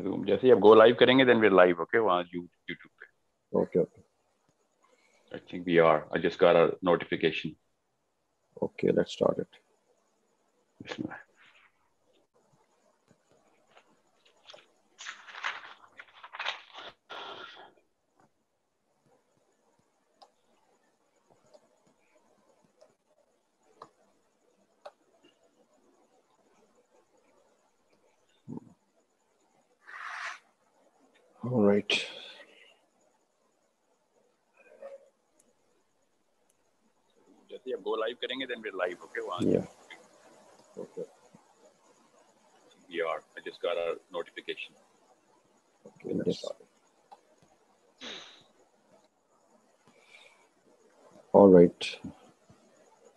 Zoom जैसे ही आप गो लाइव करेंगे देन वी लाइव ओके वहाँ यूट्यूब पे। Okay okay I think we are I just got a notification okay let's start it Bismillah limited life. Okay, one. Yeah. Okay. are. I just got a notification. Okay, let's start. All right.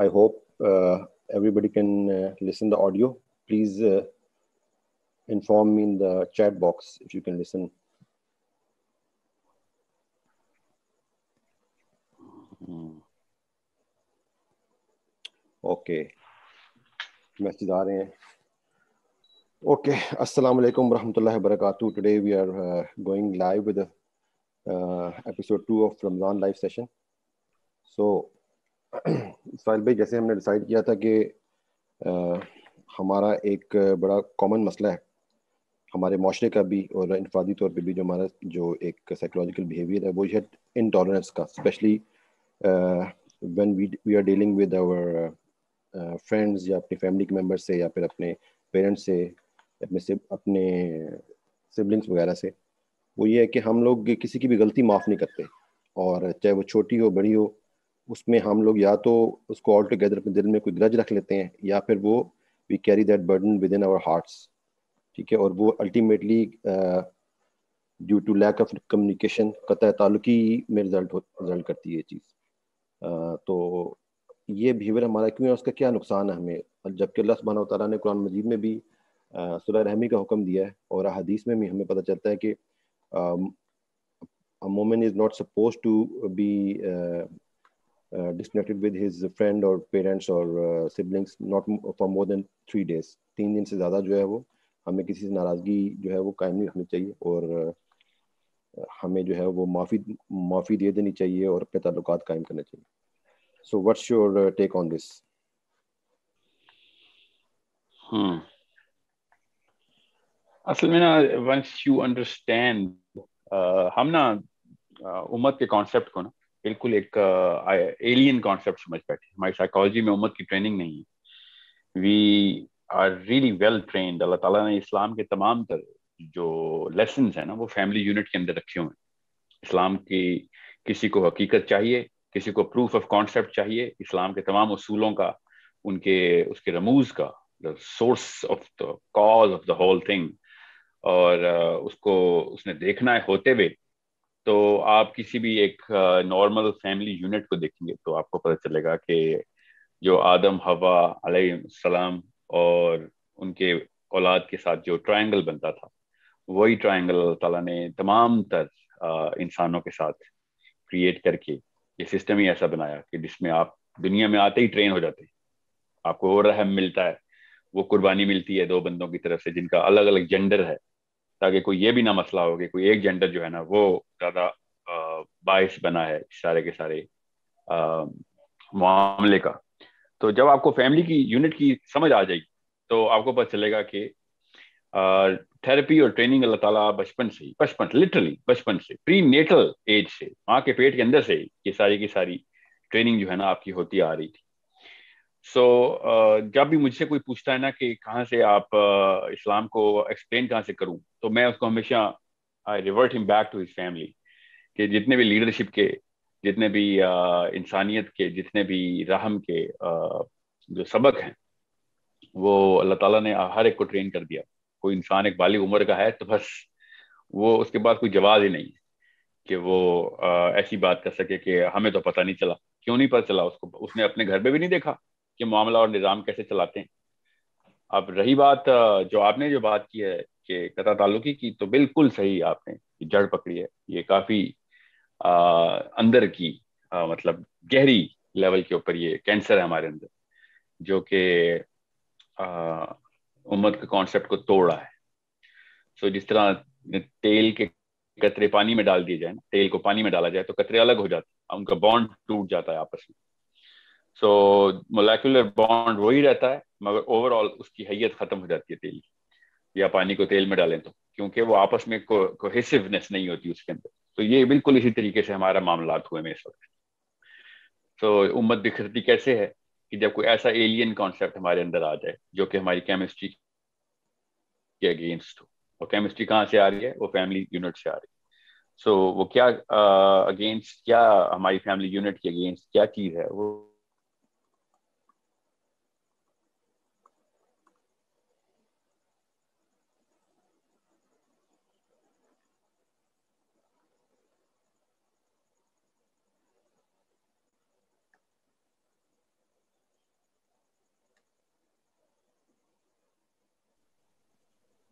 I hope uh, everybody can uh, listen the audio please uh, inform me in the chat box if you can listen okay message आ रहे हैं। Okay अस्सलाम वालेकुम रहमतुल्लाहि व today we are going live with episode two of Ramzan live session so Sahil भाई जैसे हमने decide किया था कि uh, हमारा एक बड़ा कॉमन मसला है हमारे माशरे का भी और इनफादी तौर पर भी जो हमारा जो एक साइकोलॉजिकल बिहेवियर है वो है इनटॉलरेंस का specially when we we are dealing with our friends या अपने फैमिली के मेंबर्स से या फिर अपने पेरेंट्स से अपने से अपने सिबलिंग्स वगैरह से वो ये है कि हम लोग किसी की भी गलती माफ़ नहीं करते। और चाहे वो छोटी हो बड़ी हो उसमें हम लोग या तो उसको ऑल टुगेदर अपने दिल में कोई ग्रज रख लेते हैं या फिर वो we carry that burden within our hearts ठीक है? और वो ultimately due to lack of communication कतः ताल्लुकी में रिज़ल्ट रिज़ल्ट करती है ये चीज़। uh, तो ये बिहेवियर हमारा क्यों है उसका क्या नुकसान है हमें? जबकि अल्लाह सुबहान तआला ने कुरान मजीद में भी सुलह रहमी का हुक्म दिया है और अदीस में भी हमें पता चलता है कि a is not suppose to be with his friend or parents or uh, siblings not for more than three days. तीन दिन से ज़्यादा जो है वो हमें किसी से नाराज़गी जो है वो कायम नहीं रखनी चाहिए और हमें जो है वो माफ़ी माफ़ी दे देनी चाहिए और अपने ताल्लुकात कायम करने चाहिए। So what's your take on this hmm असल में ना वंस उम्मत के कॉन्सेप्ट को ना बिल्कुल एक एलियन कॉन्सेप्ट समझ बैठे हमारी साइकोलॉजी में उम्मत की ट्रेनिंग नहीं है we are really well trained अल्लाह ताला ने इस्लाम के तमाम तर जो लेसन है ना वो फैमिली यूनिट के अंदर रखे हुए हैं इस्लाम की किसी को हकीकत चाहिए किसी को प्रूफ ऑफ़ कॉन्सेप्ट चाहिए, इस्लाम के तमाम उसूलों का, उनके, उसके रमूज का the source of the cause of the whole thing और उसको उसने देखना है होते हुए तो आप किसी भी एक नॉर्मल फैमिली यूनिट को देखेंगे तो आपको पता चलेगा कि जो आदम, हवा सलाम और उनके औलाद के साथ जो ट्रायंगल बनता था, वही ट्रायंगल ताला ने तमाम तर इंसानों के साथ क्रिएट करके ये सिस्टम ही ऐसा बनाया कि जिसमें आप दुनिया में आते ही ट्रेन हो जाते हैं। आपको वो रहम मिलता है। वो कुर्बानी मिलती है दो बंदों की तरफ़ से जिनका अलग अलग जेंडर है, ताकि कोई ये भी ना मसला हो कि कोई एक जेंडर जो है ना, वो ज़्यादा बायस बना है सारे के सारे मामले का। तो जब आपको फैमिली की यूनिट की समझ आ जाएगी तो आपको पता चलेगा कि थेरेपी और ट्रेनिंग अल्लाह ताला बचपन से ही बचपन लिटरली बचपन से प्री नेटल एज से माँ के पेट के अंदर से ये सारी की सारी ट्रेनिंग जो है ना आपकी होती आ रही थी। सो so, uh, जब भी मुझसे कोई पूछता है ना कि कहाँ से आप uh, इस्लाम को एक्सप्लेन कहाँ से करूँ तो मैं उसको हमेशा I revert him back to his family कि जितने भी लीडरशिप के जितने भी uh, इंसानियत के जितने भी रहम के जो सबक हैं वो अल्लाह ताला ने हर एक को ट्रेन कर दिया। कोई इंसान एक बालिग उम्र का है तो बस वो उसके बाद कोई जवाब ही नहीं कि वो ऐसी बात कर सके कि हमें तो पता नहीं चला। क्यों नहीं पता चला उसको? उसने अपने घर में भी नहीं देखा कि मामला और निज़ाम कैसे चलाते हैं। अब रही बात जो आपने जो बात की है कि कता ताल्लुकी की तो बिल्कुल सही आपने जड़ पकड़ी है। ये काफ़ी अंदर की आ, मतलब गहरी लेवल के ऊपर ये कैंसर है हमारे अंदर जो कि उम्मत के कॉन्सेप्ट को तोड़ा है। सो so, जिस तरह तेल के कतरे पानी में डाल दिए जाए ना तेल को पानी में डाला जाए तो कतरे अलग हो जाते हैं उनका बॉन्ड टूट जाता है आपस में। सो मोलिकुलर बॉन्ड वही रहता है मगर ओवरऑल उसकी हैयत खत्म हो जाती है तेल की। या पानी को तेल में डालें तो क्योंकि वो आपस में को कोहेसिवनेस नहीं होती उसके अंदर। तो ये बिल्कुल इसी तरीके से हमारा मामला हुए में इस वक्त तो उम्मत बिखरती कैसे है? कि जब कोई ऐसा एलियन कॉन्सेप्ट हमारे अंदर आ जाए जो कि हमारी केमिस्ट्री के अगेंस्ट हो और केमिस्ट्री कहाँ से आ रही है? वो फैमिली यूनिट से आ रही है। सो so, वो क्या अगेंस्ट uh, क्या हमारी फैमिली यूनिट के अगेंस्ट क्या चीज़ है? वो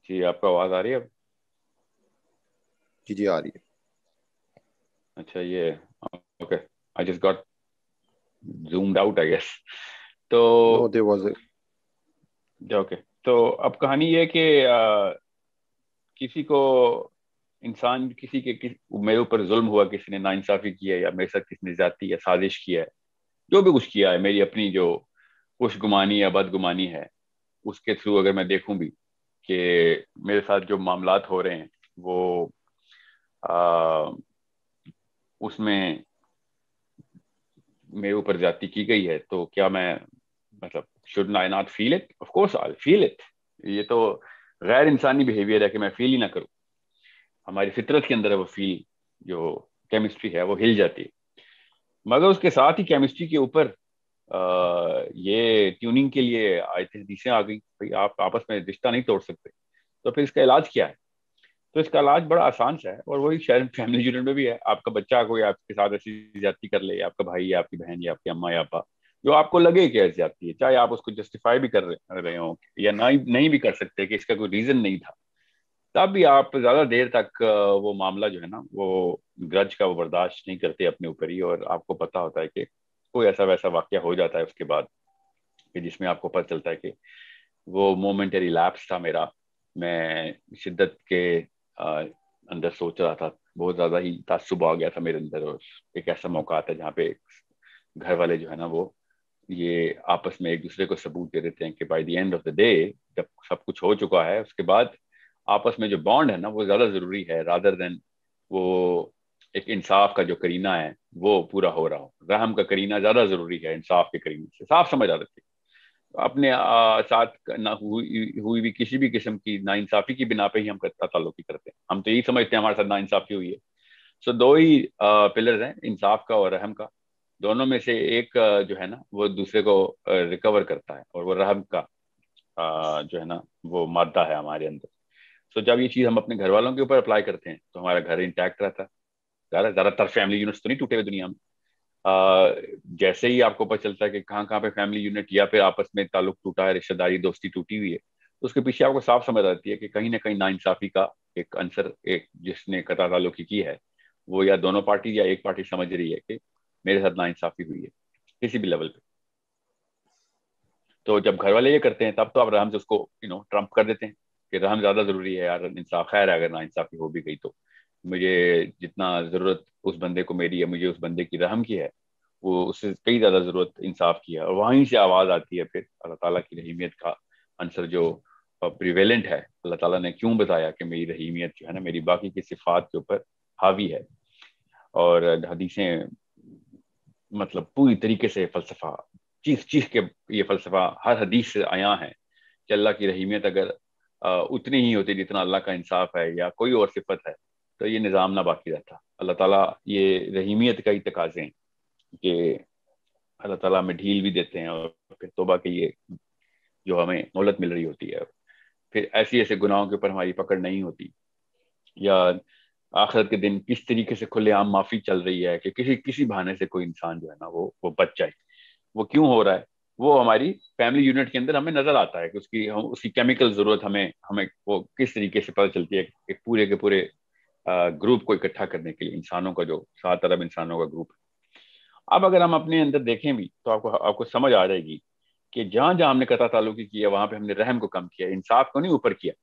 जी आपका आवाज़ आ रही है जी जी आ रही है। अच्छा ये okay I just got zoomed out I guess तो no, there was ओके तो अब कहानी ये कि किसी को इंसान किसी के किस, मेरे ऊपर जुल्म हुआ किसी ने नाइंसाफी की है या मेरे साथ किसी ने जाती या साजिश किया है जो भी कुछ किया है मेरी अपनी जो खुशगुमानी या बदगुमानी है उसके थ्रू अगर मैं देखूँ भी कि मेरे साथ जो मामला हो रहे हैं वो आ, उसमें मेरे ऊपर जाति की गई है तो क्या मैं मतलब should I not feel it of course I feel it ये तो गैर इंसानी बिहेवियर है कि मैं फील ही ना करूँ। हमारी फितरत के अंदर है वो फील जो केमिस्ट्री है वो हिल जाती है। मगर उसके साथ ही केमिस्ट्री के ऊपर ये ट्यूनिंग के लिए आई थिंक हदीसें आ गई भाई आप आपस में रिश्ता नहीं तोड़ सकते। तो फिर इसका इलाज क्या है? तो इसका इलाज बड़ा आसान सा है और वही शायद फैमिली यूनिट में भी है। आपका बच्चा कोई आपके साथ ऐसी ज़्यादा कर ले, आपका भाई या आपकी बहन, या आपकी अम्मा, या आपा, जो आपको लगे कि ऐसी जाती है, चाहे आप उसको जस्टिफाई भी कर रहे हो या नहीं नहीं भी कर सकते कि इसका कोई रीजन नहीं था। तब भी आप ज़्यादा देर तक, वो मामला जो है ना, वो ग्रज का वो बर्दाश्त नहीं करते अपने ऊपर ही और आपको पता होता है कि कोई ऐसा वैसा वाक्य हो जाता है उसके बाद कि जिसमें आपको पता चलता है कि वो मोमेंटरी लैप्स था मेरा। मैं शिद्दत के अंदर सोच रहा था। बहुत ज़्यादा ही तासुब आ गया था मेरे अंदर और एक ऐसा मौका आता है जहाँ पे घर वाले जो है ना वो ये आपस में एक दूसरे को सबूत दे देते हैं कि by the end of the day जब सब कुछ हो चुका है, उसके बाद आपस में जो बॉन्ड है ना, वो ज़्यादा ज़रूरी है रादर देन वो एक इंसाफ का जो करीना है, वो पूरा हो रहा हो। रहम का करीना ज़्यादा ज़रूरी है इंसाफ के करीने से। साफ़ समझ आ रही अपने साथ ना हुई हुई भी किसी भी किस्म की नाइंसाफी की बिना पे ही हम ताल्लुकी करते हैं। हम तो यही समझते हैं हमारे साथ नाइंसाफी हुई है। सो दो ही पिलर्स हैं, इंसाफ का और रहम का। दोनों में से एक जो है ना, वो दूसरे को रिकवर करता है और वो रहम का जो है ना, वो मादा है हमारे अंदर। सो जब ये चीज़ हम अपने घर वालों के ऊपर अप्लाई करते हैं तो हमारा घर इंटैक्ट रहता है। ज़्यादा ज़्यादातर फैमिली यूनिट्स तो नहीं टूटे हुए दुनिया में। आ, जैसे ही आपको पता चलता है कि कहाँ कहाँ पे फैमिली यूनिट या फिर आपस में ताल्लुक टूटा है रिश्तेदारी दोस्ती टूटी हुई है तो उसके पीछे आपको साफ़ समझ आती है कि कहीं ना कहीं नाइंसाफी का एक आंसर एक जिसने कता ताल्लुकी की है वो या दोनों पार्टी या एक पार्टी समझ रही है कि मेरे साथ नाइंसाफी हुई है किसी भी लेवल पे। तो जब घर वाले ये करते हैं तब तो आप रहम से उसको यू नो ट्रंप कर देते हैं कि रहम ज़्यादा ज़रूरी है यार इंसाफ खैर है अगर नाइंसाफी हो भी गई तो। मुझे जितना ज़रूरत उस बंदे को मेरी है मुझे उस बंदे की रहम की है, वो उससे कई ज़्यादा ज़रूरत इंसाफ की है। और वहीं से आवाज़ आती है फिर अल्लाह ताला की रहीमियत का आंसर जो प्रिवेलेंट है। अल्लाह ताला ने क्यों बताया कि मेरी रहीमियत जो है ना, मेरी बाकी की सिफात के ऊपर हावी है? और हदीसें मतलब पूरी तरीके से फ़लसफ़ा, चीख चीख के ये फ़लसफ़ा हर हदीस से आया है कि अल्लाह की रहीमियत अगर उतनी ही होती जितना अल्लाह का इंसाफ है या कोई और सिफत है तो ये निज़ाम ना बाकी रहता। अल्लाह ताला ये रहीमियत का ही तकाजे हैं कि अल्लाह ताला हमें ढील भी देते हैं और फिर तोबा के ये जो हमें मोहलत मिल रही होती है। फिर ऐसी ऐसे गुनाहों के ऊपर हमारी पकड़ नहीं होती। या आखिरत के दिन किस तरीके से खुलेआम माफ़ी चल रही है कि किसी किसी बहाने से कोई इंसान जो है ना वो वो बच जाए। वो क्यों हो रहा है? वो हमारी फैमिली यूनिट के अंदर हमें नज़र आता है कि उसकी, हम, उसकी केमिकल ज़रूरत हमें हमें वो किस तरीके से पता चलती है एक पूरे के पूरे ग्रुप को इकट्ठा करने के लिए, इंसानों का जो, सात अरब इंसानों का ग्रुप अब अगर हम अपने अंदर देखें भी तो आपको आपको समझ आ जाएगी कि जहाँ जहाँ हमने कता ताल्लुकी किया वहाँ पे हमने रहम को कम किया इंसाफ को नहीं ऊपर किया,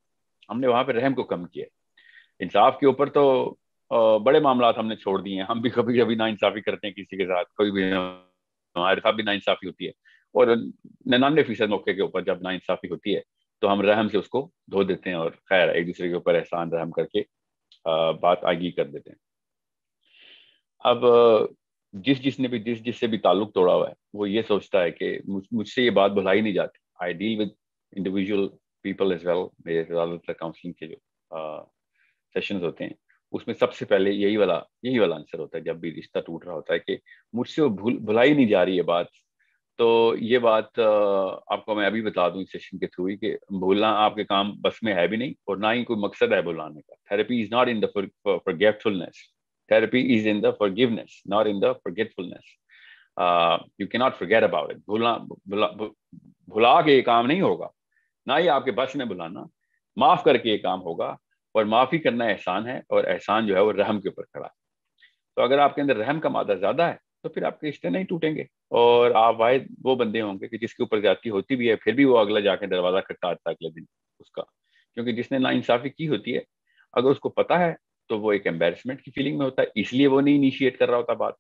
हमने वहाँ पे रहम को कम किया इंसाफ के ऊपर तो बड़े मामला हमने छोड़ दिए हैं। हम भी कभी कभी ना इंसाफी करते हैं किसी के साथ, कोई भी हमारे साथ भी ना इंसाफी होती है। और निन्यानवे फ़ीसद मौके के ऊपर जब ना इंसाफी होती है तो हम रहम से उसको धो देते हैं और खैर, एक दूसरे के ऊपर एहसान, रहम करके बात आगे कर देते हैं। अब जिस जिसने भी, जिस जिससे भी ताल्लुक तोड़ा हुआ है, वो ये सोचता है कि मुझसे ये बात भुलाई नहीं जाती। I deal with individual people as well मेरे ज़्यादातर काउंसलिंग के जो सेशंस होते हैं, उसमें सबसे पहले यही वाला यही वाला आंसर होता है, जब भी रिश्ता टूट रहा होता है कि मुझसे वो भूल, भुलाई नहीं जा रही है बात तो ये बात आपको मैं अभी बता दूँ सेशन के थ्रू ही कि भूलना आपके काम बस में है भी नहीं और ना ही कोई मकसद है भुलाने का। Therapy is not in the forgetfulness therapy is in the forgiveness not in the forgetfulness you can not forget about it भूलना, भुला भुला के ये काम नहीं होगा। ना ही आपके बस में बुलाना माफ़ करके ये काम होगा और माफ़ी करना एहसान है और एहसान जो है वो रहम के ऊपर खड़ा है। तो अगर आपके अंदर रहम का मादा ज़्यादा है तो फिर आपके रिश्ते नहीं टूटेंगे। और आप वाहिद वो बंदे होंगे कि जिसके ऊपर ज़्यादा होती भी है, फिर भी वो अगला जाके दरवाज़ा खट्टा खटकाता अगले दिन उसका। क्योंकि जिसने ना इंसाफी की होती है, अगर उसको पता है तो वो एक एम्बेरसमेंट की फीलिंग में होता है, इसलिए वो नहीं इनिशिएट कर रहा होता बात।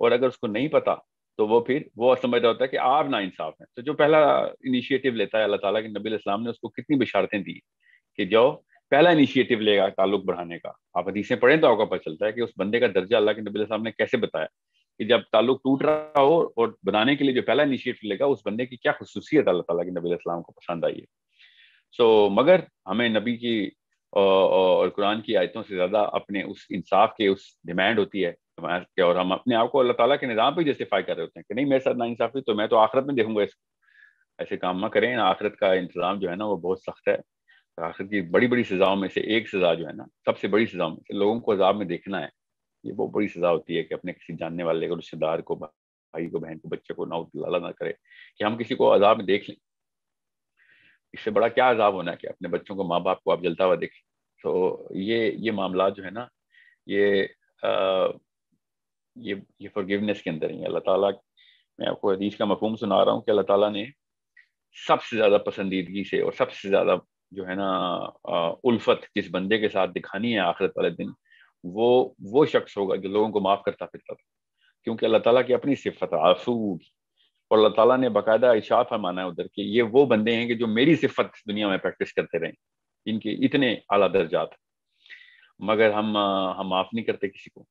और अगर उसको नहीं पता तो वो फिर, वो समझ रहा होता है कि आप ना इंसाफ हैं। तो जो पहला इनिशिएटिव लेता है अल्लाह ताला के नबी इस्लाम ने, उसको कितनी बिशारतें दी कि जो पहला इनिशिएटिव लेगा ताल्लुक बढ़ाने का। आप हदीसें पढ़ें तो आपको पता चलता है कि उस बंदे का दर्जा अल्लाह के नबी साहब ने कैसे बताया। कि जब ताल्लुक टूट रहा हो और बनाने के लिए जो पहला इनिशिएटिव लेगा उस बंदे की क्या खसूसियत अल्लाह ताला के नबी इस्लाम को पसंद आई है। सो so, मगर हमें नबी की और कुरान की आयतों से ज़्यादा अपने उस इंसाफ के उस डिमांड होती है के और हम अपने आप को अल्लाह ताला के निज़ाम पर जस्टिफाई कर रहे होते हैं कि नहीं मेरे साथ ना इंसाफी तो मैं तो आखिरत में देखूँगा इसको। ऐसे काम ना करें आखिरत का इंतज़ाम जो है ना वो बहुत सख्त है। आखिर की बड़ी बड़ी सजाओं में से एक सजा जो है ना सबसे बड़ी सजाओं में से लोगों को अजाब में देखना है। ये बहुत बड़ी सजा होती है कि अपने किसी जानने वाले को रिश्तेदार को भाई को बहन को बच्चे को ना लाला ना करे कि हम किसी को अजाब में देख लें। इससे बड़ा क्या अजाब होना है कि अपने बच्चों को माँ बाप को आप जलता हुआ देखें। तो ये ये मामला जो है ना ये आ, ये ये फॉरगिवनेस के अंदर ही अल्लाह ताला मैं आपको हदीस का मफहूम सुना रहा हूँ कि अल्लाह ताला ने सबसे ज़्यादा पसंदीदगी से और सबसे ज़्यादा जो है ना उल्फत जिस बंदे के साथ दिखानी है आखिरत वाले दिन वो वो शख्स होगा जो लोगों को माफ़ करता फिरता था। क्योंकि अल्लाह ताला की अपनी सिफत आँसू की और अल्लाह ताला ने बाकायदा इशात फरमाना है उधर कि ये वो बंदे हैं कि जो मेरी सिफत दुनिया में प्रैक्टिस करते रहे। इनके इतने आला दर्जात मगर हम हम माफ़ नहीं करते किसी को।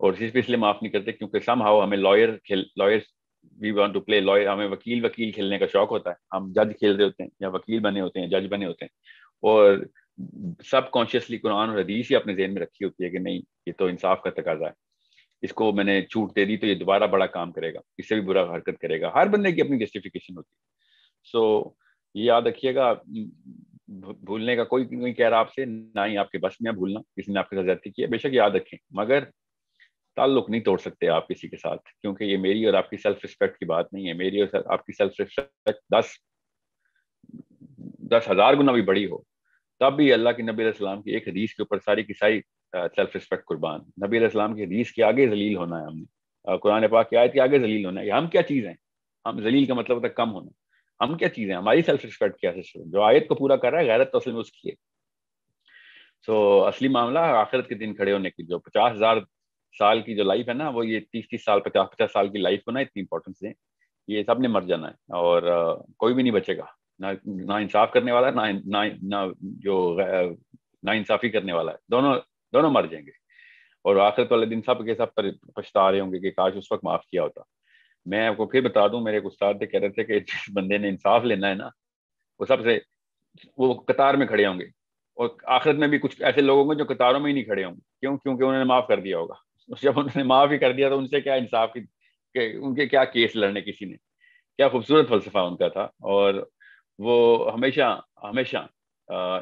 और सिर्फ़ इसलिए माफ़ नहीं करते क्योंकि सम हाउ हमें लॉयर खेल lawyer we want to play lawyer हमें वकील वकील खेलने का शौक होता है। हम जज खेल रहे होते हैं या वकील बने होते हैं जज बने होते हैं। और सब कॉन्शियसली कुरान और हदीस ही अपने जहन में रखी होती है कि नहीं, ये तो इंसाफ का तकाजा है। इसको मैंने छूट दे दी तो ये दोबारा बड़ा काम करेगा, इससे भी बुरा हरकत करेगा। हर बंदे की अपनी जस्टिफिकेशन होती है। सो ये याद रखिएगा भूलने का कोई नहीं कह रहा आपसे, ना ही आपके बस में है भूलना किसी ने आपके साथ ज़्यादा किया बेशक याद रखें। मगर ताल्लुक नहीं तोड़ सकते आप किसी के साथ, क्योंकि ये मेरी और आपकी सेल्फ रिस्पेक्ट की बात नहीं है। मेरी और आपकी सेल्फ रिस्पेक्ट दस दस हज़ार गुना भी बड़ी हो तब भी अल्लाह के नबी सलाम की एक हदीस के ऊपर सारी की सारी सेल्फ रिस्पेक्ट कुर्बान। नबी सलाम की हदीस के आगे जलील होना है हमने। कुरान पाक की आयत के आगे जलील होना है। हम क्या चीज़ हैं? हम जलील का मतलब होता है कम होना। हम क्या चीज़ें हमारी सेल्फ रिस्पेक्ट क्या सिस्टम जो आयत को पूरा कर रहा है, गैरत तो असल में उसकी है। सो असली मामला आखिरत के दिन खड़े होने की जो पचास हज़ार साल की जो लाइफ है ना, वो ये तीस तीस साल, पचास पचास साल की लाइफ को ना इतनी इंपॉर्टेंस है ये सबने मर जाना है और कोई भी नहीं बचेगा। ना ना इंसाफ करने वाला ना ना ना जो ना इंसाफी करने वाला है। दोनों दोनों मर जाएँगे। और आखिरत वाले दिन सब के सब पछता रहे होंगे कि काश उस वक्त माफ़ किया होता। मैं आपको फिर बता दूँ, मेरे एक उस्ताद कह रहे थे कि जिस बंदे ने इंसाफ लेना है ना, वो सबसे, वो कतार में खड़े होंगे। और आखिरत में भी कुछ ऐसे लोग होंगे जो कतारों में ही नहीं खड़े होंगे। क्यों? क्योंकि उन्होंने माफ़ कर दिया होगा। जब उन्होंने माफ़ ही कर दिया तो उनसे क्या इंसाफ की, उनके क्या केस लड़ने किसी ने? क्या खूबसूरत फलसफा उनका था। और वो हमेशा हमेशा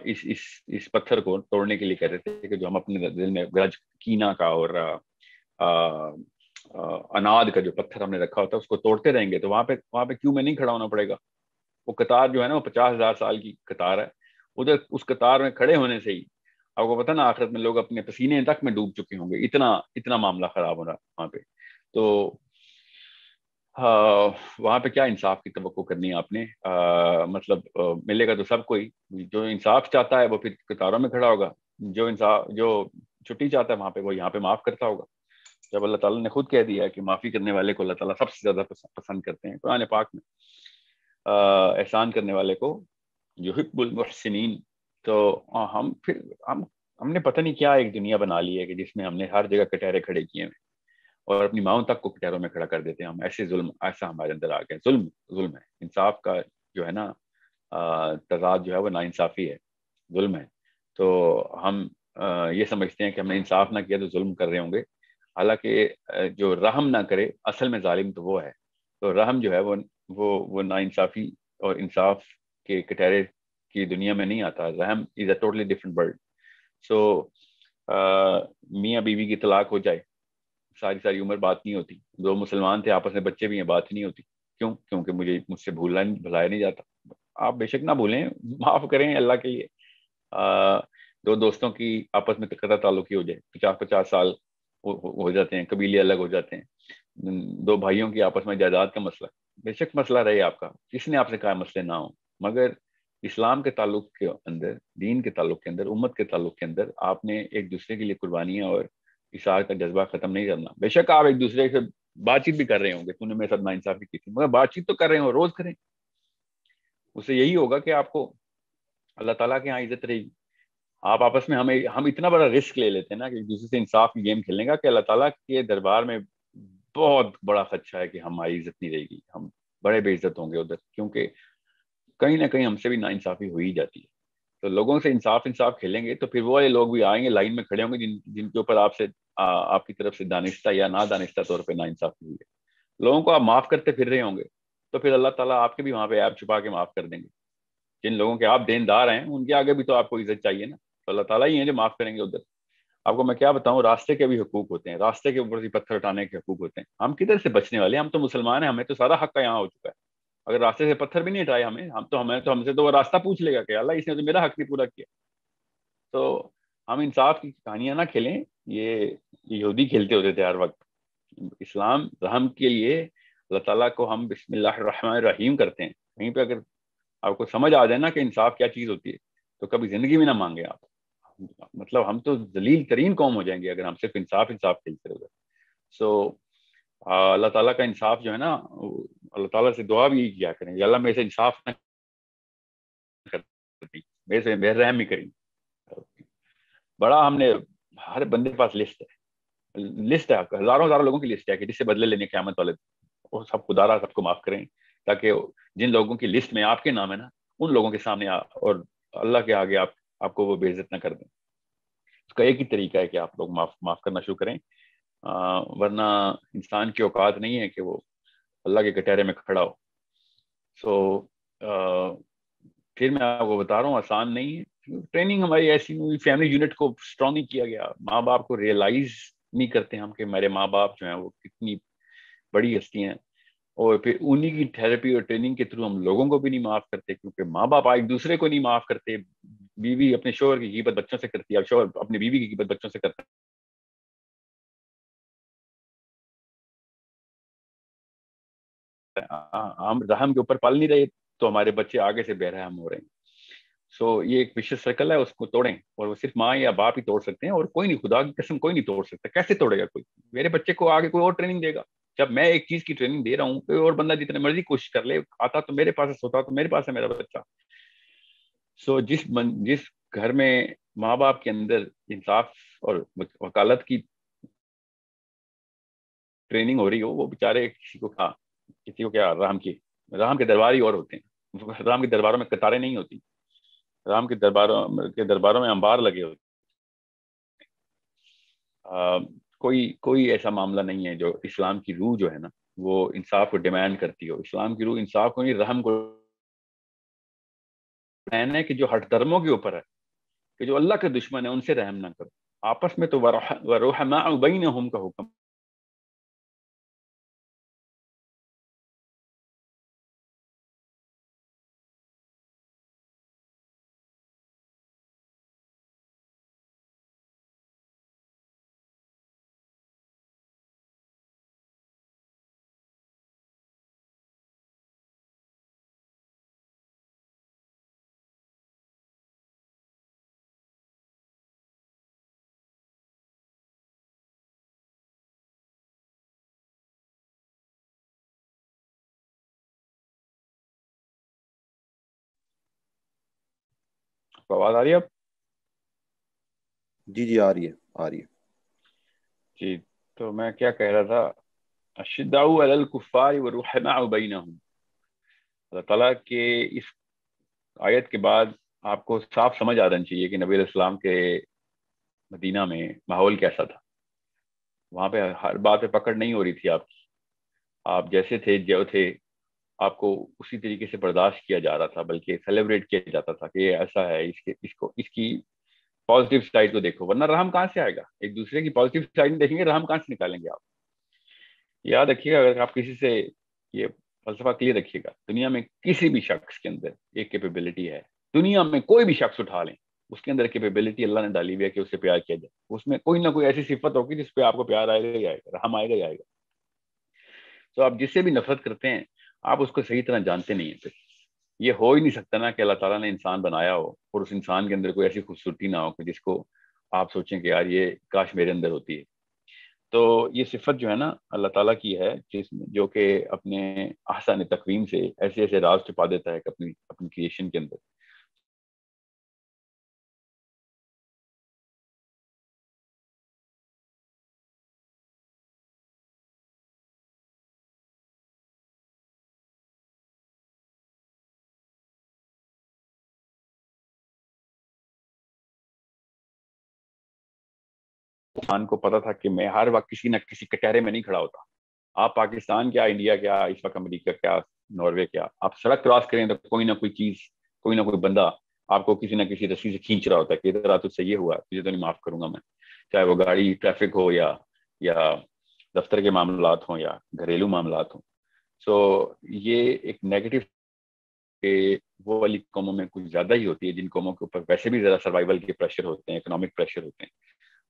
इस इस इस पत्थर को तोड़ने के लिए कह रहे थे कि जो हम अपने दिल में गरज कीना का और आ, आ, अनाद का जो पत्थर हमने रखा होता है उसको तोड़ते रहेंगे। तो वहाँ पे वहाँ पे क्यों में नहीं खड़ा होना पड़ेगा? वो कतार जो है ना वो पचास हज़ार साल की कतार है। उधर उस कतार में खड़े होने से ही आपको पता ना आखिरत में लोग अपने पसीने तक में डूब चुके होंगे। इतना इतना मामला खराब हो रहा है वहाँ पे। तो वहाँ पे क्या इंसाफ की तो करनी है आपने? आ, मतलब आ, मिलेगा तो सब कोई। जो इंसाफ चाहता है वो फिर कतारों में खड़ा होगा। जो इंसाफ जो छुट्टी चाहता है वहाँ पे वो यहाँ पे माफ़ करता होगा। जब अल्लाह ताला ने खुद कह दिया है कि माफ़ी करने वाले को अल्लाह ताला सबसे ज़्यादा पसंद करते हैं कुरान पाक में। एहसान करने वाले को जो हिब्बुलमहसिन तो हम फिर हम हमने पता नहीं क्या एक दुनिया बना ली है कि जिसमें हमने हर जगह कटहरे खड़े किए हैं। और अपनी माओ तक को कटहरों में खड़ा कर देते हैं हम। ऐसे जुल्म, ऐसा हमारे अंदर आ गया। जुल्म जुल्म है। इंसाफ का जो है ना तजाद जो है वो नाइंसाफ़ी है। जुल्म है। तो हम ये समझते हैं कि हमने इंसाफ ना किया तो जुल्म कर रहे होंगे। हालाँकि जो रहम ना करे, असल में जालिम तो वो है। तो रहम जो है वो वो वो नाइंसाफ़ी और इंसाफ के कटहरे की दुनिया में नहीं आता। रहम is a totally different world so मियाँ बीवी की तलाक हो जाए सारी सारी उम्र बात नहीं होती। दो मुसलमान थे आपस में बच्चे भी हैं बात नहीं होती। क्यों? क्योंकि मुझे मुझसे भूलना भुलाया नहीं जाता। आप बेशक ना भूलें माफ़ करें अल्लाह के लिए। आ, दो दोस्तों की आपस में कदा ताल्लुकी हो जाए। पचास पचास साल हो, हो जाते हैं कबीले अलग हो जाते हैं। दो भाइयों की आपस में जायदाद का मसला। बेशक मसला रहे आपका किसने आपसे कहा मसले ना हो? मगर इस्लाम के ताल्लुक के अंदर दीन के ताल्लुक के अंदर उम्मत के ताल्लुक के अंदर आपने एक दूसरे के लिए कुर्बानियाँ और इशार का जज्बा खत्म नहीं करना। बेशक आप एक दूसरे से बातचीत भी कर रहे होंगे, तूने मेरे साथ नाइंसाफी की थी, मगर बातचीत तो कर रहे हो, रोज करें। उससे यही होगा कि आपको अल्लाह ताला के यहाँ इज़्ज़त रहेगी। आप आपस में हमें, हम इतना बड़ा रिस्क ले लेते हैं ना कि एक दूसरे से इंसाफ की गेम खेलने का कि अल्लाह ताला के दरबार में बहुत बड़ा खदशा है कि हमारी इज़्ज़त नहीं रहेगी, हम बड़े बेइज्जत होंगे उधर, क्योंकि कहीं ना कहीं हमसे भी नाइंसाफ़ी हो ही जाती है। तो लोगों से इंसाफ इंसाफ खेलेंगे तो फिर वो वाले लोग भी आएँगे, लाइन में खड़े होंगे, जिन, जिनके ऊपर आपसे आपकी तरफ़ से दानिश्ता या ना दानिश्ता तौर पर नाइंसाफ़ी हुई है। लोगों को आप माफ़ करते फिर रहे होंगे तो फिर अल्लाह ताला आपके भी वहाँ पे ऐप छुपा के माफ़ कर देंगे। जिन लोगों के आप देनदार हैं, उनके आगे भी तो आपको इज़्ज़त चाहिए ना। तो अल्लाह ताला ही है जो माफ़ करेंगे उधर। आपको मैं क्या बताऊँ, रास्ते के भी हकूक होते हैं, रास्ते के ऊपर से पत्थर उठाने के हकूक होते हैं। हम किधर से बचने वाले हम तो मुसलमान हैं, हमें तो सारा हक का यहाँ हो चुका है। अगर रास्ते से पत्थर भी नहीं हटाए हमें, हम तो हमें तो हमसे तो वो रास्ता पूछ लेगा कि अल्लाह इसने तो मेरा हक नहीं पूरा किया। तो हम इंसाफ की कहानियाँ ना खेलें, ये यहूदी खेलते होते थे हर वक्त। इस्लाम, रहम के लिए अल्लाह ताला को हम बिस्मिल्लाहिर्रहमानिर्रहीम करते हैं। कहीं पे अगर आपको समझ आ जाए ना कि इंसाफ क्या चीज़ होती है तो कभी ज़िंदगी में ना मांगे आप। मतलब हम तो जलील तरीन कौम हो जाएँगे अगर हम सिर्फ़ इंसाफ इंसाफ खेलते रहोगे। सो अल्लाह ताला का इंसाफ जो है ना अल्लाह ताला से दुआ भी किया करें अल्लाह मेरे से इंसाफ ना करती मेरे से मेरे रहम ही करें। बड़ा हमने हर बंदे के पास लिस्ट है। लिस्ट है हज़ारों हज़ारों लोगों की लिस्ट है कि जिससे बदले लेने क्यामत वाले वो सब खुदारा सबको माफ़ करें ताकि जिन लोगों की लिस्ट में आपके नाम है ना उन लोगों के सामने आ, और अल्लाह के आगे आप आपको वो बेइज्जत ना कर दें। उसका एक ही तरीका है कि आप लोग माफ़ माफ़ करना शुरू करें। वरना इंसान की औकात नहीं है कि वो अल्लाह के कटहरे में खड़ा हो। सो so, फिर मैं आपको बता रहा हूँ आसान नहीं है। ट्रेनिंग हमारी ऐसी हुई फैमिली यूनिट को स्ट्रॉन्ग ही किया गया। माँ बाप को रियलाइज़ नहीं करते हम कि मेरे माँ बाप जो हैं वो कितनी बड़ी हस्ती हैं। और फिर उन्हीं की थेरेपी और ट्रेनिंग के थ्रू हम लोगों को भी नहीं माफ़ करते क्योंकि माँ बाप एक दूसरे को नहीं माफ़ करते। बीवी अपने शोहर की कीमत बच्चों से करती है शोहर अपनी बीवी की कीमत बच्चों से करता हम रहम के ऊपर पल नहीं रहे तो हमारे बच्चे आगे से बेरहम हो रहे हैं। सो so, ये एक विशेष सर्कल है उसको तोड़ें और वो सिर्फ़ माँ या बाप ही तोड़ सकते हैं और कोई नहीं खुदा की कसम कोई नहीं तोड़ सकता। कैसे तोड़ेगा कोई? मेरे बच्चे को आगे कोई और ट्रेनिंग देगा। जब मैं एक चीज़ की ट्रेनिंग दे रहा हूँ कोई और बंदा जितने मर्ज़ी कोशिश कर ले आता तो मेरे पास सोता तो मेरे पास है मेरा बच्चा। सो so, जिस मन, जिस घर में माँ बाप के अंदर इंसाफ और वकालत की ट्रेनिंग हो रही हो वो बेचारे किसी को क्या किसी को क्या राम की राम के दरबार ही और होते हैं। राम के दरबारों में कतारें नहीं होती। राम के दरबारों के दरबारों में अंबार लगे होते आ, कोई कोई ऐसा मामला नहीं है जो इस्लाम की रूह जो है ना वो इंसाफ को डिमांड करती हो। इस्लाम की रूह इंसाफ को नहीं रहम को। है कि जो हट धर्मों के ऊपर है कि जो अल्लाह के दुश्मन है उनसे रहम ना करो। आपस में तो वरोहमा हम का हुक्म आपको आवाज़ आ रही है अब? जी जी आ रही है आ रही है। जी तो मैं क्या कह रहा था? अशिदाऊ अलल कुफार व रुहमा बैनहुम अल्लाह ताला के इस आयत के बाद आपको साफ़ समझ आ जाना चाहिए कि नबी इस्लाम के मदीना में माहौल कैसा था। वहाँ पे हर बात पे पकड़ नहीं हो रही थी आपकी। आप जैसे थे जो थे आपको उसी तरीके से बर्दाश्त किया जा रहा था, बल्कि सेलिब्रेट किया जाता था कि ये ऐसा है, इसके, इसको, इसकी पॉजिटिव साइड को देखो, वरना रहम कहाँ से आएगा? एक दूसरे की पॉजिटिव साइड देखेंगे, रहम कहाँ से निकालेंगे आप? याद रखिएगा, अगर आप किसी से ये फलसफा क्लियर रखिएगा, दुनिया में किसी भी शख्स के अंदर एक कैपेबिलिटी है। दुनिया में कोई भी शख्स उठा लें, उसके अंदर कैपेबिलिटी अल्लाह ने डाली हुई है कि उससे प्यार किया जाए। उसमें कोई ना कोई ऐसी सिफत होगी जिस पे आपको प्यार आएगा ही आएगा, रहम आएगा ही आएगा। तो आप जिससे भी नफरत करते हैं आप उसको सही तरह जानते नहीं है फिर। ये हो ही नहीं सकता ना कि अल्लाह ताला ने इंसान बनाया हो और उस इंसान के अंदर कोई ऐसी खूबसूरती ना हो कि जिसको आप सोचें कि यार ये काश मेरे अंदर होती है। तो ये सिफत जो है ना अल्लाह ताला की है जिसमें जो कि अपने आसान तकवीम से ऐसे ऐसे राज छुपा देता है अपनी अपनी क्रिएशन के अंदर। पाकिस्तान को पता था कि मैं हर वक्त किसी न किसी कटहरे में नहीं खड़ा होता। आप पाकिस्तान क्या इंडिया क्या इस वक्त अमरीका क्या नॉर्वे क्या? आप सड़क क्रॉस करें तो कोई ना कोई चीज़ कोई ना कोई बंदा आपको किसी ना किसी रस्सी से खींच रहा होता है कि इधर तुझसे ये हुआ तुझे तो नहीं माफ़ करूँगा मैं। चाहे वो गाड़ी ट्रैफ़िक हो या या दफ्तर के मामला हो या घरेलू मामला हों। सो so, ये एक नेगेटिव के वो वाली कौमों में कुछ ज़्यादा ही होती है जिन कौमों के ऊपर वैसे भी ज़्यादा सर्वाइवल के प्रेशर होते हैं इकोनॉमिक प्रेशर होते हैं।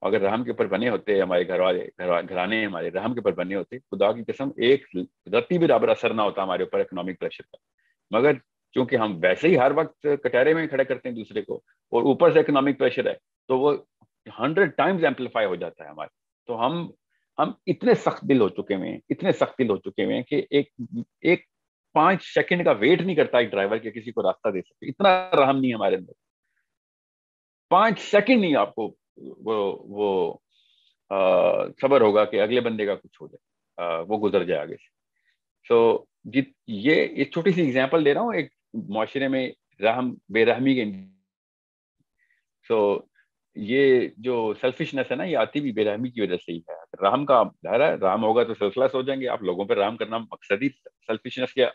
अगर रहम के ऊपर बने होते, हमारे घर वाले घराने हमारे रहम के ऊपर बने होते, खुदा की कसम, एक रत्ती भी बराबर असर ना होता हमारे ऊपर इकोनॉमिक प्रेशर का। मगर क्योंकि हम वैसे ही हर वक्त कटहरे में खड़े करते हैं दूसरे को, और ऊपर से इकोनॉमिक प्रेशर है तो वो हंड्रेड टाइम्स एम्पलीफाई हो जाता है हमारे। तो हम हम इतने सख्त दिल हो चुके हुए हैं, इतने सख्त दिल हो चुके हुए हैं कि एक एक पाँच सेकंड का वेट नहीं करता एक ड्राइवर के किसी को रास्ता दे सकते इतना रहम नहीं हमारे अंदर। पाँच सेकंड नहीं आपको वो वो सबर होगा कि अगले बंदे का कुछ हो जाए। वो गुजर जाए आगे से। So, जित ये एक छोटी सी एग्ज़ाम्पल दे रहा हूँ एक माशरे में रहम बेरहमी के so, ये जो सेल्फिशनेस है ना ये आती भी बेरहमी की वजह से ही है। राम का है राम होगा तो सिलसिला सो जाएँगे। आप लोगों पर राम करना मकसद ही सेल्फिशनेस के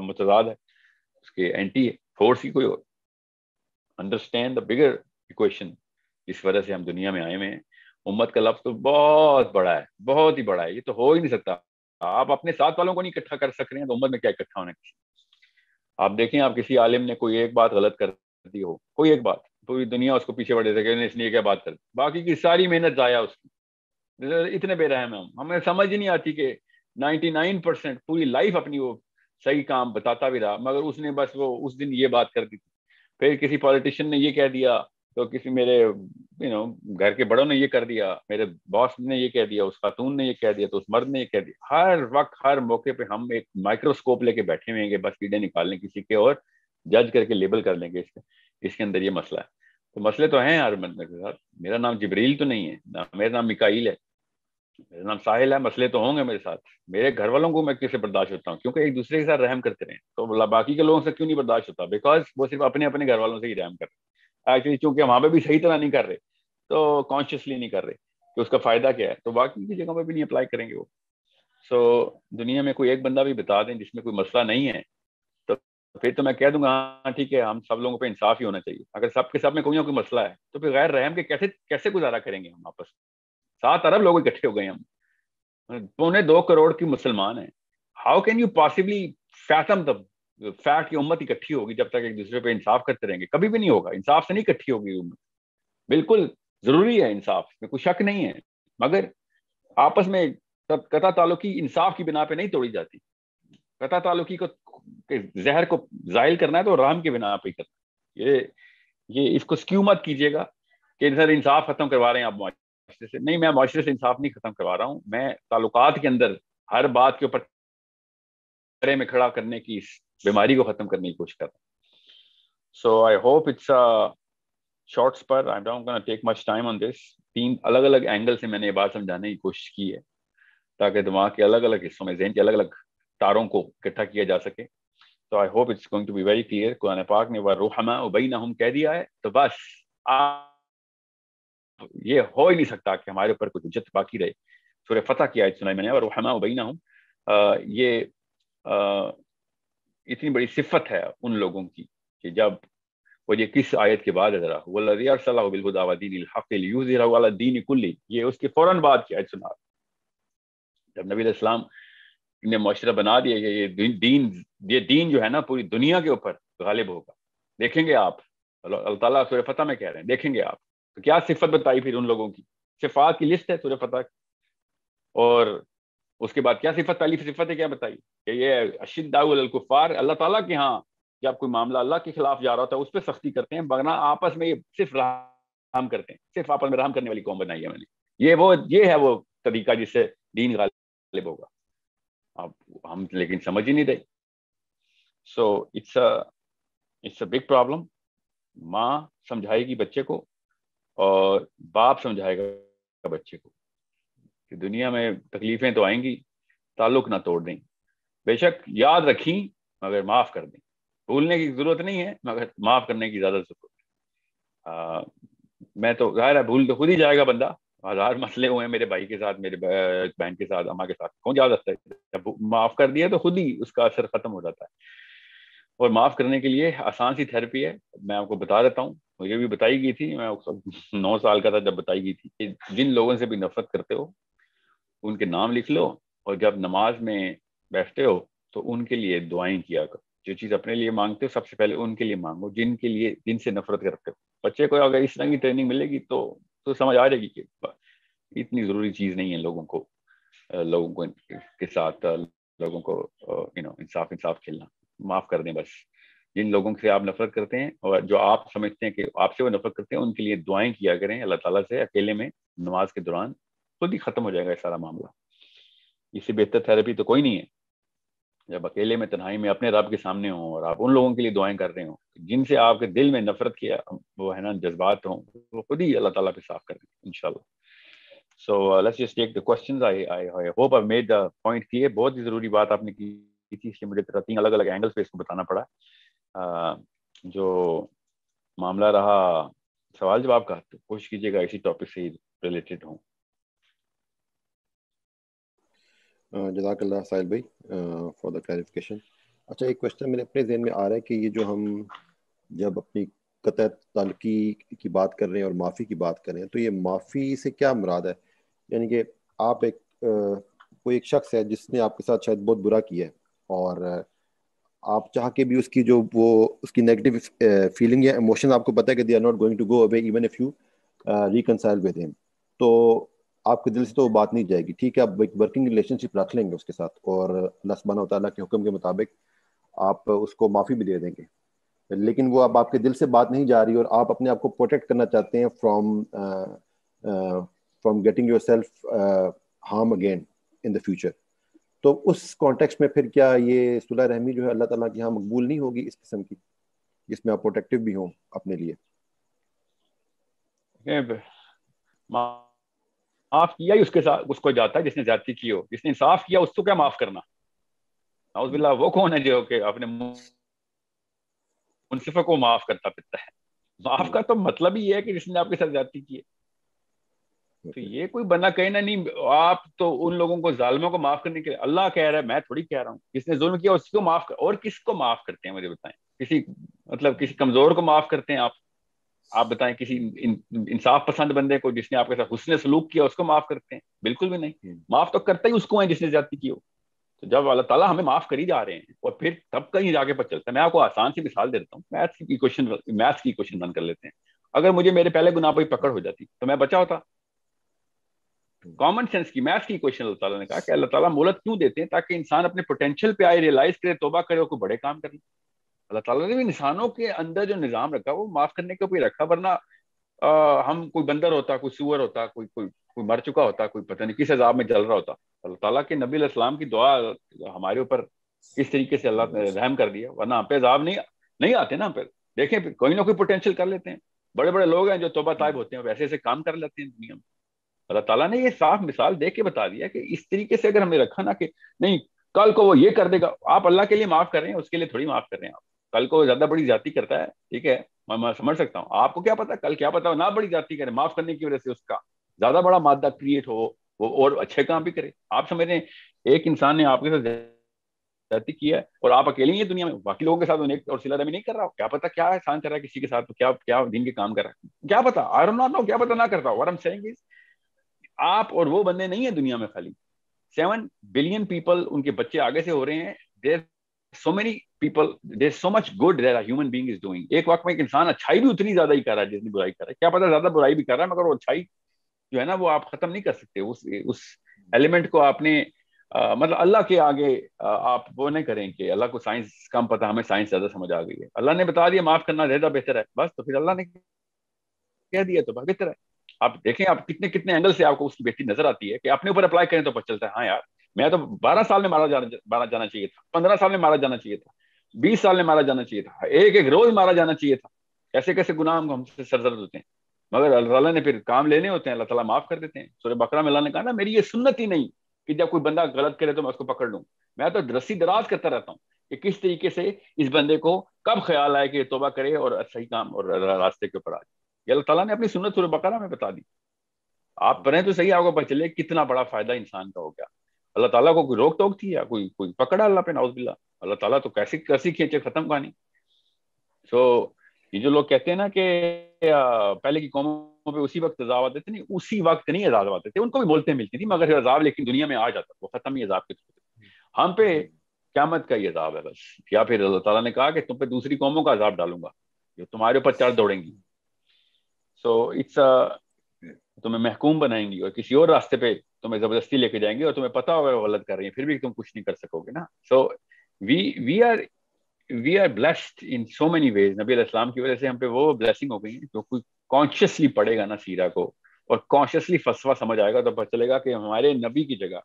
मुतजाद है। उसके एंटी फोर्स ही कोई और। अंडरस्टैंड द बिगर इक्वेशन जिस वजह से हम दुनिया में आए हुए हैं। उम्मत का लफ्ज तो बहुत बड़ा है, बहुत ही बड़ा है। ये तो हो ही नहीं सकता। आप अपने साथ वालों को नहीं इकट्ठा कर सक रहे हैं तो उम्मत में क्या इकट्ठा होना किसी आप देखें, आप किसी आलिम ने कोई एक बात गलत कर दी हो, कोई एक बात, पूरी दुनिया उसको पीछे बढ़े थे इसलिए क्या बात कर बाकी की सारी मेहनत जाया उसकी। इतने बेरहम हम। हमें समझ ही नहीं आती कि 99 परसेंट पूरी लाइफ अपनी वो सही काम बताता भी रहा, मगर उसने बस वो उस दिन ये बात कर दी फिर किसी पॉलिटिशियन ने ये कह दिया तो किसी मेरे यू नो घर के बड़ों ने ये कर दिया, मेरे बॉस ने ये कह दिया, उस खातून ने ये कह दिया तो उस मर्द ने ये कह दिया। हर वक्त, हर मौके पे हम एक माइक्रोस्कोप लेके बैठे हुए हैं बस कीड़े निकाल लें किसी के और जज करके लेबल कर लेंगे इसके इसके अंदर ये मसला है। तो मसले तो हैं हर बंदे के साथ। मेरा नाम जबरील तो नहीं है, ना मेरा नाम मिकाइल है, मेरा नाम साहिल है, मसले तो होंगे मेरे साथ। मेरे घर वालों को मैं कैसे बर्दाश्त होता हूँ? क्योंकि एक दूसरे के साथ रहम करते रहे। तो बाकी के लोगों से क्यों नहीं बर्दाश्त होता? बिकॉज़ वो सिर्फ़ अपने अपने घर वालों से ही रहम करते एक्चुअली चूँकि वहाँ पे भी सही तरह नहीं कर रहे तो कॉन्शियसली नहीं कर रहे कि उसका फ़ायदा क्या है। तो बाकी की जगह पे भी नहीं अप्लाई करेंगे वो। सो so, दुनिया में कोई एक बंदा भी बता दें जिसमें कोई मसला नहीं है तो फिर तो मैं कह दूँगा हाँ ठीक है हम सब लोगों पे इंसाफ ही होना चाहिए। अगर सबके सब में कोई ना कोई मसला है तो फिर गैर रहम के कैसे कैसे गुजारा करेंगे हम आपस सात अरब लोग इकट्ठे हो गए हम। पौने दो करोड़ की मुसलमान है। How can you possibly fathom the fact की उम्मत इकट्ठी होगी जब तक एक दूसरे पे इंसाफ करते रहेंगे। कभी भी नहीं होगा। इंसाफ से नहीं इकट्ठी होगी उम्मत। बिल्कुल ज़रूरी है इंसाफ। में कोई शक नहीं है। मगर आपस में कथा तालुकी इंसाफ की बिना पे नहीं तोड़ी जाती। कथा तालुकी को जहर को जाहिल करना है तो राम की बिना पे करना ये ये इसको स्क्यू मत कीजिएगा कि सर इंसाफ खत्म करवा रहे हैं आप मुआशरे से। नहीं, मैं मुआशरे से इंसाफ नहीं खत्म करवा रहा हूँ। मैं ताल्लुकात के अंदर हर बात के ऊपर में खड़ा करने की बीमारी को खत्म करने की कोशिश कर रहा हूँ। So I hope it's shorts पर I don't gonna take much time on this तीन अलग अलग एंगल से मैंने ये बात समझाने की कोशिश की है ताकि दिमाग के अलग अलग हिस्सों में जहन के अलग अलग तारों को इकट्ठा किया जा सके। तो I hope it's going to be very clear Quran पाक ने वरुहमा उबई हम कह दिया है तो बस आप ये हो ही नहीं सकता कि हमारे ऊपर कुछ इज़्ज़त बाकी रहे। सूर्य फतह की आयत सुनाई मैंने और हमा उबैना हूँ ये आ, इतनी बड़ी सिफत है उन लोगों की कि जब वो ये किस आयत के बाद दीन कुल्ली। ये उसके फ़ौरन बाद की आयत सुना। जब नबी इस्लाम ने मुशरा बना दिया ये दीन ये दीन जो है ना पूरी दुनिया के ऊपर गालिब होगा। देखेंगे आप अल्लाह ताला सूर्य फतह में कह रहे हैं, देखेंगे आप। तो क्या सिफत बताई फिर उन लोगों की? सिफात की लिस्ट है सूर्य फतह और उसके बाद क्या सिफत, पहली सिफत है, क्या बताई कि ये अशिदाकुफ़ार अल्लाह ताला के यहाँ जब कोई मामला अल्लाह के खिलाफ जा रहा होता है, उस पर सख्ती करते हैं, वरना आपस में ये सिर्फ़ राम करते हैं, सिर्फ़ आपस में राम करने वाली कौम बनाई है मैंने। ये वो, ये है वो तरीका जिससे दीन गालिब होगा। अब हम लेकिन समझ ही नहीं रहे। So it's it's a big problem माँ समझाएगी बच्चे को, और बाप समझाएगा बच्चे को। कि दुनिया में तकलीफें तो आएँगी, ताल्लुक ना तोड़ दें। बेशक याद रखी, मगर माफ़ कर दें। भूलने की ज़रूरत नहीं है, मगर माफ़ करने की ज़्यादा ज़रूरत है। मैं तो ज़ाहिर है, भूल तो खुद ही जाएगा बंदा। हज़ार मसले हुए हैं मेरे भाई के साथ, मेरे बहन के साथ, अम्मा के साथ। कौन याद रखता है? जब माफ़ कर दिया तो खुद ही उसका असर ख़त्म हो जाता है। और माफ़ करने के लिए आसान सी थेरेपी है। मैं आपको बता देता हूँ। मुझे भी बताई गई थी, मैं नौ साल का था जब बताई गई थी जिन लोगों से भी नफरत करते हो उनके नाम लिख लो और जब नमाज़ में बैठते हो तो उनके लिए दुआएँ किया करो। जो चीज़ अपने लिए मांगते हो, सबसे पहले उनके लिए मांगो, जिनके लिए जिनसे नफरत करते हो। बच्चे को अगर इस तरह की ट्रेनिंग मिलेगी तो तो समझ आ जाएगी कि इतनी ज़रूरी चीज़ नहीं है लोगों को लोगों को के साथ लोगों को यू नो इंसाफ इंसाफ खेलना। माफ़ कर दें बस। जिन लोगों से आप नफरत करते हैं और जो आप समझते हैं कि आपसे वो नफरत करते हैं, उनके लिए दुआएँ किया करें, अल्लाह ताला से अकेले में नमाज़ के दौरान। खुद ही खत्म हो जाएगा ये सारा मामला। इससे बेहतर थेरेपी तो कोई नहीं है। जब अकेले में तन्हाई में अपने रब के सामने हो और आप उन लोगों के लिए दुआएँ कर रहे हो जिनसे आपके दिल में नफरत किया वो है ना जज्बात हो वो खुद ही अल्लाह ताला पे साफ़ कर दें इंशाल्लाह। So let's just take the questions I I I hope I made the point किए बहुत ही ज़रूरी बात आपने की थी इसलिए मुझे तरह तीन अलग अलग एंगल्स पे इसको बताना पड़ा। Uh, जो मामला रहा सवाल जवाब का तो कोशिश कीजिएगा इसी टॉपिक से रिलेटेड हूँ। जजाकल्ला साहिल भाई फॉर द क्लैरिफिकेशन अच्छा एक क्वेश्चन मेरे अपने जहन में आ रहा है कि ये जो हम जब अपनी कत तलकी की बात कर रहे हैं और माफ़ी की बात कर रहे हैं तो ये माफ़ी से क्या मुराद है? यानी कि आप एक कोई एक शख्स है जिसने आपके साथ शायद बहुत बुरा किया है और आप चाह के भी उसकी जो वो, उसकी नेगेटिव फीलिंग या इमोशन आपको पता है कि they are not going to go away even if you reconcile with him तो आपके दिल से तो वो बात नहीं जाएगी। ठीक है, आप एक वर्किंग रिलेशनशिप रख लेंगे उसके साथ और अल्लाह तआला के हुक्म के मुताबिक आप उसको माफ़ी भी दे देंगे। लेकिन वो अब आपके दिल से बात नहीं जा रही और आप अपने आप को प्रोटेक्ट करना चाहते हैं from from getting yourself harm again in the future तो उस कॉन्टेक्स्ट में फिर क्या ये सुलह रहमी जो है अल्लाह ताला की यहाँ मकबूल नहीं होगी इस किस्म की, जिसमें आप प्रोटेक्टिव भी हों अपने लिए? माफ़ किया ही उसके साथ, उसको जाता है जिसने ज्यादती की हो। जिसने इंसाफ किया, उसको क्या माफ़ करना? बिल्ला वो कौन है जो कि अपने मुनसिफा को माफ़ करता फिरता है? माफ़ का तो मतलब ही है कि जिसने आपके साथ ज्यादती की है। तो ये कोई बना कहे ना, नहीं, आप तो उन लोगों को, जालमों को माफ़ करने के लिए अल्लाह कह रहा है, मैं थोड़ी कह रहा हूँ। जिसने जुल्म किया, उसको माफ़ कर, और किसको माफ़ करते हैं मुझे बताएँ? किसी मतलब किसी कमज़ोर को माफ़ करते हैं आप? आप बताएँ किसी इंसाफ पसंद बंदे को जिसने आपके साथ हुसन सलूक किया उसको माफ़ करते हैं। बिल्कुल भी नहीं। हम्म। माफ़ तो करता ही उसको है जिसने ज़्यादा की हो। तो जब अल्लाह ताला हमें माफ़ कर ही जा रहे हैं और फिर तब कहीं जाके पता चलता है। मैं आपको आसान सी मिसाल देता हूँ। मैथ्स की क्वेश्चन मैथ्स की क्वेश्चन रन कर लेते हैं। अगर मुझे मेरे पहले गुना पर पकड़ हो जाती तो मैं बचा होता। कॉमन हम्म। सेंस की मैथ्स की क्वेश्चन अल्लाह ताला ने कहा कि अल्लाह ताला मोहलत क्यों देते हैं ताकि इंसान अपने पोटेंशियल पे आए रियलाइज़ करे तोबा करे और कोई बड़े काम करे। अल्लाह ताला ने भी इंसानों के अंदर जो निज़ाम रखा, वो माफ़ करने का ऊपर रखा, वरना हम कोई बंदर होता, कोई सुअर होता, कोई कोई कोई मर चुका होता, कोई पता नहीं किस अजाब में जल रहा होता। अल्लाह ताला के नबी इस्लाम की दुआ हमारे ऊपर इस तरीके से अल्लाह ने रहम कर दिया वरना हम पे अजाब नहीं नहीं आते ना फिर देखें, कोई ना कोई पोटेंशियल कर लेते हैं। बड़े बड़े लोग हैं जो तोबा ताइब होते हैं वैसे ऐसे काम कर लेते हैं दुनिया में। अल्लाह ताला ने ये साफ़ मिसाल दे के बता दिया कि इस तरीके से अगर हमें रखा ना कि, नहीं, कल को वो ये कर देगा, आप अल्लाह के लिए माफ़ कर रहे हैं, उसके लिए थोड़ी माफ़ कर रहे हैं आप। कल को ज़्यादा बड़ी जाति करता है ठीक है? मैं, मैं समझ सकता हूँ। आपको क्या पता कल क्या पता ना बड़ी जाति करे माफ़ करने की वजह से उसका ज़्यादा बड़ा मादा क्रिएट हो वो और अच्छे काम भी करे। आप समझ रहे हैं एक इंसान ने आपके साथ जाति किया है और आप अकेले ही है दुनिया में बाकी लोगों के साथ और सिला नहीं कर रहा हो। क्या पता क्या एहसान कर रहा है किसी के साथ क्या क्या दिन के काम कर रहा है। क्या पता आई डोंट नो क्या पता ना करता और हम सेइंग आप और वो बंदे नहीं है दुनिया में खाली। सेवन बिलियन पीपल उनके बच्चे आगे से हो रहे हैं there so many people there so much good there human being is doing एक वक्त में एक इंसान अच्छाई भी उतनी ज़्यादा ही कर रहा है जितनी बुराई कर रहा है। क्या पता ज़्यादा बुराई भी कर रहा है मगर वो अच्छाई जो है ना वो आप खत्म नहीं कर सकते। उस उस एलिमेंट को आपने आ, मतलब अल्लाह के आगे आ, आप वो नहीं करें कि अल्लाह को साइंस कम पता हमें साइंस ज़्यादा समझ आ गई है। अल्लाह ने बता दिया माफ़ करना ज़्यादा बेहतर है। बस तो फिर अल्लाह ने कह दिया तो बेहतर है। आप देखें आप कितने कितने एंगल से आपको उसकी बेटी नज़र आती है कि अपने ऊपर अप्लाई करें तो पता चलता है हाँ यार मैं तो बारह साल में मारा जाना मारा जाना चाहिए था, पंद्रह साल में मारा जाना चाहिए था, बीस साल में मारा जाना चाहिए था, एक एक रोज मारा जाना चाहिए था। कैसे कैसे गुनाह हम, हमसे सरजर्द होते हैं। मगर अल्लाह ने फिर काम लेने होते हैं, अल्लाह ताला माफ़ कर देते हैं। सूर्य बकरा में अल्लाह ने कहा ना, मेरी ये सुन्नत ही नहीं कि जब कोई बंदा गलत करे तो मैं उसको पकड़ लूँ। मैं तो रस्सी दराज करता रहता हूँ कि किस तरीके से इस बंदे को कब ख्याल आए कि तोबा करे और सही काम और रास्ते के ऊपर आ जाए। अल्लाह ताला ने अपनी सुन्नत सूर्य बकरा में बता दी। आप पढ़ें तो सही आपको पता चले कितना बड़ा फ़ायदा इंसान का हो गया। अल्लाह ताला को कोई रोक टोक थी या कोई कोई पकड़ा अल्लाह पे नाउजबिल्ला अल्लाह ताला तो कैसी कैसी खींचे, खत्म कहानी। सो ये जो लोग कहते हैं ना कि पहले की कौमों पे उसी वक्त अजाब आते थे, नहीं, उसी वक्त नहीं अजाब आते थे। उनको भी बोलते मिलती थी, मगर अजाब लेकिन दुनिया में आ जाता वो खत्म ही अजाब के थ्रू हम पे क्यामत का ही अजाब है बस। या फिर अल्लाह ताला ने कहा कि तुम पे दूसरी कौमों का अजाब डालूँगा, जो तुम्हारे ऊपर चढ़ दौड़ेंगी। सो इट्स तुम्हें महकूम बनाएँगी और किसी और रास्ते पे तुम्हें ज़बरदस्ती लेके जाएँगे और तुम्हें पता होगा गलत कर रही है, फिर भी तुम कुछ नहीं कर सकोगे ना। So we we are we are blessed in so many ways नबी इस्लाम की वजह से हम पे वो ब्लेसिंग हो गई है जो कोई कॉन्शियसली पढ़ेगा ना सीरा को और कॉन्शियसली फसवा समझ आएगा तो पता चलेगा कि हमारे नबी की जगह,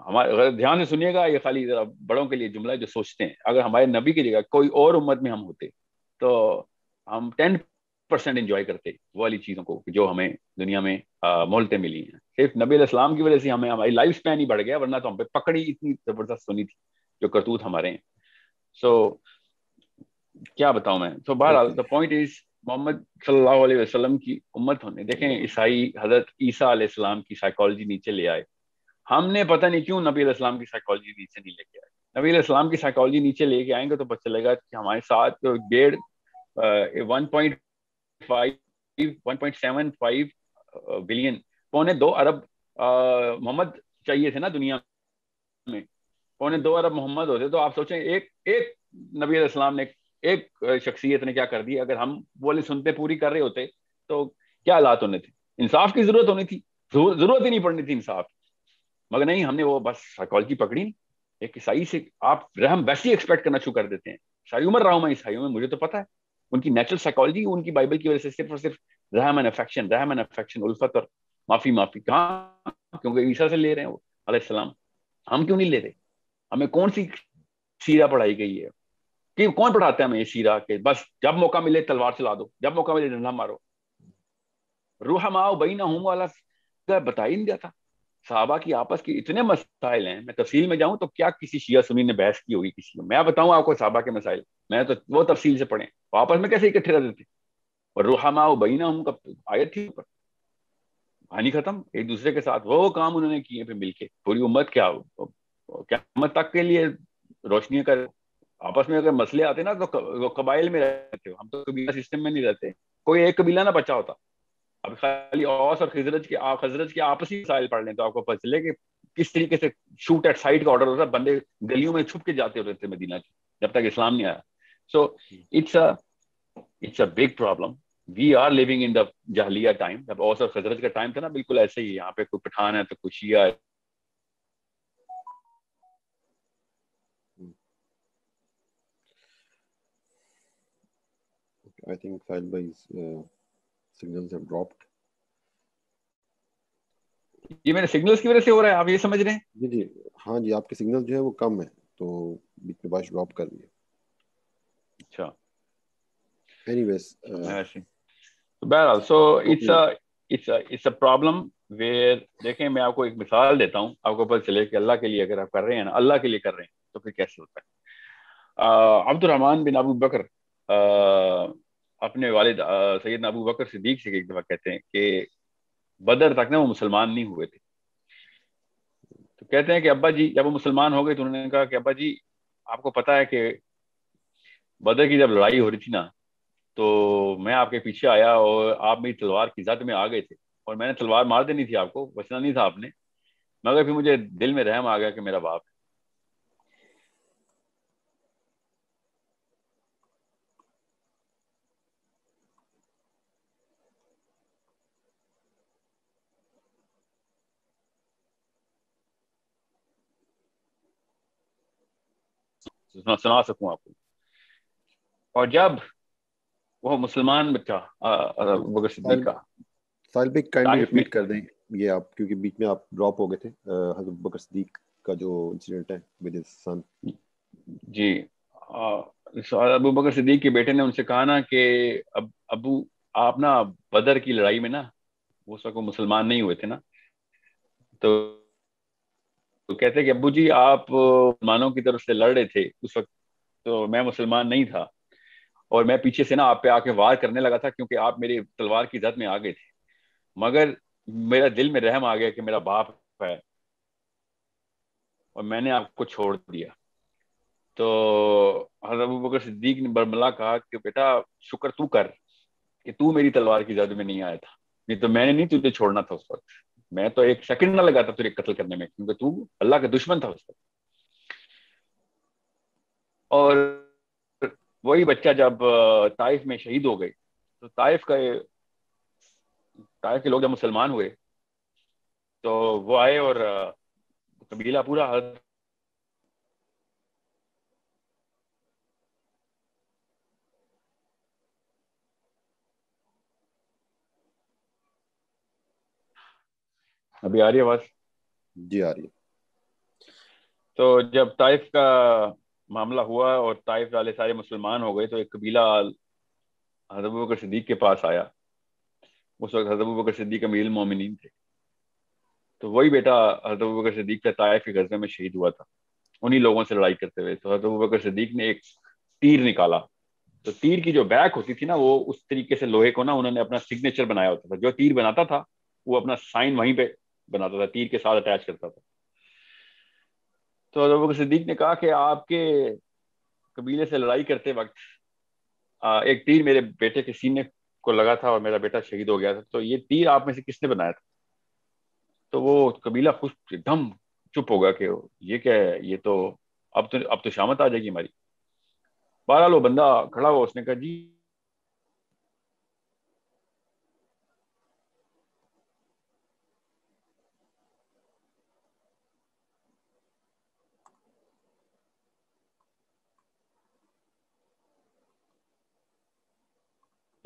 हमारे ध्यान से सुनिएगा, ये खाली बड़ों के लिए जुमला जो सोचते हैं। अगर हमारे नबी की जगह कोई और उम्मत में हम होते तो हम टेन परसेंट इंजॉय करते वो वाली चीज़ों को जो हमें दुनिया में मोहलते मिली हैं। सिर्फ़ नबी इस्लाम की वजह से हमें हमारी लाइफ स्पैन ही बढ़ गया वरना तो हम पे पकड़ी इतनी ज़बरदस्त सुनी थी जो करतूत हमारे हैं। सो so, क्या बताऊँ मैं? तो बहरहाल द पॉइंट इज़ मोहम्मद सल्लल्लाहु अलैहि वसल्लम की उम्मत होने देखें ईसाई हज़रत ईसा अलैहिस्सलाम की साइकोलॉजी नीचे ले आए। हमने पता नहीं क्यों नबी इस्लाम की साइकोलॉजी नीचे नहीं लेके आए। नबी इस्लाम की साइकोलॉजी नीचे लेके आएँगे तो पता चलेगा कि हमारे साथ डेढ़ one point five one point seven five billion पौने दो अरब मोहम्मद चाहिए थे ना दुनिया में। पौने दो अरब मोहम्मद होते तो आप सोचें, एक एक नबी इस्लाम ने, एक शख्सियत ने क्या कर दी? अगर हम बोले सुनते पूरी कर रहे होते तो क्या हालात होने थे? इंसाफ की ज़रूरत होनी थी। ज़रूरत ही नहीं पड़नी थी इंसाफ मगर नहीं, हमने वो बस साइकोलॉजी पकड़ी। एक ईसाई से आप रहम वैसे ही एक्सपेक्ट करना शुरू कर देते हैं। सारी उम्र रहा हूँ मैं ईसाइयों में, मुझे तो पता है। उनकी नेचुरल साइकोलॉजी उनकी बाइबल की वजह से सिर्फ़ और सिर्फ़ रहम एंड अफेक्शन रहम एंड अफेक्शन उल्फत और माफ़ी माफ़ी। कहाँ? क्योंकि ईसा से ले रहे हैं वो अलैहिस्सलाम हम क्यों नहीं ले रहे? हमें कौन सी सीरा पढ़ाई गई है? कि कौन पढ़ाता है हमें ये सीरा के? बस जब मौका मिले तलवार चला दो, जब मौका मिले डंडा मारो। रूहा माओ बही ना हूँ वाला बता ही नहीं जाता साहबा की आपस की इतने मसाइल हैं, मैं तफसील में जाऊँ तो क्या किसी शिया सुनी ने बहस की होगी किसी को? मैं बताऊँ आपको साहबा के मसाइल। मैं तो वो तफसील से पढ़े। तो आपस में कैसे इकट्ठे रहते थे और रूहामा बहीना हूँ कब आयत थी ऊपर? कहानी खत्म। एक दूसरे के साथ वो काम उन्होंने किए फिर मिलके। पूरी उम्मत क्या क्या उम्मत तक के लिए रोशनी कर? आपस में अगर मसले आते ना तो कबाइल में रहते हो। हम तो कबीला सिस्टम में नहीं रहते। कोई एक कबीला ना बचा होता। अब खाली औस और खजरत के आप खजरत के आपसी मसाइल पढ़ लें तो आपको पता चले कि किस तरीके से शूट एट साइड का ऑर्डर होता है बंदे गलियों में छुप के जाते होते थे मदीना के जब तक इस्लाम नहीं आया। So it's a it's a big problem we are living in the जहलिया time जब औस और खजरत का टाइम था ना बिल्कुल ऐसे ही यहाँ पे कोई पठान है तो कुछ शिया है। I think Sahil Bhai's uh, signals have dropped. ये मेरे सिग्नल्स की वजह से हो रहा है आप ये समझ रहे हैं? जी जी। हाँ जी आपके सिग्नल जो है वो कम है तो बीच में बात ड्रॉप कर दिया अच्छा। Anyways uh, so बहरहाल so it's a it's a it's a problem where देखें मैं आपको एक मिसाल देता हूँ आपको पता चले कि अल्लाह के लिए अगर आप कर रहे हैं ना अल्लाह के लिए कर रहे हैं तो फिर कैसे होता है? अब्दुलरहमान बिन अबू बकर अपने वालिद सैयद अबू बकर सिद्दीक से एक दफ़ा कहते हैं कि बदर तक ना वो मुसलमान नहीं हुए थे। तो कहते हैं कि अब्बा जी, जब वो मुसलमान हो गए तो उन्होंने कहा कि अब्बा जी, आपको पता है कि बदर की जब लड़ाई हो रही थी ना तो मैं आपके पीछे आया और आप मेरी तलवार की जद में आ गए थे और मैंने तलवार मार देनी थी आपको, बचना नहीं था आपने, मगर फिर मुझे दिल में रहम आ गया कि मेरा बाप है। सुना सकूँ आपको और जब वो मुसलमान बच्चा बकर सिद्दीक का साहिल भाई काइंडली रिपीट कर दें ये आप क्योंकि बीच में आप ड्रॉप हो गए थे हज़रत बकर सिद्दीक का जो इंसिडेंट है विद हिज सन जी अबू बकर सिद्दीक के बेटे ने उनसे कहा ना कि अब अबू आप ना बदर की लड़ाई में ना वो सब मुसलमान नहीं हुए थे ना तो तो कहते कि अबू जी आप मुसलमानों की तरफ़ से लड़ रहे थे उस वक्त तो मैं मुसलमान नहीं था। और मैं पीछे से ना आप पे आके वार करने लगा था, क्योंकि आप मेरे तलवार की जद में आ गए थे। मगर मेरा दिल में रहम आ गया कि मेरा बाप है और मैंने आपको छोड़ दिया। तो हज़रत बकर सिद्दीक ने बरमला कहा कि बेटा, शुक्र तू कर कि तू मेरी तलवार की जद में नहीं आया था। नहीं तो मैंने नहीं तुझे छोड़ना था उस वक्त। मैं तो एक सेकंड ना लगाता तुझे कत्ल करने में, क्योंकि तू अल्लाह का दुश्मन था उसका और वही बच्चा जब ताइफ में शहीद हो गए तो ताइफ का ताइफ के लोग जब मुसलमान हुए तो वो आए और कबीला पूरा अभी आ रही है आवाज़? जी आ रही है। तो जब ताइफ का मामला हुआ और ताइफ वाले सारे मुसलमान हो गए तो एक कबीला हज़रत बकर सिद्दीक के पास आया। उस वक्त हज़रत बकर सिद्दीक अमीर मोमिन थे। तो वही बेटा हज़रत बकर सिद्दीक का ताइफ के गजबे में शहीद हुआ था। उन्हीं लोगों से लड़ाई करते हुए। तो हज़रत बकर सिद्दीक ने एक तीर निकाला। तो तीर की जो बैक होती थी ना वो उस तरीके से लोहे को ना उन्होंने अपना सिग्नेचर बनाया होता था। जो तीर बनाता था वो अपना साइन वहीं पे बनाता था, तीर के साथ अटैच करता था। तो अबू सिद्दीक ने कहा कि आपके कबीले से लड़ाई करते वक्त एक तीर मेरे बेटे के सीने को लगा था और मेरा बेटा शहीद हो गया था। तो ये तीर आप में से किसने बनाया था? तो वो कबीला खुश, एकदम चुप होगा कि ये क्या है? ये तो अब तो अब तो शामत आ जाएगी हमारी। बहरहाल वो बंदा खड़ा हुआ, उसने कहा, जी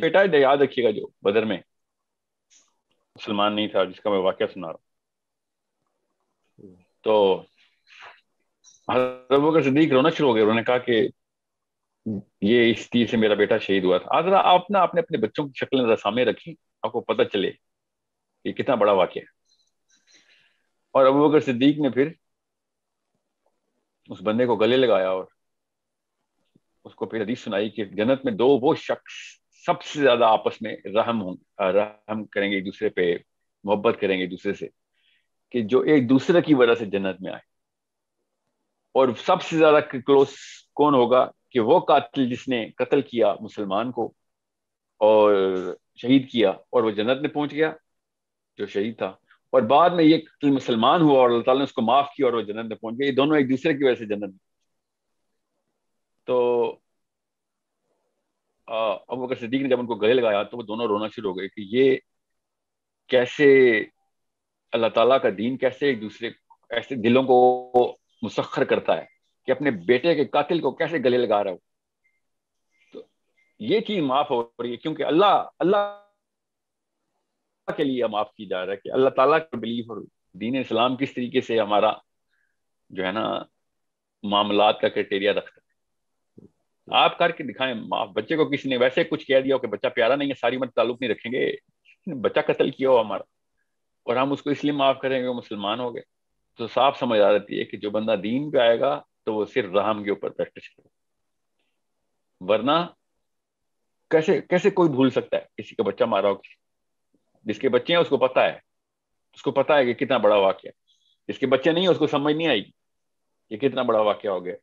बेटा याद रखिएगा जो बदर में मुसलमान नहीं था, जिसका मैं वाक्य सुना रहा हूँ। तो हज़रत सिद्दीक रोना शुरू हो गए। उन्होंने कहा कि ये इस तीर से मेरा बेटा शहीद हुआ था। आज आप ना अपने अपने बच्चों की शक्ल सामने रखी, आपको पता चले कि कितना बड़ा वाक्य है। और अबू बकर सिद्दीक ने फिर उस बंदे को गले लगाया और उसको फिर हदीस सुनाई कि जन्नत में दो वो शख्स सबसे ज़्यादा आपस में रहम हो रहम करेंगे एक दूसरे पे, मोहब्बत करेंगे एक दूसरे से, कि जो एक दूसरे की वजह से जन्नत में आए। और सबसे ज़्यादा क्लोज कौन होगा कि वो कातिल जिसने कत्ल किया मुसलमान को और शहीद किया और वो जन्नत में पहुँच गया, जो शहीद था। और बाद में ये कत्ल मुसलमान हुआ और अल्लाह ने उसको माफ़ किया और वो जन्नत में पहुँच गया। ये दोनों एक दूसरे की वजह से जन्नत में। तो अब अगर सिद्दीक ने जब उनको गले लगाया तो वो दोनों रोना शुरू हो गए कि ये कैसे अल्लाह ताला का दीन कैसे एक दूसरे, ऐसे दिलों को मुसखर करता है कि अपने बेटे के कातिल को कैसे गले लगा रहा हो। तो ये चीज़ माफ़ हो रही है, क्योंकि अल्लाह अल्लाह के लिए माफ़ की जा रहा है कि अल्लाह ताला का बिलीफ और दीन इस्लाम किस तरीके से हमारा जो है ना मामला का क्राइटेरिया रखता है। आप करके दिखाएँ, माफ़, बच्चे को किसी ने वैसे कुछ कह दिया हो कि बच्चा प्यारा नहीं है, सारी उम्र ताल्लुक नहीं रखेंगे। बच्चा कत्ल किया हो हमारा, और हम उसको इसलिए माफ़ करेंगे, वो मुसलमान हो गए। तो साफ़ समझ आ जाती है कि जो बंदा दीन पे आएगा तो वो सिर्फ़ रहम के ऊपर प्रैक्टिस करे वरना कैसे कैसे कोई भूल सकता है, किसी का बच्चा मारा हो जिसके बच्चे हैं, उसको पता है। उसको पता है कि कितना बड़ा वाक्य है। जिसके बच्चे नहीं है, उसको समझ नहीं आएगी कि कितना बड़ा वाक्य हो गया।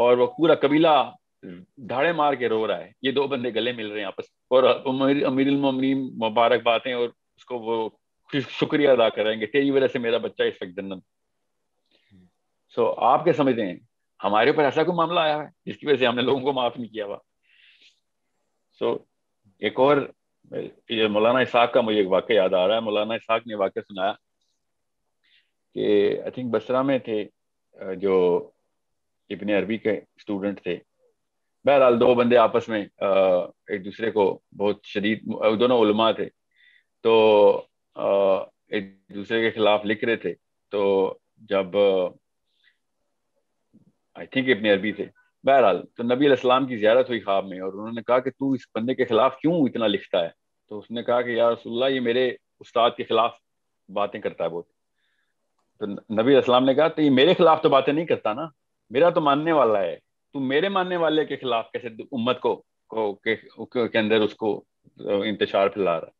और वो पूरा कबीला धाड़े मार के रो रहा है। ये दो बंदे गले मिल रहे हैं आपस और अमीर मुबारक बातें और उसको वो शुक्रिया अदा करेंगे। तेरी वजह से मेरा बच्चा इस वक्त जन्नत। सो आप क्या समझते हैं हमारे ऊपर ऐसा कोई मामला आया है जिसकी वजह से हमने लोगों को माफ़ नहीं किया हुआ? सो so, एक और ये मौलाना इसाक का मुझे एक वाक्य याद आ रहा है। मौलाना इसाक ने वाक्य सुनाया कि आई थिंक बसरा में थे जो इबन अरबी के स्टूडेंट थे। बहरहाल दो बंदे आपस में एक दूसरे को बहुत शदीद, दोनों उलमा थे। तो एक दूसरे के खिलाफ लिख रहे थे। तो जब आई थिंक इबन अरबी थे। बहरहाल तो नबी अलैहिस्सलाम की ज्यारत हुई ख्वाब में और उन्होंने कहा कि तू इस बंदे के खिलाफ क्यों इतना लिखता है? तो उसने कहा कि यार रसुल्ला ये मेरे उस्ताद के खिलाफ बातें करता है बहुत। तो नबी असलाम ने कहा तो ये मेरे खिलाफ तो बातें नहीं करता ना? मेरा तो मानने वाला है तू मेरे मानने वाले के खिलाफ कैसे उम्मत को को के, के अंदर उसको इंतज़ार फैला रहा है।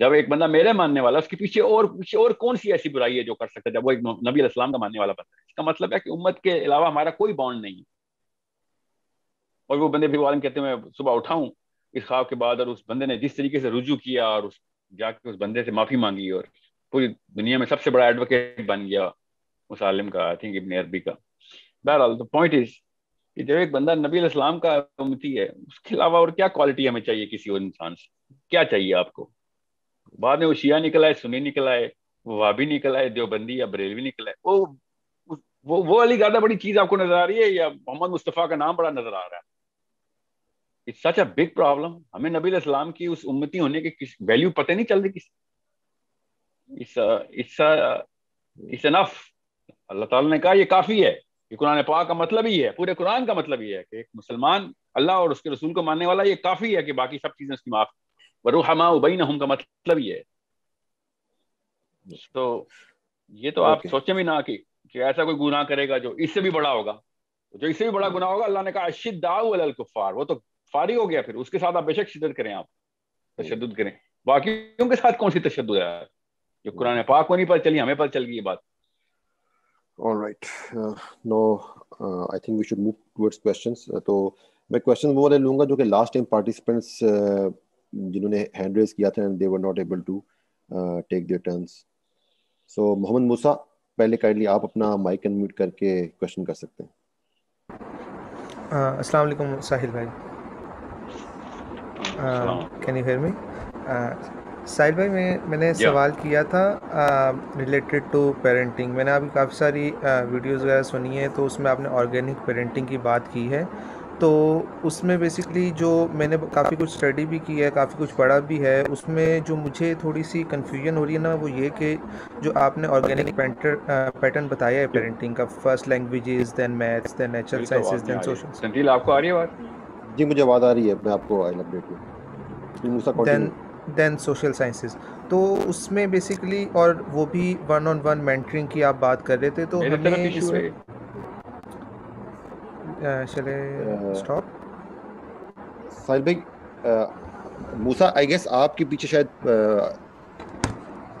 जब एक बंदा मेरे मानने वाला उसके पीछे और पीछे और कौन सी ऐसी बुराई है जो कर सकता है? जब वो एक नबी अलैहिस्सलाम का मानने वाला बंदा है इसका मतलब है कि उम्मत के अलावा हमारा कोई बॉन्ड नहीं और वो बंदे फिर वालम कहते हैं मैं सुबह उठाऊं इस ख्वाब के बाद और उस बंदे ने जिस तरीके से रुजू किया और उस जाके उस बंदे से माफ़ी मांगी और पूरी दुनिया में सबसे बड़ा एडवोकेट बन गया उस आलिम का आई थिंक इबन अरबी का। बहरहाल द पॉइंट इज़ कि जब एक बंदा नबी इस्लाम का उम्मती है, उसके अलावा और क्या क्वालिटी हमें चाहिए किसी और इंसान से? क्या चाहिए आपको? बाद में वो शिया निकला है सुनी निकला है वाबी निकला है, देवबंदी या बरेलवी निकला है, वो वो वो वाली ज़्यादा बड़ी चीज़ आपको नज़र आ रही है या मोहम्मद मुस्तफ़ा का नाम बड़ा नज़र आ रहा है? It's such a big problem हमें नबी इस्लाम की उस उम्मती होने की वैल्यू पता नहीं चल रही किसी। It's it's it's enough Allah ताला ने कहा, ये काफ़ी है। ये कुरान पाक का मतलब ही है पूरे कुरान का मतलब ही है कि एक मुसलमान अल्लाह और उसके रसूल को मानने वाला ये काफ़ी है कि बाकी सब चीज़ें उसकी माफ़ वरुहमा उबई हम का मतलब ही है। तो ये तो आप सोचे भी ना कि, कि ऐसा कोई गुनाह करेगा जो इससे भी बड़ा होगा। जो इससे भी बड़ा गुनाह होगा अल्लाह ने कहा अशिदाउल कुफार। वो तो फारी हो गया फिर। उसके साथ आप बेशक शिदत करें आप तशद करें। बाकी के साथ कौन सी तशद है? जो कुरान पाक को नहीं पता चली हमें पता चल गई ये बात। All right. Uh, no, uh, I think we should move towards questions. Uh, तो मैं क्वेश्चन वो वाले लूँगा जो कि लास्ट टाइम पार्टिसिपेंट्स जिन्होंने हैंड रेज किया था and they were not able to take their turns so Mohammad Musa पहले काइंडली आप अपना माइक अनम्यूट करके क्वेश्चन कर सकते हैं. अस्सलाम वालेकुम साहिल भाई। Can you hear me Sahil भाई मैं मैंने yeah. सवाल किया था रिलेटेड टू पेरेंटिंग मैंने अभी काफ़ी सारी वीडियोस वगैरह सुनी है तो उसमें आपने ऑर्गेनिक पेरेंटिंग की बात की है। तो उसमें बेसिकली जो मैंने काफ़ी कुछ स्टडी भी की है काफ़ी कुछ पढ़ा भी है उसमें जो मुझे थोड़ी सी कन्फ्यूज़न हो रही है ना वो ये कि जो आपने ऑर्गेनिक पैटर्न बताया है पेरेंटिंग का first languages then maths then natural sciences then social आपको आ रही है बात जी मुझे आवाज़ आ रही है मैं आपको I then then social sciences तो उसमें बेसिकली और वो भी वन ऑन वन मेंटरिंग की आप बात कर रहे थे तो हमें इसमें चले स्टॉप साहिल भाई मूसा आई गेस आपके पीछे शायद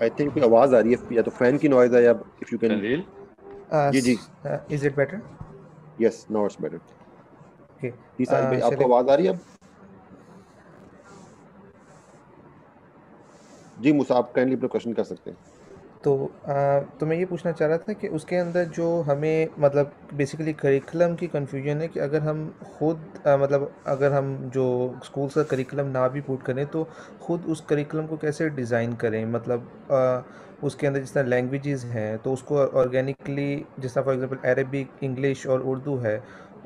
आई थिंक कोई आवाज़ आ रही है या तो फ़ैन की नॉइज़ है या इफ़ यू कैन जी जी। Is it better yes now it's better okay जी साहिल भाई आपको आवाज़ आ रही है अब? जी मुसा आप काइंडली अपना क्वेश्चन कर सकते हैं। तो आ, तो मैं ये पूछना चाह रहा था कि उसके अंदर जो हमें मतलब बेसिकली करिकुलम की कन्फ्यूज़न है कि अगर हम खुद आ, मतलब अगर हम जो स्कूल का करिकुलम ना भी पुट करें तो खुद उस करिकुलम को कैसे डिज़ाइन करें? मतलब आ, उसके अंदर जिस तरह लैंग्वेजेस हैं तो उसको ऑर्गेनिकली जिस तरह फॉर एग्जांपल अरबिक इंग्लिश और उर्दू है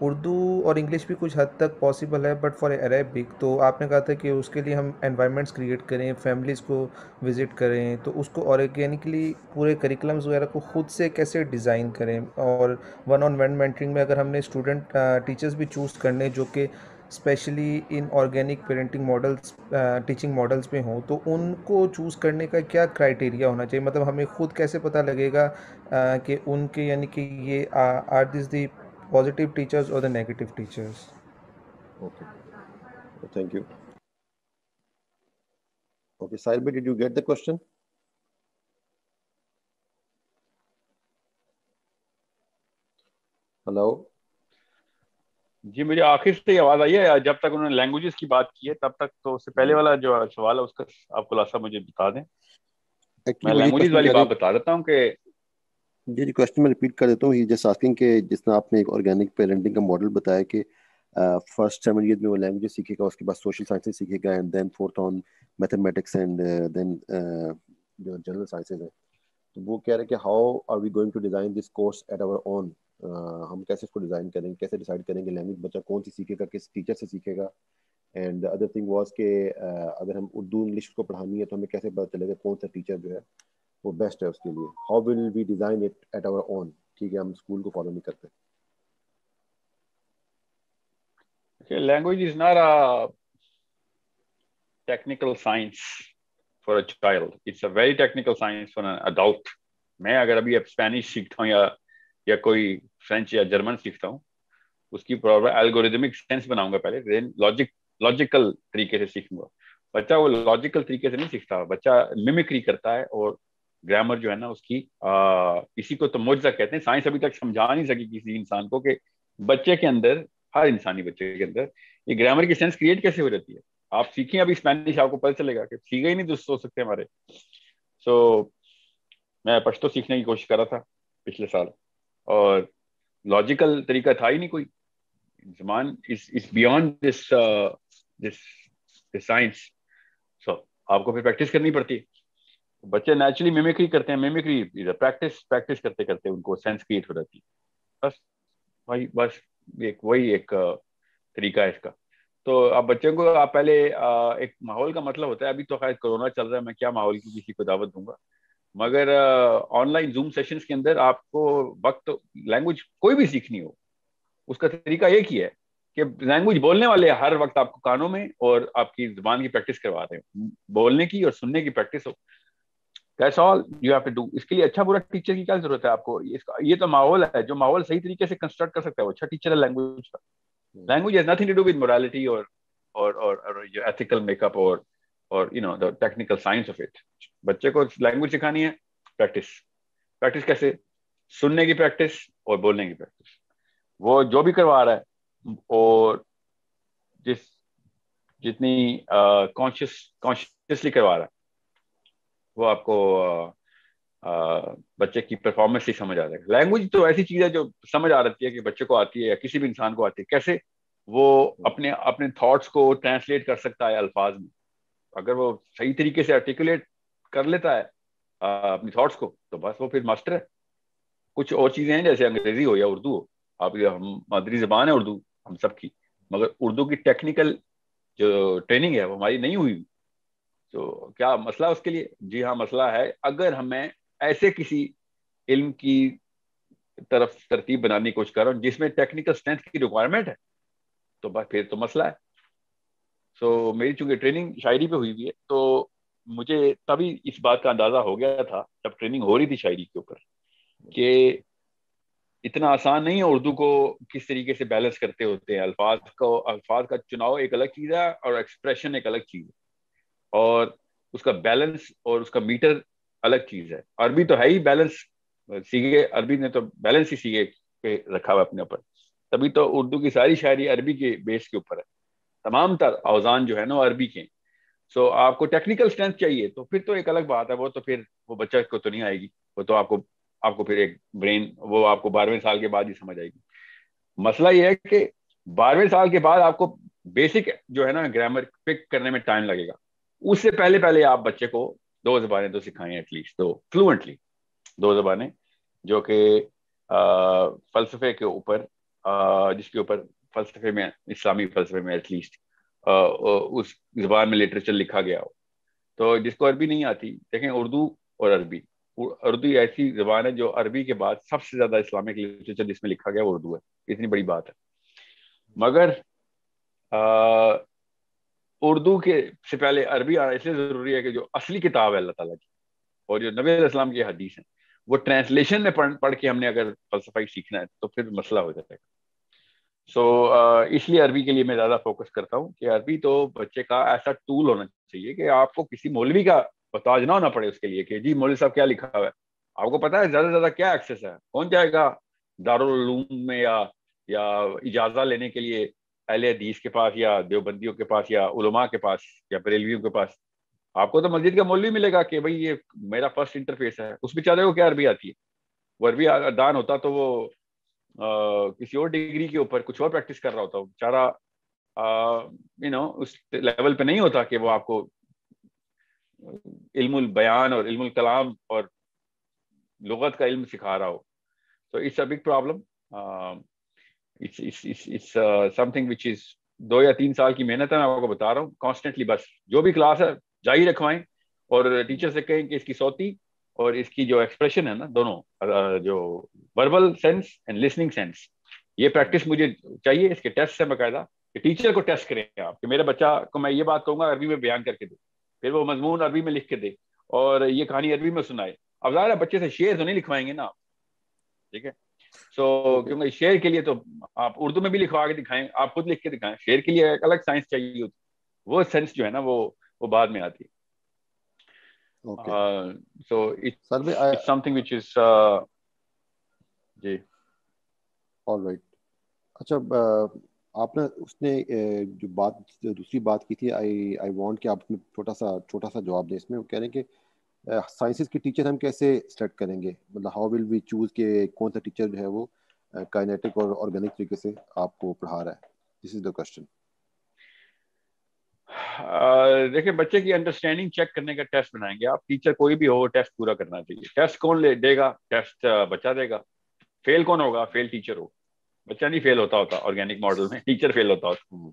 उर्दू और इंग्लिश भी कुछ हद तक पॉसिबल है बट फॉर अरेबिक तो आपने कहा था कि उसके लिए हम एनवायरनमेंट्स क्रिएट करें फैमिलीज़ को विज़िट करें तो उसको ऑर्गेनिकली पूरे करिकुलम्स वगैरह को ख़ुद से कैसे डिज़ाइन करें? और वन ऑन वन मेंटरिंग में अगर हमने स्टूडेंट टीचर्स भी चूज़ करने जो कि specially in organic parenting models teaching models में हो तो उनको चूज़ करने का क्या क्राइटेरिया होना चाहिए? मतलब हमें खुद कैसे पता लगेगा uh, कि उनके यानी कि ये are this the positive teachers और the negative teachers okay thank you okay Sahil did you get the question hello जी मुझे आखिर से आवाज़ आई है जब तक उन्होंने लैंग्वेजेस की बात की है तब तक तो उससे पहले वाला जो सवाल है उसका आप खुलासा मुझे बता दें। मैं लैंग्वेजेस वाली बात बता देता हूँ कि जी जी क्वेश्चन मैं रिपीट कर देता हूँ। जस्ट आस्किंग के जिस आपने एक ऑर्गेनिक पेरेंटिंग का मॉडल बताया कि फ़र्स्ट सेवन ईयर में वो लैंग्वेज सीखेगा, उसके बाद सोशल साइंसेस सीखेगा and then fourth on mathematics and then जो जनरल साइंसेज है। तो वो कह रहे हैं कि how are we going to design this course at our own हम कैसे इसको डिज़ाइन करेंगे, कैसे डिसाइड करेंगे लैंग्वेज बच्चा कौन सी सीखेगा, किस टीचर से सीखेगा? एंड अदर थिंग वाज के अगर हम उर्दू इंग्लिश को पढ़ानी है तो हमें कैसे पता चलेगा कौन सा टीचर जो है? वो बेस्ट है उसके लिए। How will we design it at our own ठीक है, हम स्कूल को फॉलो नहीं करते। Language is not a technical science for a child. It's a very technical science for an adult. मैं अगर अभी स्पेनिश सीखता हूँ या या कोई फ्रेंच या जर्मन सीखता हूँ, उसकी प्रॉब्लम एल्गोरिदमिक सेंस बनाऊँगा पहले देन लॉजिक लॉजिकल तरीके से सीखूँगा। बच्चा वो लॉजिकल तरीके से नहीं सीखता। बच्चा मिमिक्री करता है और ग्रामर जो है ना उसकी आ, इसी को तो मुआवजा कहते हैं। साइंस अभी तक समझा नहीं सकी किसी इंसान को कि बच्चे के अंदर हर इंसानी बच्चे के अंदर ये ग्रामर की सेंस क्रिएट कैसे हो जाती है? आप सीखें अभी स्पेनिश आपको पता चलेगा कि सीखे ही नहीं तो हो सकते हमारे। सो so, मैं पश्तो सीखने की कोशिश कर रहा था पिछले साल और लॉजिकल तरीका था ही नहीं कोई। Zaman is beyond this this science so आपको फिर प्रैक्टिस करनी पड़ती है। बच्चे नेचुरली मिमिक्री करते हैं मिमिक्री प्रैक्टिस प्रैक्टिस करते करते उनको सेंस क्रिएट हो जाती है। बस, वही, बस एक, वही एक तरीका है इसका। तो आप बच्चों को, आप पहले एक माहौल का मतलब होता है, अभी तो खैर कोरोना चल रहा है, मैं क्या माहौल की किसी को दावत दूँगा? मगर ऑनलाइन जूम सेशंस के अंदर आपको वक्त लैंग्वेज कोई भी सीखनी हो, उसका तरीका एक ही है कि लैंग्वेज बोलने वाले हर वक्त आपको कानों में और आपकी ज़ुबान की प्रैक्टिस करवा रहे हैं। बोलने की और सुनने की प्रैक्टिस हो। That's all you have to do इसके लिए अच्छा बुरा टीचर की क्या ज़रूरत है आपको? इसका ये तो माहौल है जो माहौल सही तरीके से कंस्ट्रक्ट कर सकता है वो अच्छा टीचर है लैंग्वेज का। Language has nothing to do with morality और और और एथिकल मेकअप और और you know the technical science of it बच्चे को लैंग्वेज सिखानी है प्रैक्टिस प्रैक्टिस कैसे? सुनने की प्रैक्टिस और बोलने की प्रैक्टिस वो जो भी करवा रहा है और जिस जितनी कॉन्शियस uh, कॉन्शियसली करवा रहा है। वो आपको आ, आ, बच्चे की परफॉर्मेंस ही समझ आ जाएगा। लैंग्वेज तो ऐसी चीज़ है जो समझ आ रही है कि बच्चे को आती है या किसी भी इंसान को आती है। कैसे वो अपने अपने थॉट्स को ट्रांसलेट कर सकता है अल्फाज में? अगर वो सही तरीके से आर्टिकुलेट कर लेता है अपनी थॉट्स को तो बस वो फिर मास्टर है। कुछ और चीज़ें हैं जैसे अंग्रेज़ी हो या उर्दू हो। आप ये हम मादरी जबान है उर्दू हम सब की। मगर उर्दू की टेक्निकल जो ट्रेनिंग है वो हमारी नहीं हुई। तो क्या मसला उसके लिए? जी हाँ मसला है। अगर हमें ऐसे किसी इल्म की तरफ़ तरतीब बनाने की कोशिश कर रहा हूँ जिसमें टेक्निकल स्ट्रेंथ की रिक्वायरमेंट है तो बस फिर तो मसला है। सो so, मेरी चूँकि ट्रेनिंग शायरी पे हुई हुई है तो मुझे तभी इस बात का अंदाज़ा हो गया था जब ट्रेनिंग हो रही थी शायरी के ऊपर कि इतना आसान नहीं है उर्दू को किस तरीके से बैलेंस करते होते हैं। अल्फाज को अल्फाज का चुनाव एक अलग चीज़ है और एक्सप्रेशन एक अलग चीज़ है। और उसका बैलेंस और उसका मीटर अलग चीज़ है। अरबी तो है ही बैलेंस सीखे अरबी ने तो बैलेंस ही सीखे पे रखा हुआ अपने ऊपर। तभी तो उर्दू की सारी शायरी अरबी के बेस के ऊपर है। तमाम तर अवजान जो है ना अरबी के। सो so, आपको टेक्निकल स्ट्रेंथ चाहिए तो फिर तो एक अलग बात है वो तो फिर वो बच्चा को तो नहीं आएगी। वो तो आपको आपको फिर एक ब्रेन वो आपको बारहवें साल के बाद ही समझ आएगी। मसला ये है कि बारहवें साल के बाद आपको बेसिक जो है ना ग्रामर पिक करने में टाइम लगेगा। उससे पहले पहले आप बच्चे को दो जबानें तो सिखाएँ एटलीस्ट दो फ्लुएंटली दो जबानें, जो कि फलसफे के ऊपर जिसके ऊपर फलसफे में, इस्लामी फलसफे में एटलीस्ट उस जबान में लिटरेचर लिखा गया हो। तो जिसको अरबी नहीं आती, देखें उर्दू और अरबी। उर्दू ऐसी जबान है जो अरबी के बाद सबसे ज़्यादा इस्लामिक लिटरेचर जिसमें लिखा गया उर्दू है। इतनी बड़ी बात है। मगर उर्दू के से पहले अरबी आना इसलिए ज़रूरी है कि जो असली किताब है अल्लाह ताला की और जो नबी इस्लाम की हदीस है वो ट्रांसलेशन में पढ़ पढ़ के हमने अगर फलसफाई सीखना है तो फिर मसला हो जाएगा। सो so, इसलिए अरबी के लिए मैं ज़्यादा फोकस करता हूँ कि अरबी तो बच्चे का ऐसा टूल होना चाहिए कि आपको किसी मौलवी का बताज ना होना पड़े उसके लिए कि जी मौलवी साहब क्या लिखा हुआ है? आपको पता है ज़्यादा से ज़्यादा क्या एक्सेस है? कौन जाएगा दारूम में या या इजाज़ा लेने के लिए अहले हदीस के पास या देवबंदियों के पास या उलमा के पास या बरेलवियों के पास आपको तो मस्जिद का मौलवी मिलेगा कि भाई ये मेरा फ़र्स्ट इंटरफेस है। उस बेचारे को क्या अरबी आती है? वो अरबी दान होता तो वो आ, किसी और डिग्री के ऊपर कुछ और प्रैक्टिस कर रहा होता। बेचारा यू नो उस लेवल पे नहीं होता कि वो आपको इल्मुल बयान और इल्मुल कलाम और लुगत का इल्म सिखा रहा हो। तो it's a big problem something which is दो या तीन साल की मेहनत है, मैं आपको बता रहा हूँ कॉन्स्टेंटली बस, जो भी क्लास है जारी रखवाएँ, और टीचर से कहें कि इसकी सौती और इसकी जो एक्सप्रेशन है ना, दोनों जो verbal sense and listening sense ये प्रैक्टिस मुझे चाहिए, इसके टेस्ट है बाकायदा, कि टीचर को टेस्ट करें आप, कि मेरे बच्चा को मैं ये बात कहूँगा, अरबी में बयान करके दे, फिर वो मजमून अरबी में लिख के दे, और ये कहानी अरबी में सुनाए। अब ज़ाहिर है, बच्चे से शेर तो नहीं लिखवाएँगे ना आप, ठीक है? सो so, क्योंकि शेर के लिए तो आप उर्दू में भी लिखवा के दिखाएँ आप खुद लिख के दिखाएँ। शेर के लिए एक अलग साइंस चाहिए होती। वो सेंस जो है ना वो वो बाद में आती। है. Uh, Sarve, I, it's something uh, ji. All right. अच्छा आपने उसने जो बात दूसरी बात की थी आई आई वांट कि आप छोटा सा छोटा सा जवाब दें इसमें। वो कह रहे हैं कि साइंसेस के टीचर हम कैसे सेलेक्ट करेंगे? मतलब हाउ विल वी चूज़ के कौन सा टीचर जो है वो काइनेटिक और ऑर्गेनिक तरीके से आपको पढ़ा रहा है? दिस इज़ द क्वेश्चन देखिए बच्चे की अंडरस्टैंडिंग चेक करने का टेस्ट बनाएँगे आप। टीचर कोई भी हो टेस्ट पूरा करना चाहिए। टेस्ट कौन ले देगा? टेस्ट बच्चा देगा। फेल कौन होगा? फेल टीचर हो। बच्चा नहीं फेल होता होता ऑर्गेनिक मॉडल में। टीचर फेल होता होता। हम्म।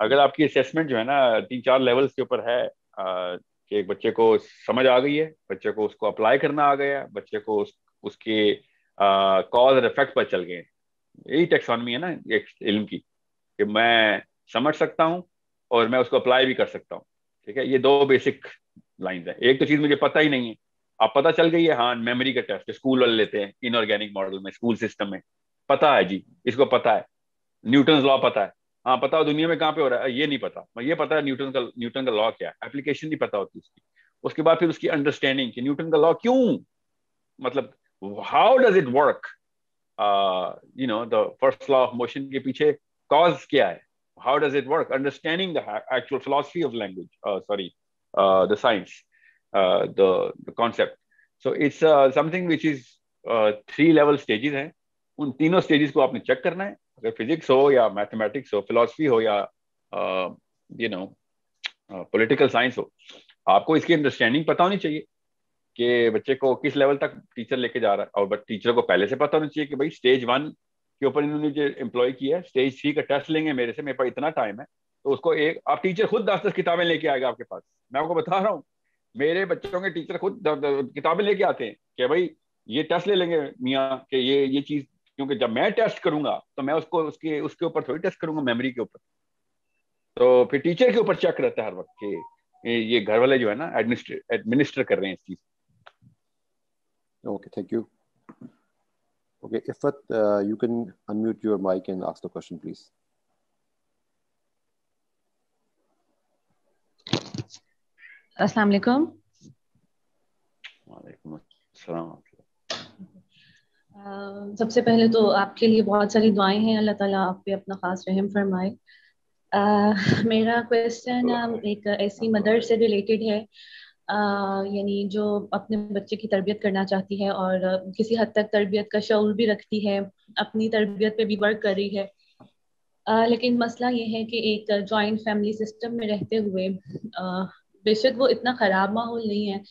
अगर आपकी असेसमेंट जो है ना तीन चार लेवल्स के ऊपर है कि एक बच्चे को समझ आ गई है बच्चे को उसको अप्लाई करना आ गया बच्चे को उस, उसके कॉज एंड इफ़ेक्ट पर चल गए। यही टेक्सोनमी है ना एक इल्म की कि मैं समझ सकता हूँ और मैं उसको अप्लाई भी कर सकता हूँ। ठीक है? ये दो बेसिक लाइन है। एक तो चीज़ मुझे पता ही नहीं है। आप पता चल गई है हाँ मेमोरी का टेस्ट स्कूल वाले लेते हैं इनऑर्गेनिक मॉडल में स्कूल सिस्टम में। पता है जी इसको पता है। न्यूटन लॉ पता है। हाँ पता हो दुनिया में कहाँ पे हो रहा है? ये नहीं पता। ये पता है न्यूटन का न्यूटन का लॉ क्या है। एप्लीकेशन नहीं पता होती उसकी। उसके बाद फिर उसकी अंडरस्टैंडिंग कि न्यूटन का लॉ क्यों? मतलब how does it work you know the first law of motion के पीछे कॉज क्या है? How does it work understanding sorry uh, the science uh, the the concept. So it's uh, something which is uh, three level stages हैं। उन तीनों stages को आपने check करना है। अगर फिजिक्स हो या मैथमेटिक्स हो फिलोसफी हो या यू नो पॉलिटिकल साइंस हो, आपको इसकी अंडरस्टैंडिंग पता होनी चाहिए कि बच्चे को किस लेवल तक टीचर लेके जा रहा है। और टीचर को पहले से पता होना चाहिए कि भाई स्टेज वन के ऊपर इन्होंने जो एम्प्लॉय किया है स्टेज थ्री का टेस्ट लेंगे मेरे से, मेरे पास इतना टाइम है तो उसको एक, आप टीचर खुद दस दस किताबें लेके आएगा आपके पास। मैं आपको बता रहा हूँ, मेरे बच्चों के टीचर खुद किताबें लेके आते हैं कि भाई ये टेस्ट ले लेंगे मियाँ, कि ये ये चीज़ क्योंकि जब मैं टेस्ट करूँगा तो मैं उसको उसके उसके ऊपर थोड़ी टेस्ट करूँगा मेमोरी के ऊपर तो फिर टीचर के ऊपर चेक रहता है हर वक्त कि ये घर वाले जो है ना एडमिनिस्टर एडमिनिस्टर कर रहे हैं इस चीज़ okay thank you Okay, Ifat, uh, you can unmute your mic and ask the question, please. Assalamu alaikum. सबसे पहले तो आपके लिए बहुत सारी दुआएँ हैं अल्लाह ताला आप पे अपना खास रहम फरमाए। uh, मेरा क्वेश्चन एक ऐसी मदर से रिलेटेड है। uh, यानी जो अपने बच्चे की तरबियत करना चाहती है और किसी हद तक तरबियत का शौर भी रखती है अपनी तरबियत पे भी वर्क कर रही है। लेकिन मसला ये है कि एक जॉइंट फैमिली सिस्टम में रहते हुए बेशक वो इतना ख़राब माहौल नहीं है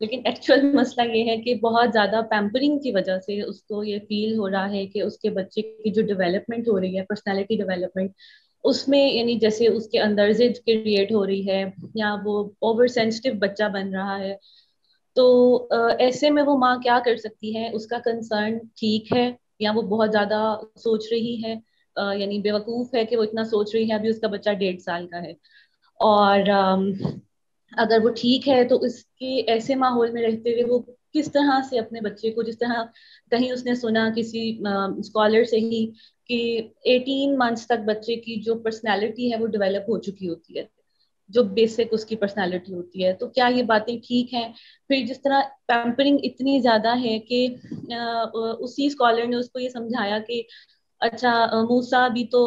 लेकिन एक्चुअल मसला ये है कि बहुत ज़्यादा पैम्परिंग की वजह से उसको ये फील हो रहा है कि उसके बच्चे की जो डेवलपमेंट हो रही है पर्सनैलिटी डेवलपमेंट उसमें यानी जैसे उसके अंदर जिद क्रिएट हो रही है या वो ओवर सेंसिटिव बच्चा बन रहा है तो ऐसे में वो माँ क्या कर सकती है? उसका कंसर्न ठीक है या वो बहुत ज़्यादा सोच रही है? यानी बेवकूफ़ है कि वो इतना सोच रही है, अभी उसका बच्चा डेढ़ साल का है और अगर वो ठीक है तो उसके ऐसे माहौल में रहते हुए वो किस तरह से अपने बच्चे को, जिस तरह कहीं उसने सुना किसी स्कॉलर से ही कि 18 मंथ्स तक बच्चे की जो पर्सनालिटी है, वो डेवलप हो चुकी होती है, जो बेसिक उसकी पर्सनालिटी होती है। तो क्या ये बातें ठीक हैं? फिर जिस तरह पैम्परिंग इतनी ज़्यादा है कि उसी स्कॉलर ने उसको ये समझाया कि अच्छा मूसा भी तो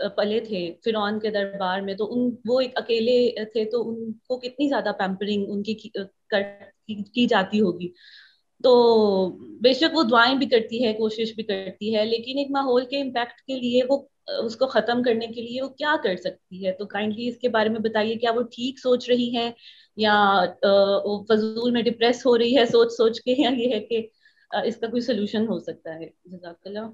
पले थे फिर के दरबार में तो उन वो एक अकेले थे तो उनको कितनी ज़्यादा पैम्परिंग उनकी कर, की, जाती होगी। तो बेशक वो दुआएँ भी करती है कोशिश भी करती है लेकिन एक माहौल के इम्पैक्ट के लिए वो उसको खत्म करने के लिए वो क्या कर सकती है? तो काइंडली इसके बारे में बताइए क्या वो ठीक सोच रही है? या फजूल में डिप्रेस हो रही है सोच सोच के या ये है कि इसका कोई सोल्यूशन हो सकता है? जजाकल्ला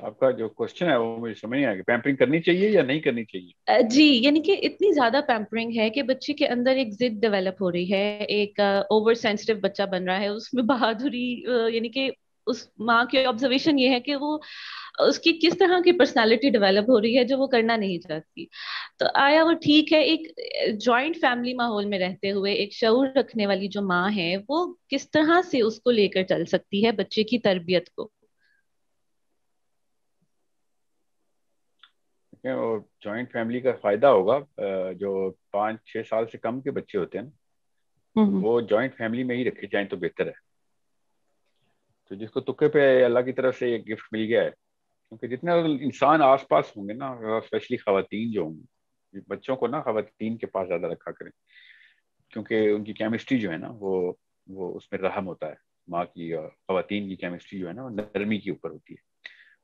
आपका जो क्वेश्चन है, वो मुझे समझ नहीं आया पैम्परिंग करनी चाहिए या नहीं करनी चाहिए? जी, यानी कि इतनी ज़्यादा पैम्परिंग है कि बच्चे के अंदर एक जिद डेवलप हो रही है, एक ओवर सेंसिटिव बच्चा बन रहा है, उसमें बहादुरी यानी कि उस माँ की ऑब्जर्वेशन ये है कि वो, उसकी किस तरह की पर्सनालिटी डेवलप हो रही है जो वो करना नहीं चाहती। तो आया वो ठीक है, एक जॉइंट फैमिली माहौल में रहते हुए एक शऊर रखने वाली जो माँ है, वो किस तरह से उसको लेकर चल सकती है बच्चे की तरबियत को? हैं और जॉइंट फैमिली का फ़ायदा होगा जो पाँच छः साल से कम के बच्चे होते हैं ना हम्म, हम्म। वो जॉइंट फैमिली में ही रखे जाए तो बेहतर है तो जिसको तुक्के पे अल्लाह की तरफ़ से एक गिफ्ट मिल गया है क्योंकि जितने इंसान आसपास होंगे ना स्पेशली खातन जो होंगी बच्चों को ना खातन के पास ज़्यादा रखा करें क्योंकि उनकी केमिस्ट्री जो है ना वो वो उसमें रहम होता है माँ की खातन की केमिस्ट्री जो है ना वो नरमी के ऊपर होती है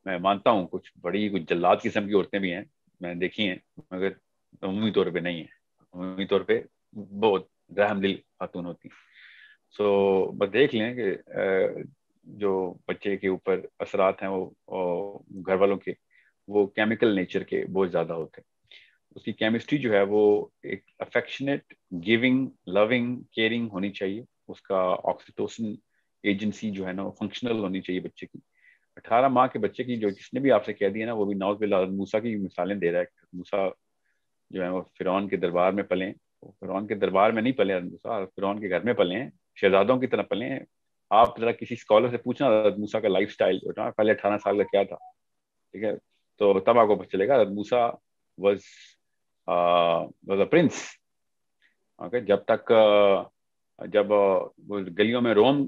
मैं मानता हूँ कुछ बड़ी कुछ जल्लाद किस्म की औरतें भी हैं मैंने देखी हैं मगर अमूमी तौर पे नहीं है। अमूमी तौर पे बहुत रहम दिल खातून होती सो so, बस देख लें कि जो बच्चे के ऊपर असरात हैं वो घर वालों के वो केमिकल नेचर के बहुत ज़्यादा होते हैं। उसकी केमिस्ट्री जो है वो एक अफेक्शनेट गिविंग लविंग केयरिंग होनी चाहिए। उसका ऑक्सीटोसिन एजेंसी जो है ना फंक्शनल होनी चाहिए बच्चे की। अठारह माह के बच्चे की जो जिसने भी आपसे कह दिया ना, वो भी नौज बिल्ला मूसा की मिसालें दे रहा है। मूसा जो है वो फिरौन के दरबार में पले फिरौन के दरबार में नहीं पले मूसा फिरौन के घर में पले हैं। शहजादों की तरह पले हैं। आप जरा किसी स्कॉलर से पूछना मूसा का लाइफ स्टाइल जो था, पहले अठारह साल का क्या था? ठीक है? तो तब आपको पता चलेगा Musa was was a prince okay जब तक, जब वो गलियों में रोम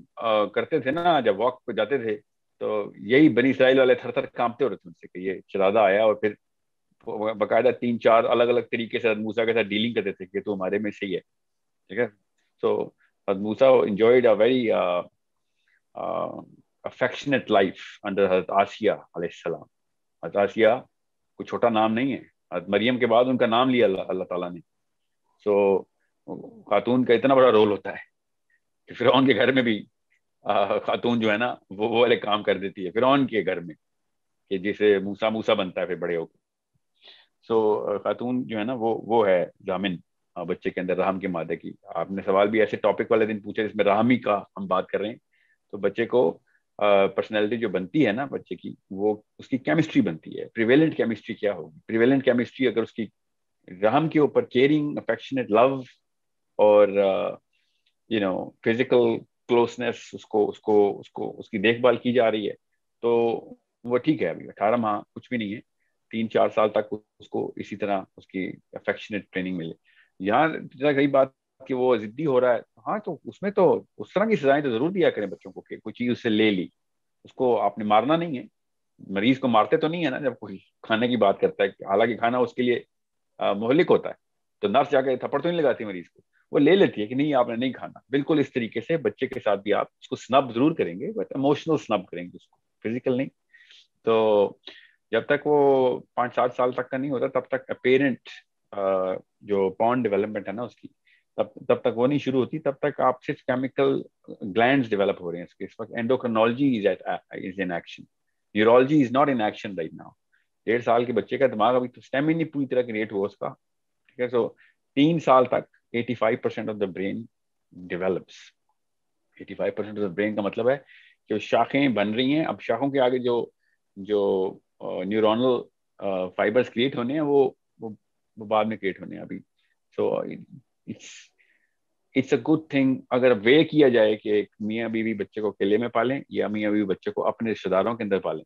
करते थे ना, जब वॉक पे जाते थे तो यही बनी इसराइल वाले थर थर कांपते हो रहे थे उनसे कि ये शरादा आया और फिर बाकायदा तीन चार अलग अलग तरीके से मूसा के साथ डीलिंग करते थे कि तो हमारे में सही है ठीक है? So Musa enjoyed a very affectionate life under हज़रत आसिया हज़रत आसिया कोई छोटा नाम नहीं है। मरियम के बाद उनका नाम लिया अल्लाह अल्लाह ताला ने। सो so, खातून का इतना बड़ा रोल होता है कि फिर उनके घर में भी खातून जो है ना, वो वो वाले काम कर देती है फिर के घर में, कि जिसे मूसा मूसा बनता है फिर बड़े होकर सो खातून जो है ना, वो वो है जामिन बच्चे के अंदर, राम के मादे की। आपने सवाल भी ऐसे टॉपिक वाले दिन पूछे, जिसमें रामी का हम बात कर रहे हैं। तो बच्चे को पर्सनैलिटी जो बनती है ना, बच्चे की, वो उसकी केमिस्ट्री बनती है। प्रिवेलेंट केमिस्ट्री क्या होगी? प्रिवेलेंट केमिस्ट्री अगर उसकी राम के ऊपर केयरिंग अफेक्शनेट लव और यू नो फ़िज़िकल क्लोजनेस उसको उसको उसको, उसकी देखभाल की जा रही है तो वो ठीक है अभी। अठारह माह कुछ भी नहीं है। तीन, चार साल तक उसको इसी तरह उसकी अफेक्शनेट ट्रेनिंग मिले। यहाँ रही बात कि वो जिद्दी हो रहा है हाँ तो उसमें तो उस तरह की सजाएँ तो ज़रूर दिया करें बच्चों को कि कोई चीज़ उससे ले ली। उसको आपने मारना नहीं है। मरीज़ को मारते तो नहीं है ना, जब कोई खाने की बात करता है, हालाँकि खाना उसके लिए मोहलिक होता है तो नर्स जाकर थप्पड़ तो नहीं लगाती मरीज़ को। वो ले लेती है कि नहीं, आपने नहीं खाना। बिल्कुल इस तरीके से बच्चे के साथ भी आप उसको स्नब ज़रूर करेंगे बट इमोशनल स्नब करेंगे उसको फ़िज़िकल नहीं। तो जब तक वो पाँच सात साल तक का नहीं होता, तब तक अपेरेंट जो पॉन्ड डेवलपमेंट है ना उसकी, तब तब तक वो नहीं शुरू होती, तब तक आप सिर्फ़ केमिकल ग्लैंड डेवलप हो रहे हैं इसके, इस वक्त endocrinology is is in action neurology is not in action right now डेढ़ साल के बच्चे का दिमाग अभी तो स्टेम ही नहीं पूरी तरह क्रिएट हुआ उसका। ठीक है सो तीन साल तक 85 percent of the brain develops 85 percent of the brain का मतलब है कि शाखें बन रही हैं। अब शाखों के आगे जो जो न्यूरोनल फाइबर्स क्रिएट होने हैं वो वो, वो बाद में क्रिएट होने हैं अभी। So it's it's a good thing अगर वे किया जाए कि मियाँ बीवी बच्चे को किले में पालें या मियाँ बीवी बच्चे को अपने रिश्तेदारों के अंदर पालें।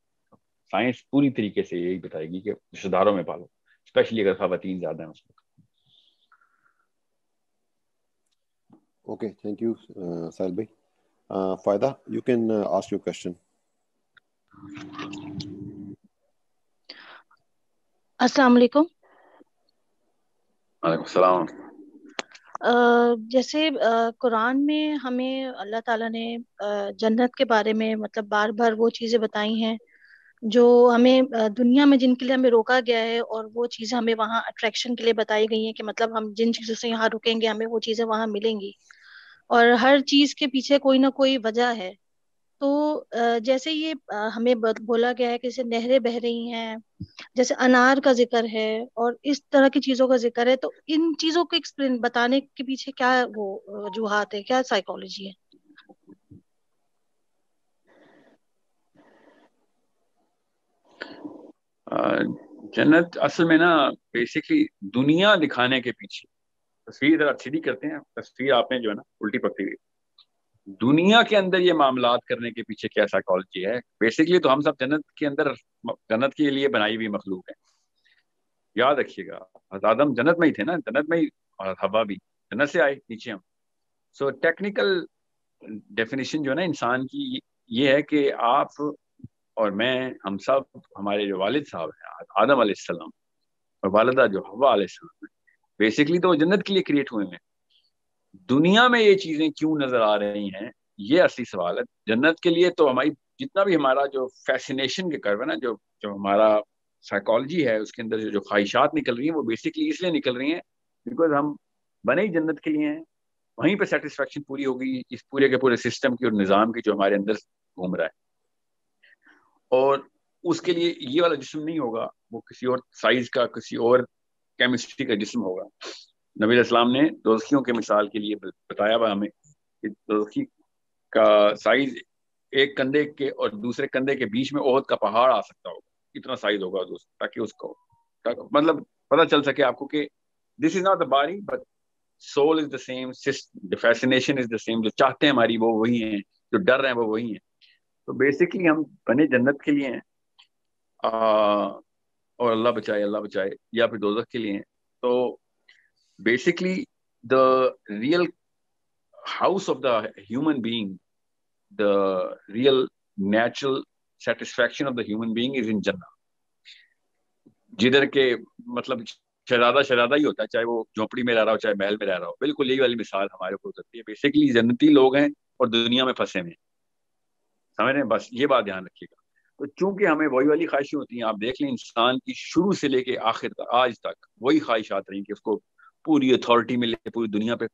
साइंस पूरी तरीके से यही बताएगी कि रिश्तेदारों में पालो स्पेशली अगर खातन ज़्यादा है उसमें। ओके थैंक यू साहिल भाई फ़ायदा you can ask your question अस्सलाम वालेकुम वालेकुम सलाम जैसे कुरान में हमें अल्लाह ताला ने जन्नत के बारे में मतलब बार बार वो चीज़ें बताई हैं जो हमें दुनिया में जिनके लिए हमें रोका गया है और वो चीज़ें हमें वहाँ अट्रैक्शन के लिए बताई गई हैं कि मतलब हम जिन चीज़ों से यहाँ रुकेंगे हमें वो चीज़ें वहाँ मिलेंगी। और हर चीज़ के पीछे कोई ना कोई वजह है। तो जैसे ये हमें बोला गया है कि जैसे नहरें बह रही हैं, जैसे अनार का ज़िक्र है और इस तरह की चीज़ों का ज़िक्र है तो इन चीज़ों को एक्सप्लेन, बताने के पीछे क्या वो वजूहत है, क्या साइकोलॉजी है? जन्नत असल में ना बेसिकली दुनिया दिखाने के पीछे। तस्वीर जरा सीधी करते हैं, तस्वीर आपने जो है ना उल्टी पकड़ी हुई। दुनिया के अंदर ये मामला करने के पीछे क्या साइकोलॉजी है? बेसिकली तो हम सब जन्नत के अंदर, जन्नत के लिए बनाई हुई मखलूक है। याद रखिएगा आदम जन्नत में ही थे ना, जन्नत में ही, और हवा भी, जन्नत से आए, नीचे हम। सो टेक्निकल डेफिनेशन जो है ना इंसान की, ये है कि आप और मैं, हम सब, हमारे जो वालिद साहब हैं, आदम सलाम और वालदा जो हवा सलाम है बेसिकली तो वो जन्नत के लिए क्रिएट हुए हैं। दुनिया में ये चीज़ें क्यों नज़र आ रही हैं, ये असली सवाल है। जन्नत के लिए तो हमारी, जितना भी हमारा जो फैसिनेशन के कर्व है ना, जो जो हमारा साइकोलॉजी है, उसके अंदर जो जो ख्वाहिशात निकल रही हैं, वो बेसिकली इसलिए निकल रही हैं बिकॉज़ हम बने ही जन्नत के लिए हैं। वहीं पर सेटिस्फेक्शन पूरी होगी इस पूरे के पूरे सिस्टम की और निज़ाम की जो हमारे अंदर घूम रहा है। और उसके लिए ये वाला जिसम नहीं होगा, वो किसी और साइज़ का, किसी और केमिस्ट्री का जिसम होगा। नबी इस्लाम ने दोस्तियों के मिसाल के लिए बताया हुआ हमें कि दोस्ती का साइज़ एक कंधे के और दूसरे कंधे के बीच में ओहद का पहाड़ आ सकता होगा। इतना साइज़ होगा दोस्त, ताकि उसको मतलब पता चल सके आपको कि this is not the body but soul is the same fascination is the same जो चाहते हैं हमारी वो वही है, जो डर रहे हैं वो वही है। तो बेसिकली हम बने जन्नत के लिए हैं। और अल्लाह बचाए अल्लाह बचाए या फिर दोजख के लिए। हैं तो basically the real house of the human being, the real natural satisfaction of the human being is in Jannah. जिधर के मतलब शहजादा शहजादा ही होता है चाहे वो झोपड़ी में रह रहा हो चाहे महल में रह रहा हो। बिल्कुल यही वाली मिसाल हमारे ऊपर होती है। बेसिकली जन्नती लोग हैं और दुनिया में फंसे हुए हैं। समझ रहे हैं? बस ये बात ध्यान रखिएगा। तो चूँकि हमें वही वाली ख्वाहिशें होती हैं आप देख लें इंसान की शुरू से लेके आखिर तक आज तक वही ख्वाहिशात रही कि उसको पूरी अथॉरिटी मिले पूरी दुनिया पे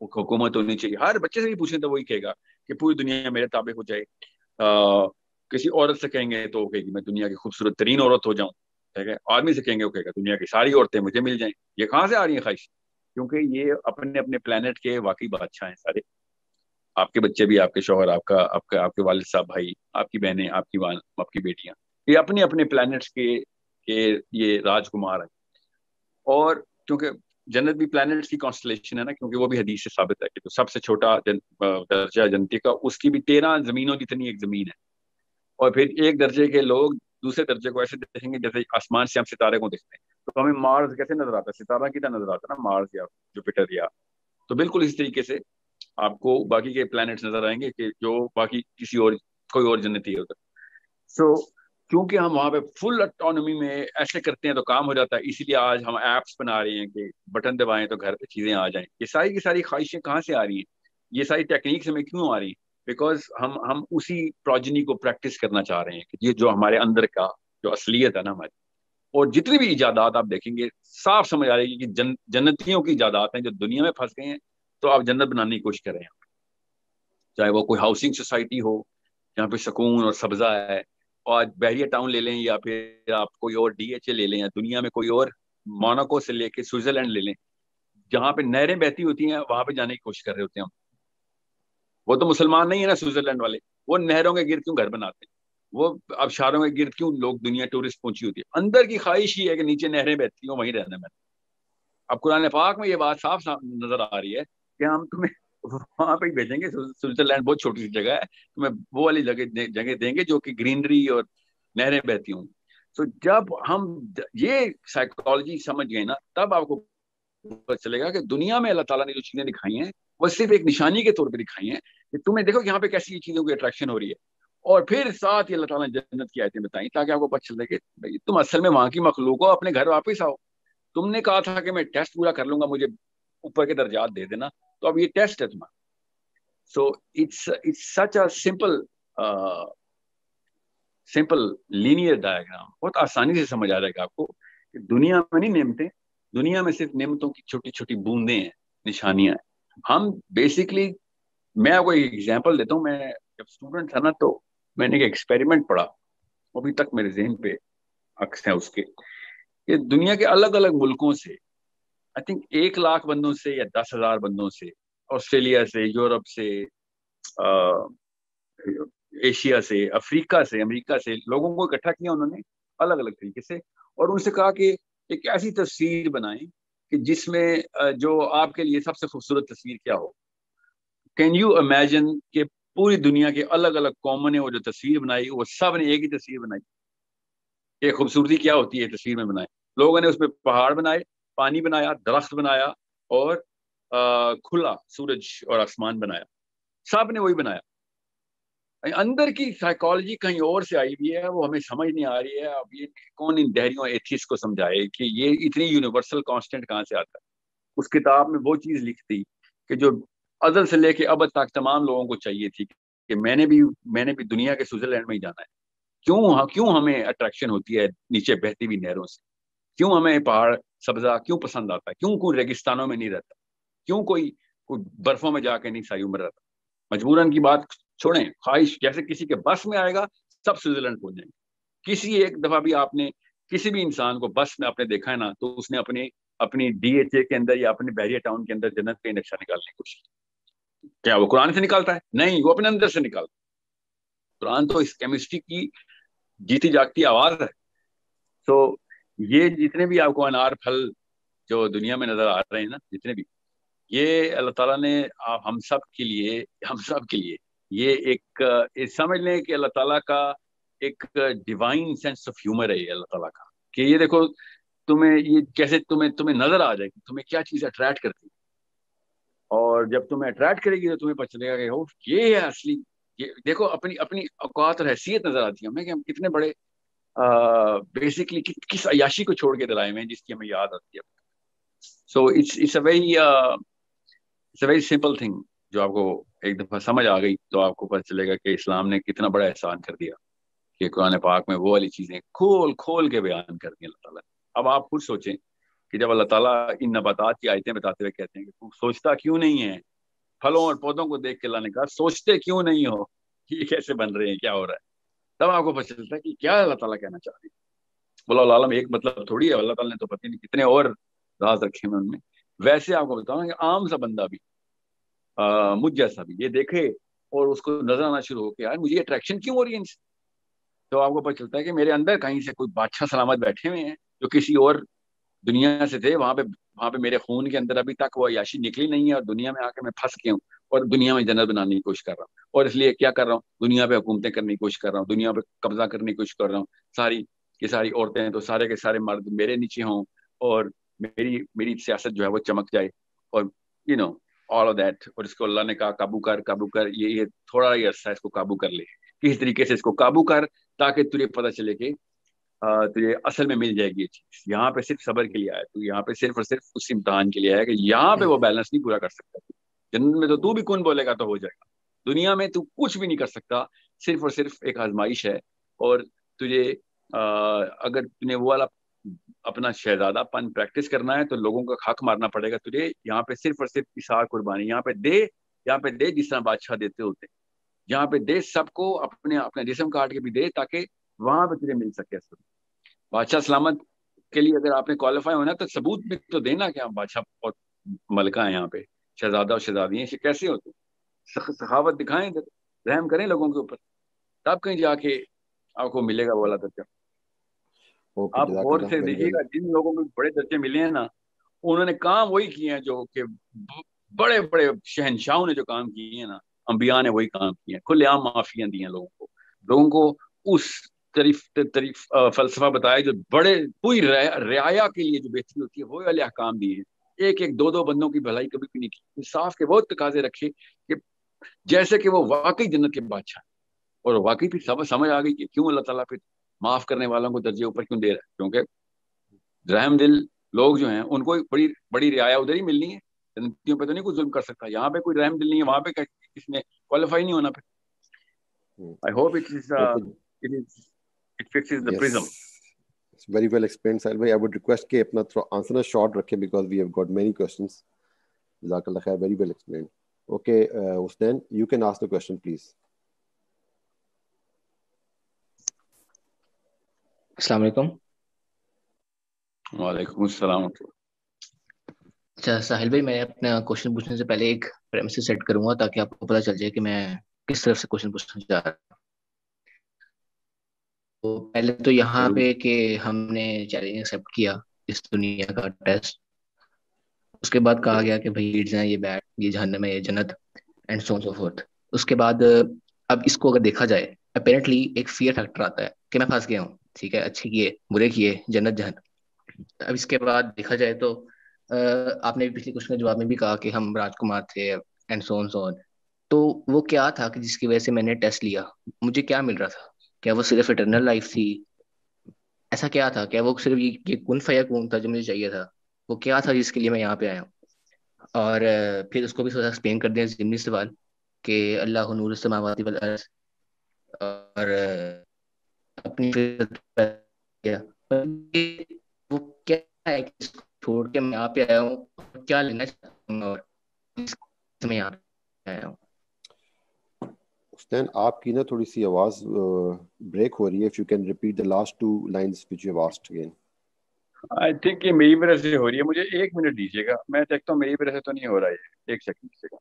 हुकूमत होनी चाहिए। हर बच्चे से भी पूछे तो वही कहेगा कि पूरी दुनिया मेरे ताबे हो जाए। आ, किसी औरत से कहेंगे तो वो कहेगी मैं दुनिया की खूबसूरत तरीन औरत हो जाऊँ। ठीक है? आदमी से कहेंगे वो कहेगा दुनिया की सारी औरतें मुझे मिल जाएँ। ये कहाँ से आ रही है ख्वाहिश? क्योंकि ये अपने अपने प्लानट के वाकई बादशाह हैं सारे। आपके बच्चे भी आपके शोहर आपका आपका आपके वालिद साहब भाई आपकी बहनें आपकी आपकी बेटियाँ ये अपने अपने प्लानट्स के के ये राजकुमार हैं। और क्योंकि जन्नत भी प्लैनेट्स की कॉन्स्टलेशन है ना क्योंकि वो भी हदीस से साबित है कि जो सबसे छोटा जन, दर्जा जनती का उसकी भी तेरह जमीनों जितनी एक ज़मीन है। और फिर एक दर्जे के लोग दूसरे दर्जे को ऐसे देखेंगे जैसे आसमान से हम सितारे को देखते हैं। तो हमें मार्स कैसे नज़र आता है? सितारा की तरह नज़र आता है ना? मार्स या जुपिटर या। तो बिल्कुल इस तरीके से आपको बाकी के प्लैनेट्स नज़र आएँगे कि जो बाकी किसी और कोई और जन्नती है उधर। सो so, क्योंकि हम वहाँ पे फुल अटोनॉमी में ऐसे करते हैं तो काम हो जाता है इसीलिए आज हम ऐप्स बना रहे हैं कि बटन दबाएँ तो घर पे चीज़ें आ जाएँ। ये सारी की सारी ख्वाहिशें कहाँ से आ रही हैं? ये सारी टेक्निक्स हमें क्यों आ रही है? बिकॉज़ हम हम उसी प्रोजनी को प्रैक्टिस करना चाह रहे हैं कि ये जो हमारे अंदर का जो असलियत है ना हमारी और जितनी भी इजादात आप देखेंगे साफ़ समझ आ रही है कि जन, जन्नतियों की इजादात हैं जो दुनिया में फंस गए हैं तो आप जन्नत बनाने की कोशिश कर रहे हैं। चाहे वो कोई हाउसिंग सोसाइटी हो, जहाँ पे सुकून और सब्जा है, और आज बहरिया टाउन ले लें या फिर आप कोई और डी एच ए ले लें या दुनिया में कोई और मोनाको से लेके स्विट्जरलैंड ले लें, जहाँ पे नहरें बहती होती हैं, वहाँ पे जाने की कोशिश कर रहे होते हैं हम। वो तो मुसलमान नहीं है ना स्विट्जरलैंड वाले। वो नहरों के गिर्द क्यों घर बनाते हैं? वो अब शारों के गिर्द क्यों लोग दुनिया टूरिस्ट पहुँची होती है? अंदर की ख्वाहिश ही है कि नीचे नहरें बहती हो, वहीं रहना मैंने अब कुरान पाक में ये बात साफ़ नज़र आ रही है कि हम तुम्हें वहाँ पे भेजेंगे। स्विट्जरलैंड बहुत छोटी सी जगह है। तुम्हें वो वाली जगह जगह देंगे जो कि ग्रीनरी और नहरें बहती होंगी तो जब हम ये साइकोलॉजी समझ गए ना, तब आपको पता चलेगा कि दुनिया में अल्लाह ताला ने जो चीज़ें दिखाई हैं, वो सिर्फ़ एक निशानी के तौर पर दिखाई हैं कि तुम्हें देखो यहाँ पे कैसी चीज़ों की अट्रैक्शन हो रही है। और फिर साथ ही अल्लाह ताला ने जन्नत की आयतें बताई ताकि आपको पता चल सके तुम असल में वहाँ की मखलूक हो, अपने घर वापस आओ। तुमने कहा था कि मैं टेस्ट पूरा कर लूँगा, मुझे ऊपर के दर्जात दे देना। तो अब ये टेस्ट है तुम्हारा। So it's it's such a simple simple linear diagram बहुत आसानी से समझ आ जाएगा आपको कि दुनिया में नहीं नेमते दुनिया में सिर्फ़ नेमतों की छोटी छोटी बूंदे हैं, निशानियाँ हैं। हम बेसिकली मैं आपको एक एग्जांपल देता हूँ, मैं जब स्टूडेंट था ना तो मैंने एक एक्सपेरिमेंट पढ़ा, अभी तक मेरे जहन पे अक्स है उसके, कि दुनिया के अलग अलग मुल्कों से आई थिंक एक लाख बंदों से या दस हज़ार बंदों से ऑस्ट्रेलिया से यूरोप से आ, एशिया से अफ्रीका से अमेरिका से लोगों को इकट्ठा किया उन्होंने अलग अलग तरीके से और उनसे कहा कि एक ऐसी तस्वीर बनाएँ कि जिसमें जो आपके लिए सबसे खूबसूरत तस्वीर क्या हो। कैन यू इमेजिन कि पूरी दुनिया के अलग अलग कॉमन ने वो जो तस्वीर बनाई वो सबने एक ही तस्वीर बनाई। एक खूबसूरती क्या होती है तस्वीर में बनाए लोगों ने उसमें पहाड़ बनाए पानी बनाया दरख्त बनाया और आ, खुला सूरज और आसमान बनाया। सबने वही बनाया। अंदर की साइकोलॉजी कहीं और से आई हुई है वो हमें समझ नहीं आ रही है। अब ये कौन इन दहरियों एथिस को समझाए कि ये इतनी यूनिवर्सल कांस्टेंट कहाँ से आता है? उस किताब में वो चीज़ लिखती कि जो अदल से लेके अब तक तमाम लोगों को चाहिए थी कि मैंने भी मैंने भी दुनिया के स्विट्जरलैंड में ही जाना है। क्यों क्यों हमें अट्रैक्शन होती है नीचे बहती हुई नहरों से? क्यों हमें पहाड़ सब्जा क्यों पसंद आता है? क्यों कोई रेगिस्तानों में नहीं रहता? क्यों कोई कोई बर्फों में जाके नहीं सारी उम्र रहता? मजबूरन की बात छोड़ें, ख्वाहिश, जैसे किसी के बस में आएगा, सब स्विट्जरलैंड पहुँच जाएँगे। किसी एक दफ़ा भी आपने, किसी भी इंसान को बस में आपने देखा है ना तो उसने अपनी अपनी डीएचए के अंदर या अपने बैरिया टाउन के अंदर जन्नत का नक्शा निकालने की कोशिश क्या वो कुरान से निकालता है? नहीं, वो अपने अंदर से निकालता है। कुरान तो इस केमिस्ट्री की जीती जागती आवाज़ है। तो ये जितने भी आपको अनार फल जो दुनिया में नज़र आ रहे हैं ना, जितने भी, ये अल्लाह ताला ने आप, हम सब के लिए, हम सब के लिए, ये एक समझ लें कि अल्लाह ताला का एक डिवाइन सेंस ऑफ़ ह्यूमर है ये अल्लाह ताला का, कि ये देखो तुम्हें, ये कैसे तुम्हें तुम्हें नज़र आ जाएगी, तुम्हें क्या चीज़ अट्रैक्ट करती है। और जब तुम्हें अट्रैक्ट करेगी तो तुम्हें पता चलेगा कि हो, ये है असली, ये देखो, अपनी अपनी औकात और हैसियत नज़र आती है। हमें कि हम कितने बड़े बेसिकली कि, किस अयाशी को छोड़ के दिलाए हुए हैं जिसकी हमें याद आती है। So it's it's a very it's a very simple thing जो आपको एक दफ़ा समझ आ गई तो आपको पता चलेगा कि इस्लाम ने कितना बड़ा एहसान कर दिया कि कुरान पाक में वो वाली चीज़ें खोल खोल के बयान कर दी अल्लाह ताला अब आप खुद सोचें कि जब अल्लाह ताला इन नबातात की आयतें बताते हुए कहते हैं कि तू सोचता क्यों नहीं है? फलों और पौधों को देख के लाने का सोचते क्यों नहीं हो? ये कैसे बन रहे हैं? क्या हो रहा है? तब आपको पता चलता है कि क्या अल्लाह ताला कहना चाह रही है। बोला आलम, एक मतलब थोड़ी है, अल्लाह ताला ने तो पता नहीं कितने और राज रखे हैं उनमें। वैसे आपको बताऊँ कि आम सा बंदा भी मुझ जैसा भी, ये देखे और उसको नज़र आना शुरू हो कि यार, मुझे अट्रैक्शन क्यों हो रही है इनसे? तो आपको पता चलता है कि मेरे अंदर कहीं से कोई बादशाह सलामत बैठे हुए हैं, जो किसी और दुनिया से थे, वहाँ पे वहाँ पे मेरे खून के अंदर अभी तक वो याशी निकली नहीं है और दुनिया में आके मैं फंस गया हूँ। और दुनिया में जन्नत बनाने की कोशिश कर रहा हूँ। और इसलिए क्या कर रहा हूँ? दुनिया पे हुकूमतें करने की कोशिश कर रहा हूँ। दुनिया पे कब्जा करने की कोशिश कर रहा हूँ। सारी की सारी औरतें हैं तो सारे के सारे मर्द मेरे नीचे हों और मेरी मेरी सियासत जो है वो चमक जाए और you know all of that और इसको अल्लाह ने कहा काबू कर काबू कर ये ये थोड़ा ही अर्सा इसको काबू कर ले। किस तरीके से इसको काबू कर ताकि तुझे पता चले कि तुझे असल में मिल जाएगी ये चीज़। यहाँ पे सिर्फ़ सबर के लिए आया। तू यहाँ पे सिर्फ़ और सिर्फ़ उस इम्तहान के लिए आया कि यहाँ पे वो बैलेंस नहीं पूरा कर सकता। जन्नत में तो तू भी कौन बोलेगा तो हो जाएगा। दुनिया में तू कुछ भी नहीं कर सकता सिर्फ़ और सिर्फ़ एक आजमाइश है। और तुझे आ, अगर तूने वो वाला अपना शहजादापन प्रैक्टिस करना है तो लोगों का खाक मारना पड़ेगा तुझे। यहाँ पे सिर्फ़ और सिर्फ़ इशार कुर्बानी यहाँ पे दे यहाँ पे दे जिस तरह बादशाह देते होते। यहाँ पे दे सबको अपने अपने जिसम काट के भी दे ताकि वहाँ पे तुझे मिल सके बादशाह सलामत के लिए अगर आपने क्वालिफाई होना तो सबूत भी तो देना कि हम बादशाह मलका है यहाँ पे। शहजादा और शहजादी कैसे होते हैं? सखावत दिखाएँ रहम करें लोगों के ऊपर। तब कहीं जाके आपको मिलेगा वाला दर्जा। आप गौर से देखिएगा जिन लोगों को बड़े दर्जे मिले हैं ना उन्होंने काम वही किए हैं जो कि बड़े बड़े शहनशाहों ने जो काम किए हैं ना अम्बिया ने वही काम किए हैं खुलेआम माफिया दी हैं लोगों को। लोगों को उस तरीफ तरीफ फलसफा बताया जो बड़े पूरी रियाया के लिए जो बेहतरी होती है वो वाले अहकाम दिए हैं। एक एक दो दो बंदों की भलाई कभी भी नहीं की। इंसाफ के बहुत तकाजे रखे कि जैसे कि वो वाकई जन्नत के बादशाह और वाकई फिर समझ समझ आ गई कि क्यों अल्लाह ताला फिर माफ़ करने वालों को दर्जे ऊपर क्यों दे रहा है? क्योंकि रहम दिल लोग जो हैं उनको बड़ी बड़ी रियाया उधर ही मिलनी है। जन्नतियों पे तो नहीं कुछ जुल्म कर सकता। यहाँ पे कोई रहम दिल नहीं है वहाँ पे किसने क्वालिफाई नहीं होना पे I hope it is it is it fixes the prism It's very well explained, Sahil bhai. I would request ke apna answer na short rakhe because we have got many questions. Jazakallah khair. Very well explained. Okay, uh, Husnain, you can ask the question, please. अस्सलाम वालेकुम वालेकुम अस्सलाम अच्छा साहिल भाई मैं अपना question पूछने से पहले एक प्रेमिस सेट करूँगा ताकि आपको पता चल जाए कि मैं किस तरफ़ से क्वेश्चन पूछना चाह रहा हूँ तो पहले तो यहाँ पे कि हमने चैलेंज एक्सेप्ट किया इस दुनिया का टेस्ट उसके बाद कहा गया कि भाई ईड्स हैं ये बैड ये जहन्नम है ये जन्नत एंड सो सो फोर्थ उसके बाद अब इसको अगर देखा जाए अपेरेंटली एक फियर फैक्टर आता है कि मैं फंस गया हूँ ठीक है अच्छे किए बुरे किए जन्नत जहन अब इसके बाद देखा जाए तो आपने भी पिछले क्वेश्चन के जवाब में भी कहा कि हम राजकुमार थे एंड सोन सोन तो वो क्या था कि जिसकी वजह से मैंने टेस्ट लिया? मुझे क्या मिल रहा था? क्या वो सिर्फ़ इटरनल लाइफ थी? ऐसा क्या था? क्या वो सिर्फ़ ये, ये कुन फया कौन था जो मुझे चाहिए था? वो क्या था जिसके लिए मैं यहाँ पे आया हूँ? और फिर उसको भी थोड़ा एक्सप्लेन कर दें जिमनी सवाल कि अल्लाह नूर समावाती और अपनी वो क्या है छोड़ के मैं यहाँ पे आया हूँ? क्या लेना चाहता हूँ और मैं यहाँ आया हूँ? Husnain, आपकी ना थोड़ी सी आवाज़ ब्रेक हो रही है if you can repeat the last two lines which you have asked again I think ये मेरी वजह से हो रही है। मुझे एक मिनट दीजिएगा। मैं देखता हूँ मेरी वजह से तो नहीं हो रहा है एक सेकंड दीजिएगा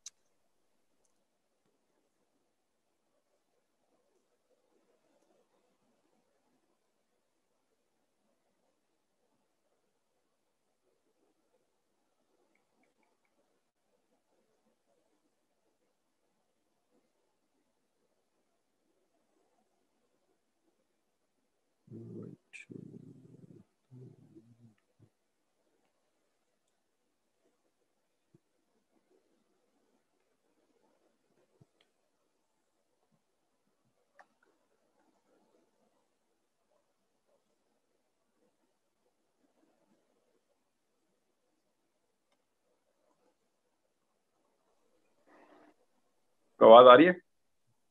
तो आवाज़ आ रही है?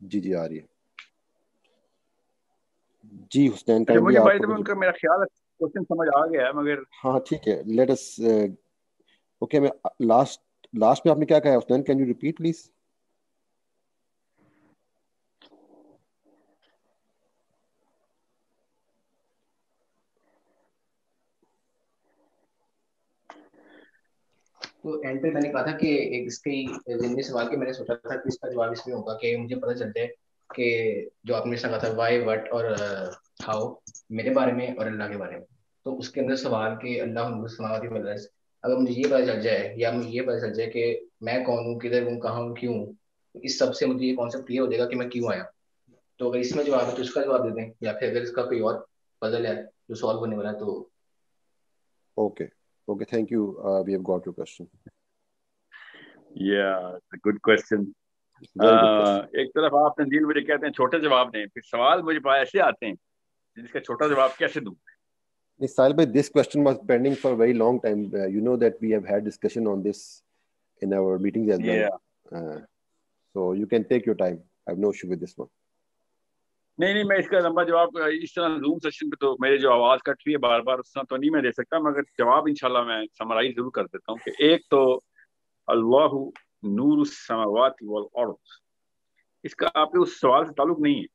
जी जी आ रही है। जी हुसैन का मुझे भाई तो उनका मेरा ख्याल क्वेश्चन समझ आ गया है मगर हाँ ठीक है लेट अस ओके मैं लास्ट लास्ट में आपने क्या कहा Hussain can you repeat please तो एंड पे मैंने कहा था कि एक इसके ज़िंदगी सवाल के मैंने सोचा था कि इसका जवाब इसमें होगा कि मुझे पता चल जाए कि जो आपने कहा था वाई वट और हाउ मेरे बारे में और अल्लाह के बारे में। तो उसके अंदर सवाल कि, अल्लाह अगर मुझे ये पता चल जाए या मुझे ये पता चल जाए कि मैं कौन हूँ, किधर हूँ, कहाँ हूँ, क्यों इस सबसे मुझे ये कॉन्सेप्ट क्लियर हो जाएगा कि मैं क्यों आया। तो अगर इसमें जवाब है तो इसका जवाब दे दें या फिर अगर इसका कोई और पजल है जो सॉल्व होने वाला है तो। Okay okay. Okay, thank you. Uh, we have got your question. Yeah, it's a good question. Uh, एक तरफ आप तंजील मुझे कहते हैं छोटे जवाब दें फिर सवाल मुझे पास ऐसे आते हैं जिसका छोटा जवाब कैसे दूं Sahil bhai, this question was pending for a very long time. Uh, you know that we have had discussion on this in our meetings as well. Yeah. Uh, so you can take your time. I have no issue with this one. नहीं नहीं, मैं इसका लंबा जवाब इस तरह zoom session पे तो मेरे जो आवाज़ कट रही है बार बार उस तरह तो नहीं मैं दे सकता, मगर जवाब इंशाल्लाह मैं समराइज ज़रूर कर देता हूँ कि एक तो अल्लाह नूर समावात वल अर्द। इसका आपके उस सवाल से ताल्लुक नहीं है।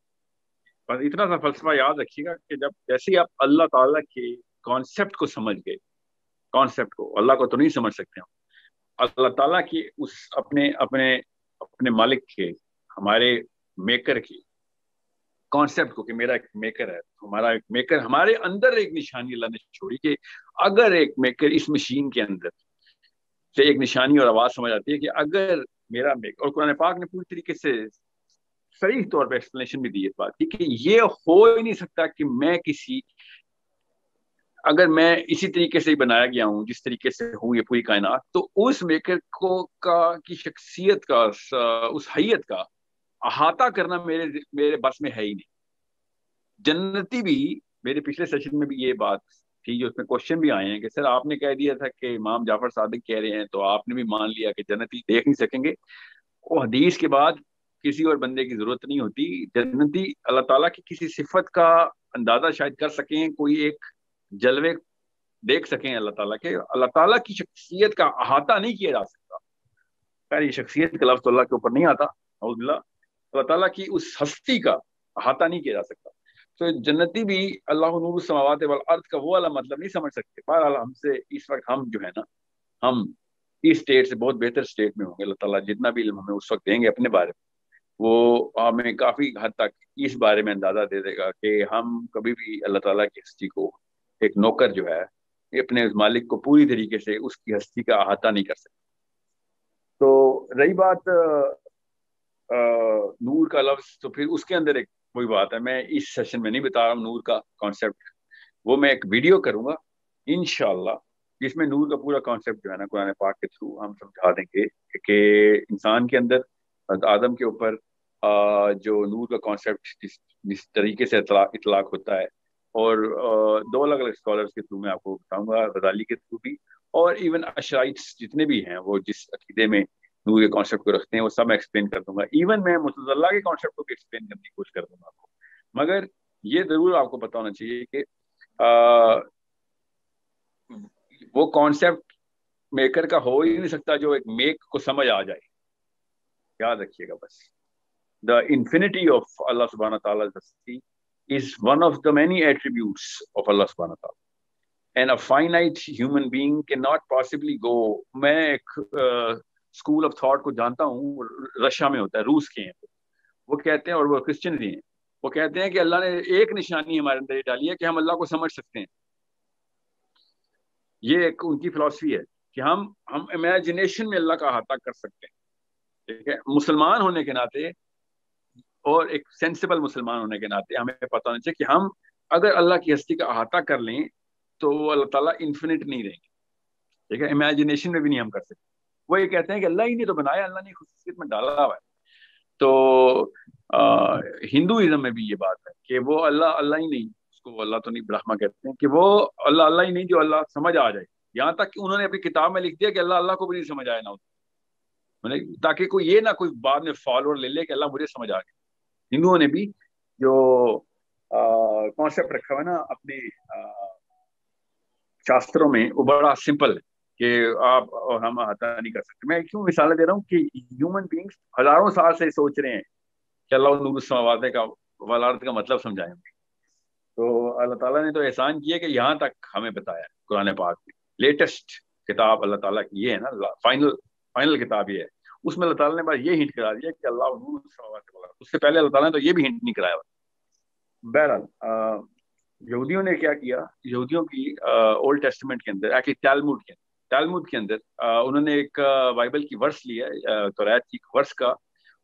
पर इतना सा फलसफा याद रखिएगा कि जब, जैसे ही आप अल्लाह ताला के कॉन्सेप्ट को समझ गए कॉन्सेप्ट को, अल्लाह को तो नहीं समझ सकते हम। अल्लाह ताला की उस अपने अपने अपने मालिक के, हमारे मेकर की कॉन्सेप्ट को कि मेरा एक मेकर है हमारा एक मेकर हमारे अंदर एक निशानी अल्लाह ने छोड़ी कि अगर एक मेकर इस मशीन के अंदर से एक निशानी और आवाज़ समझ आती है कि अगर मेरा मेकर और कुरान पाक ने पूरी तरीके से सही तौर पर एक्सप्लेनेशन भी दी इस बात की कि ये हो ही नहीं सकता कि मैं किसी, अगर मैं इसी तरीके से ही बनाया गया हूँ, जिस तरीके से हूँ ये पूरी कायनात तो उस मेकर को का, की शख्सियत का, उस हैत का अहाता करना मेरे मेरे बस में है ही नहीं। जन्नती भी, मेरे पिछले सेशन में भी ये बात थी, जो उसमें क्वेश्चन भी आए हैं कि, सर, आपने कह दिया था कि इमाम जाफ़र सादिक कह रहे हैं तो आपने भी मान लिया कि जन्नती देख नहीं सकेंगे। वो हदीस के बाद किसी और बंदे की ज़रूरत नहीं होती। जन्नती अल्लाह ताला की किसी सिफत का अंदाज़ा शायद कर सकें, कोई एक जलवे देख सकें अल्लाह ताला के। अल्लाह ताला की शख्सियत का अहाता नहीं किया जा सकता। खैर ये शख्सियत का लफ्ज तो अल्लाह के ऊपर नहीं आता अल्लाह ताला की उस हस्ती का अहाता नहीं किया जा सकता। तो जन्नती भी अल्लाह नूर समावत वाल अर्थ का वो वाला मतलब नहीं समझ सकते। बहरहाल हमसे इस वक्त हम जो है ना, हम इस स्टेट से बहुत बेहतर स्टेट में होंगे, अल्लाह ताला जितना भी इल्म हमें उस वक्त देंगे अपने बारे में। वो हमें काफ़ी हद तक इस बारे में अंदाज़ा दे देगा कि हम कभी भी अल्लाह ताला की हस्ती को एक नौकर जो है, अपने उस मालिक को पूरी तरीके से उसकी हस्ती का अहाता नहीं कर सकते। तो रही बात नूर का लफ्ज तो फिर उसके अंदर एक वही बात है, मैं इस सेशन में नहीं बता रहा हूँ नूर का कॉन्सेप्ट वो मैं एक वीडियो करूँगा इनशाला जिसमें नूर का पूरा कॉन्सेप्ट जो है ना, कुरान पाक के थ्रू हम समझा देंगे कि इंसान के अंदर आदम के ऊपर जो नूर का कॉन्सेप्ट जिस तरीके से इतलाक होता है, और दो अलग अलग स्कॉलर्स के थ्रू मैं आपको बताऊँगा रदाली के थ्रू भी, और इवन अशराइट्स जितने भी हैं, वो जिस अकीदे में नूर के कॉन्सेप्ट को रखते हैं, वो सब एक्सप्लेन कर दूँगा इवन मैं मुतल्ला के कॉन्सेप्ट को भी एक्सप्लेन करने की कोशिश कर दूँगा आपको मगर ये ज़रूर आपको पता होना चाहिए कि वो कॉन्सेप्ट मेकर का हो ही नहीं सकता जो एक मेक को समझ आ जाए याद रखिएगा बस द इंफिनिटी ऑफ़ अल्लाह सुबहाना ताला is one of the many attributes of Allah subhanahu wa ta'ala. And a finite human being cannot possibly go. मैं एक स्कूल ऑफ़ थॉट को जानता हूँ रशिया में होता है, रूस के हैं वो। कहते हैं, और वो क्रिश्चियन भी हैं। वो कहते हैं कि अल्लाह ने एक निशानी हमारे अंदर डाली है कि हम अल्लाह को समझ सकते हैं। ये एक उनकी फिलोसफी है कि हम हम इमेजिनेशन में अल्लाह का अहाता कर सकते हैं। ठीक है? मुसलमान होने के नाते और एक सेंसिबल मुसलमान होने के नाते हमें पता होना चाहिए कि हम अगर अल्लाह की हस्ती का अहाता कर लें तो वो अल्लाह ताला इन्फिनिट नहीं रहेंगे। ठीक है? इमेजिनेशन में भी नहीं हम कर सकते। वो ये कहते हैं कि अल्लाह ही ने तो बनाया, अल्लाह ने खुशियत में डाला हुआ है। तो हिंदुइज्म में भी ये बात है कि वो अल्लाह अल्लाह ही नहीं, उसको अल्लाह तो नहीं ब्रह्मा कहते हैं कि वो अल्लाह अल्लाह ही नहीं जो अल्लाह समझ आ जाए। यहाँ तक कि उन्होंने अपनी किताब में लिख दिया कि अल्लाह अल्लाह को भी नहीं समझ आया ना मैंने ताकि कोई ये ना कोई बाद में फॉलोअर ले ले कि अल्लाह मुझे समझ आ गया। हिंदुओं ने भी जो कॉन्सेप्ट रखा हुआ ना, अपने शास्त्रों में वो बड़ा सिंपल है। कि आप और हम अहाता नहीं कर सकते। मैं क्यों मिसाल दे रहा हूँ कि ह्यूमन बींग्स हज़ारों साल से सोच रहे हैं कि अल्लाह नूर का वालार्थ का मतलब समझाएँगे तो अल्लाह ताला ने तो एहसान किया कि यहाँ तक हमें बताया कुरान पाक में। लेटेस्ट किताब अल्लाह ताला की ये है ना फाइनल फाइनल किताब ये है। उसमें अल्लाह ताला ने बस ये हिंट करा दिया कि अल्लाह नूर उससे पहले अल्लाह ताला ने तो ये भी हिंट नहीं कराया। बहरहाल यहूदियों ने क्या किया? यहूदियों की ओल्ड टेस्टमेंट के अंदर एक्चुअली टैलमूड के अंदर तालमुद के अंदर उन्होंने एक बाइबल की वर्ष लिया है तौरात की वर्स का,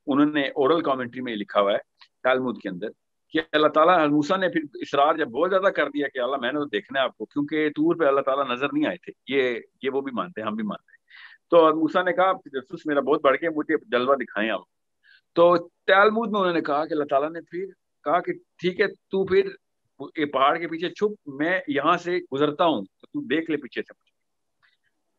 उन्होंने ओरल कमेंट्री में लिखा हुआ है तालमुद के अंदर कि अल्लाह ताला मूसा ने फिर इसरार जब बहुत ज़्यादा कर दिया कि अल्लाह मैंने तो देखना है आपको, क्योंकि तूर पे अल्लाह ताला नज़र नहीं आए थे। ये ये वो भी मानते हैं, हम भी मानते हैं। तो मूसा ने कहा, जसूस मेरा बहुत बढ़ गया, मुझे जलवा दिखाएँ आप। तो तालमुद में उन्होंने कहा कि अल्लाह ताला ने फिर कहा कि, ठीक है, तू फिर ये पहाड़ के पीछे छुप, मैं यहाँ से गुजरता हूँ तो तू देख ले पीछे से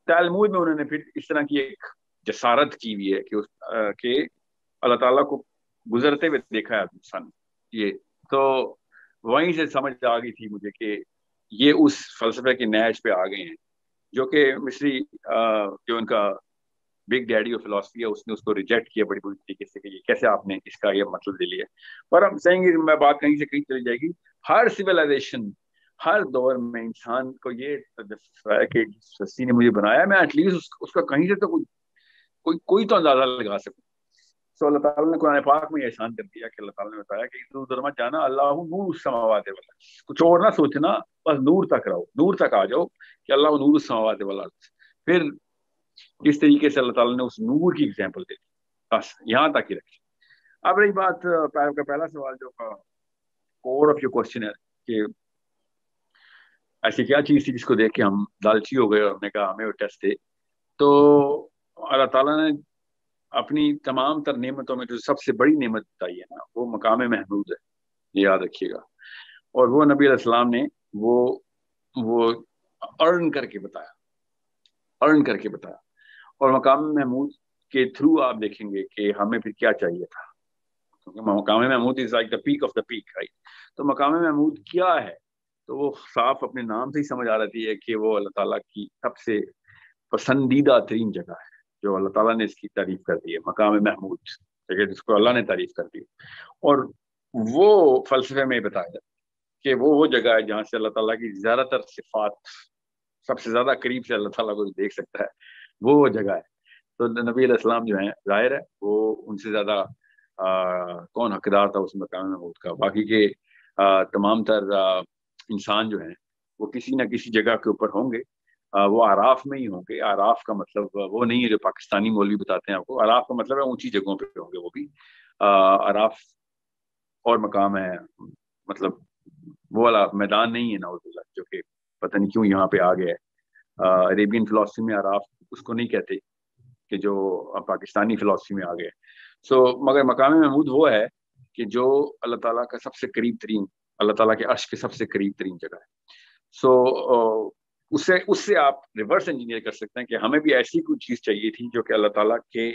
तालमूद में उन्होंने फिर इस तरह की एक जसारत की हुई है कि उस के अल्लाह ताला को गुजरते हुए देखा है मूसा ने ये। तो वहीं से समझ आ गई थी मुझे कि ये उस फलसफे के नैच पे आ गए हैं, जो कि मिस्री जो उनका बिग डैडी ऑफ़ फिलोसफी है, उसने उसको रिजेक्ट किया बड़ी बुरी तरीके से कि कैसे आपने इसका ये मतलब ले लिया। पर हम कहेंगे मैं बात कहीं से कहीं चली जाएगी। हर सिविलाइजेशन हर दौर में इंसान को ये है कि सस्ती ने मुझे बनाया मैं एटलीस्ट उस, उसका कहीं से तो कोई कोई कोई तो अंदाज़ा लगा सकूँ। सो अल्लाह ताला ने कुरान पाक में एहसान कर दिया कि अल्लाह ताला ने बताया कि इधर मत जाना अल्लाह नूर समावाते वाला कुछ और ना सोचना बस नूर तक रहो नूर तक आ जाओ कि अल्लाह नूर समावाते वाला फिर इस तरीके से अल्लाह ताला ने उस नूर की एग्ज़ाम्पल दे दी बस यहाँ तक ही रखी अब रही बात का पहला सवाल जो कोर ऑफ़ योर क्वेश्चन है कि ऐसी क्या चीज़ थी जिसको देख के हम लालची हो गए और हमने कहा, हमें वो टेस्ट दे। तो अल्लाह ताला ने अपनी तमाम तर नेमतों में जो सबसे बड़ी नेमत बताई है ना, वो मकाम महमूद है याद रखिएगा। और वो नबी अलैहिस्सलाम ने वो वो अर्न करके बताया, अर्न करके बताया। और मकाम महमूद के थ्रू आप देखेंगे कि हमें फिर क्या चाहिए था। क्योंकि मकाम Mahmood is like the peak of the peak right तो मकाम महमूद क्या है? तो वो साफ़ अपने नाम से ही समझ आ रही है कि वो अल्लाह ताला की सबसे पसंदीदा तरीन जगह है, जो अल्लाह ताला ने इसकी तारीफ़ कर दी है, मकाम महमूद, जगह जिसको अल्लाह ने तारीफ़ कर दी और वो फलसफे में बताया कि वो वो जगह है जहाँ से अल्लाह ताला की ज़्यादातर सिफात, सबसे ज़्यादा करीब से अल्लाह ताला को देख सकता है, वो वो जगह है। तो नबी जो है, ज़ाहिर है, वो उनसे ज़्यादा कौन हकदार था उस मकाम महमूद का? बाकी के तमाम तर इंसान जो है, वो किसी न किसी जगह के ऊपर होंगे। वो आराफ में ही होंगे। आराफ का मतलब वो नहीं है जो पाकिस्तानी मौलवी बताते हैं आपको। आराफ का मतलब है ऊँची जगहों पे होंगे वो भी। आराफ और मकाम है मतलब वो वाला मैदान नहीं है ना जो कि पता नहीं क्यों यहाँ पे आ गया है। अरेबियन फिलासफी में आराफ उसको नहीं कहते कि जो पाकिस्तानी फिलोसफी में आ गए सो, मगर मकाम महमूद वो है कि जो अल्लाह ताला का सबसे करीब तरीन अल्लाह ताला के अर्श के सबसे करीब तरीन जगह है। सो so, उससे उससे आप रिवर्स इंजीनियर कर सकते हैं कि हमें भी ऐसी कुछ चीज़ चाहिए थी जो कि अल्लाह ताला के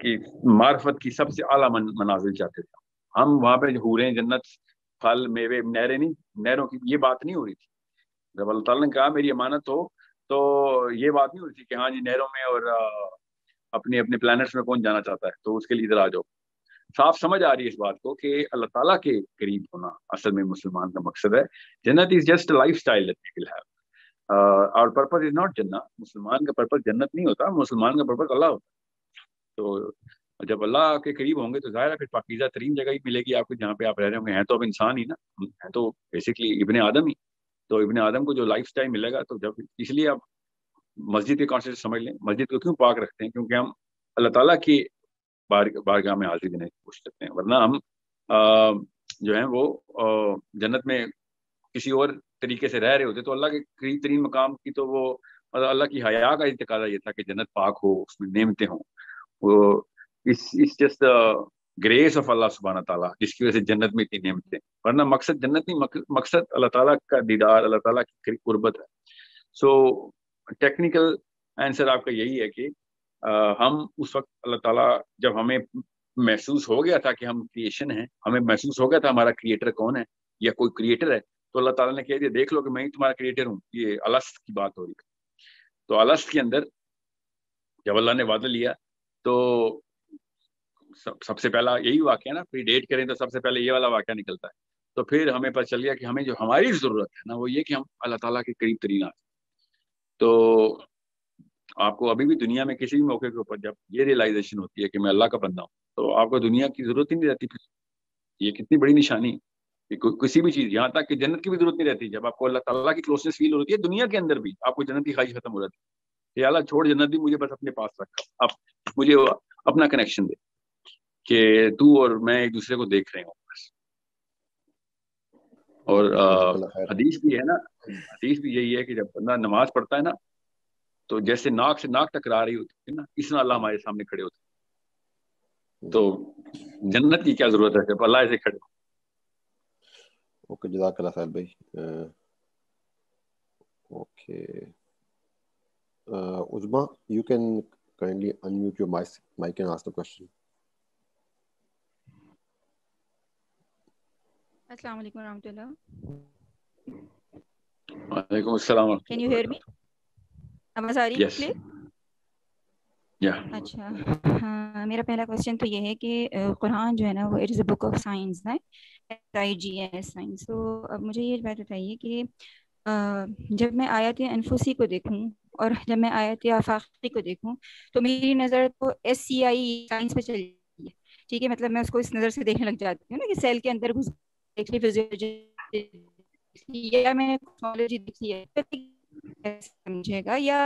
की मार्फत की सबसे आला मन, मनाजिल चाहते थे। हम वहाँ पे हूरें जन्नत फल मेवे नहरें नहीं नहरों की ये बात नहीं हो रही थी। जब अल्लाह ताला ने कहा मेरी अमानत हो तो ये बात नहीं हो रही थी कि हाँ जी नहरों में और अपने अपने प्लैनेट्स में कौन जाना चाहता है तो उसके लिए इधर आ जाओ। साफ़ समझ आ रही है इस बात को कि अल्लाह ताला के करीब होना असल में मुसलमान का मकसद है। जन्नत इज़ जस्ट लाइफ स्टाइल और पर्पज इज़ नॉट जन्नत। मुसलमान का पर्पज जन्नत नहीं होता, मुसलमान का पर्पज अल्लाह होता तो जब अल्लाह के करीब होंगे तो ज़ाहिर है फिर पाकिजा तरीन जगह ही मिलेगी आपको, जहाँ पे आप रह रहे होंगे। हैं तो अब इंसान ही ना। हैं तो बेसिकली इबन आदम ही। तो इबन आदम को जो लाइफ स्टाइल मिलेगा तो जब इसलिए आप मस्जिद के कॉन्सेप्ट समझ लें। मस्जिद को क्यों पाक रखते हैं? क्योंकि हम अल्लाह ताला की बार बारगाह में हाजिर देने की कोशिश करते हैं। वरना हम आ, जो है वो आ, जन्नत में किसी और तरीके से रह रहे होते तो अल्लाह के करीब तरीन मकाम की तो वो मतलब अल्लाह की हया का इतकाजा ये था कि जन्नत पाक हो उसमें नेमते हों। वो इस इस जस्ट ग्रेस ऑफ़ अल्लाह सुबहाना ताला जिसकी वजह से जन्नत में इतनी नेमतें वरना मकसद जन्नत नहीं मकसद अल्लाह ताला का दीदार अल्लाह ताला की कुर्बत है। सो टेक्निकल आंसर आपका यही है कि हम उस वक्त अल्लाह ताला जब हमें महसूस हो गया था कि हम क्रिएशन है हमें महसूस हो गया था हमारा क्रिएटर कौन है या कोई क्रिएटर है तो अल्लाह ताला ने कह दिया देख लो कि मैं ही तुम्हारा क्रिएटर हूँ। ये अलस्त की बात हो रही तो अलस्त के अंदर जब अल्लाह ने वादा लिया तो सब, सबसे पहला यही वाक्य ना फिर डेट करें तो सबसे पहले ये वाला वाक्य निकलता है। तो फिर हमें पता चल गया कि हमें जो हमारी ज़रूरत है ना वो ये कि हम अल्लाह ताला के करीब तरीन आ तो आपको अभी भी दुनिया में किसी भी मौके के ऊपर जब ये रियलाइजेशन होती है कि मैं अल्लाह का बंदा हूँ तो आपको दुनिया की ज़रूरत ही नहीं रहती फिर। ये कितनी बड़ी निशानी कि किसी भी चीज़ यहाँ तक कि जन्नत की भी ज़रूरत नहीं रहती। जब आपको अल्लाह ताला की क्लोजनेस फील होती है दुनिया के अंदर भी आपको जन्नत की ख्वाहिश खत्म हो जाती है। अल्लाह छोड़ जन्नत भी मुझे बस अपने पास रखा। अब मुझे अपना कनेक्शन दे कि तू और मैं एक दूसरे को देख रहे हूँ बस। और हदीस भी है ना हदीस भी यही है कि जब बंदा नमाज़ पढ़ता है ना तो जैसे नाक से नाक टकरा रही होती है ना इस अल्लाह हमारे सामने खड़े होते तो जन्नत की क्या ज़रूरत है जब अल्लाह ऐसे खड़े ओके जजाकल्लाह साहिब भाई। Okay. Uzma you can kindly unmute your mic, mic and ask the question. अस्सलाम वालेकुम रहमतुल्लाह वालेकुम अस्सलाम कैन यू हियर मी आवाज़ आ रही है Yes. या अच्छा हाँ मेरा पहला क्वेश्चन तो ये है कि कुरान जो है ना वो it is a book of science I G S science तो अब मुझे ये बात बताइए कि जब मैं आयत अनफुसी को देखूँ और जब मैं आयत आफाकी को देखूँ तो मेरी नज़र तो एस सी आई साइंस पे चली है। ठीक है मतलब मैं उसको इस नज़र से देखने लग जाती हूँ ना कि सेल के अंदर घुस एक्चुअली फिजियोलॉजी या मैंने देखी है। समझेगा या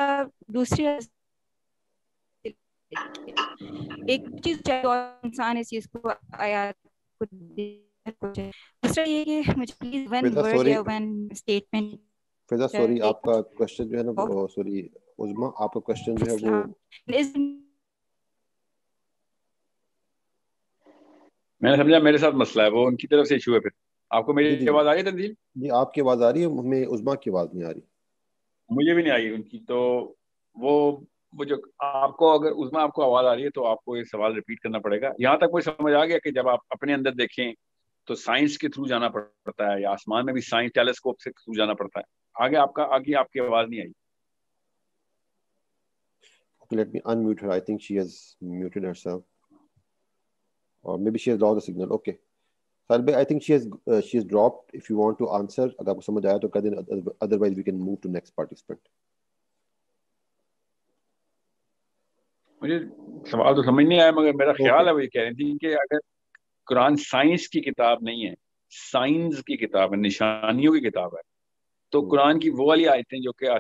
दूसरी एक चीज़ इंसान इस चीज़ को आया है। दूसरा ये कि मुझे प्लीज़ वन वर्ड या वन स्टेटमेंट फिजा सॉरी आपका क्वेश्चन जो है ना सॉरी उजमा आपका क्वेश्चन जो है वो मैंने समझा मेरे साथ मसला है वो उनकी तरफ़ से इशू है फिर। आपको मेरी आवाज़ आ रही है तंजील जी आपकी आवाज़ आ रही है हमें उजमा की आवाज़ नहीं आ रही। मुझे भी नहीं आई उनकी तो वो वो जो आपको अगर उसमें आपको आवाज़ आ रही है तो आपको ये सवाल रिपीट करना पड़ेगा। यहाँ तक मुझे समझ आ गया कि जब आप अपने अंदर देखें तो साइंस के थ्रू जाना पड़ता है या आसमान में भी साइंस टेलीस्कोप से थ्रू जाना पड़ता है। आगे आपका आगे आपकी आवाज़ नहीं आई। Okay, let me unmute her. I think she has muted herself, or maybe she has lost the signal. Okay, Salbe, I think she has uh, she has dropped. If you want to answer, अगर आपको समझ आया तो कर देना. Otherwise, we can move to next participant. मुझे सवाल तो समझ नहीं आया मगर मेरा Okay. ख्याल है वो ये कह रही थी कि अगर कुरान साइंस की किताब नहीं है साइंस की किताब है निशानियों की किताब है तो हम्म। कुरान की वो वाली आयतें जो कि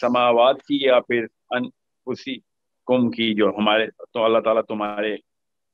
समावात की या फिर अन उसी कुम की जो हमारे तो अल्लाह ताला तुम्हारे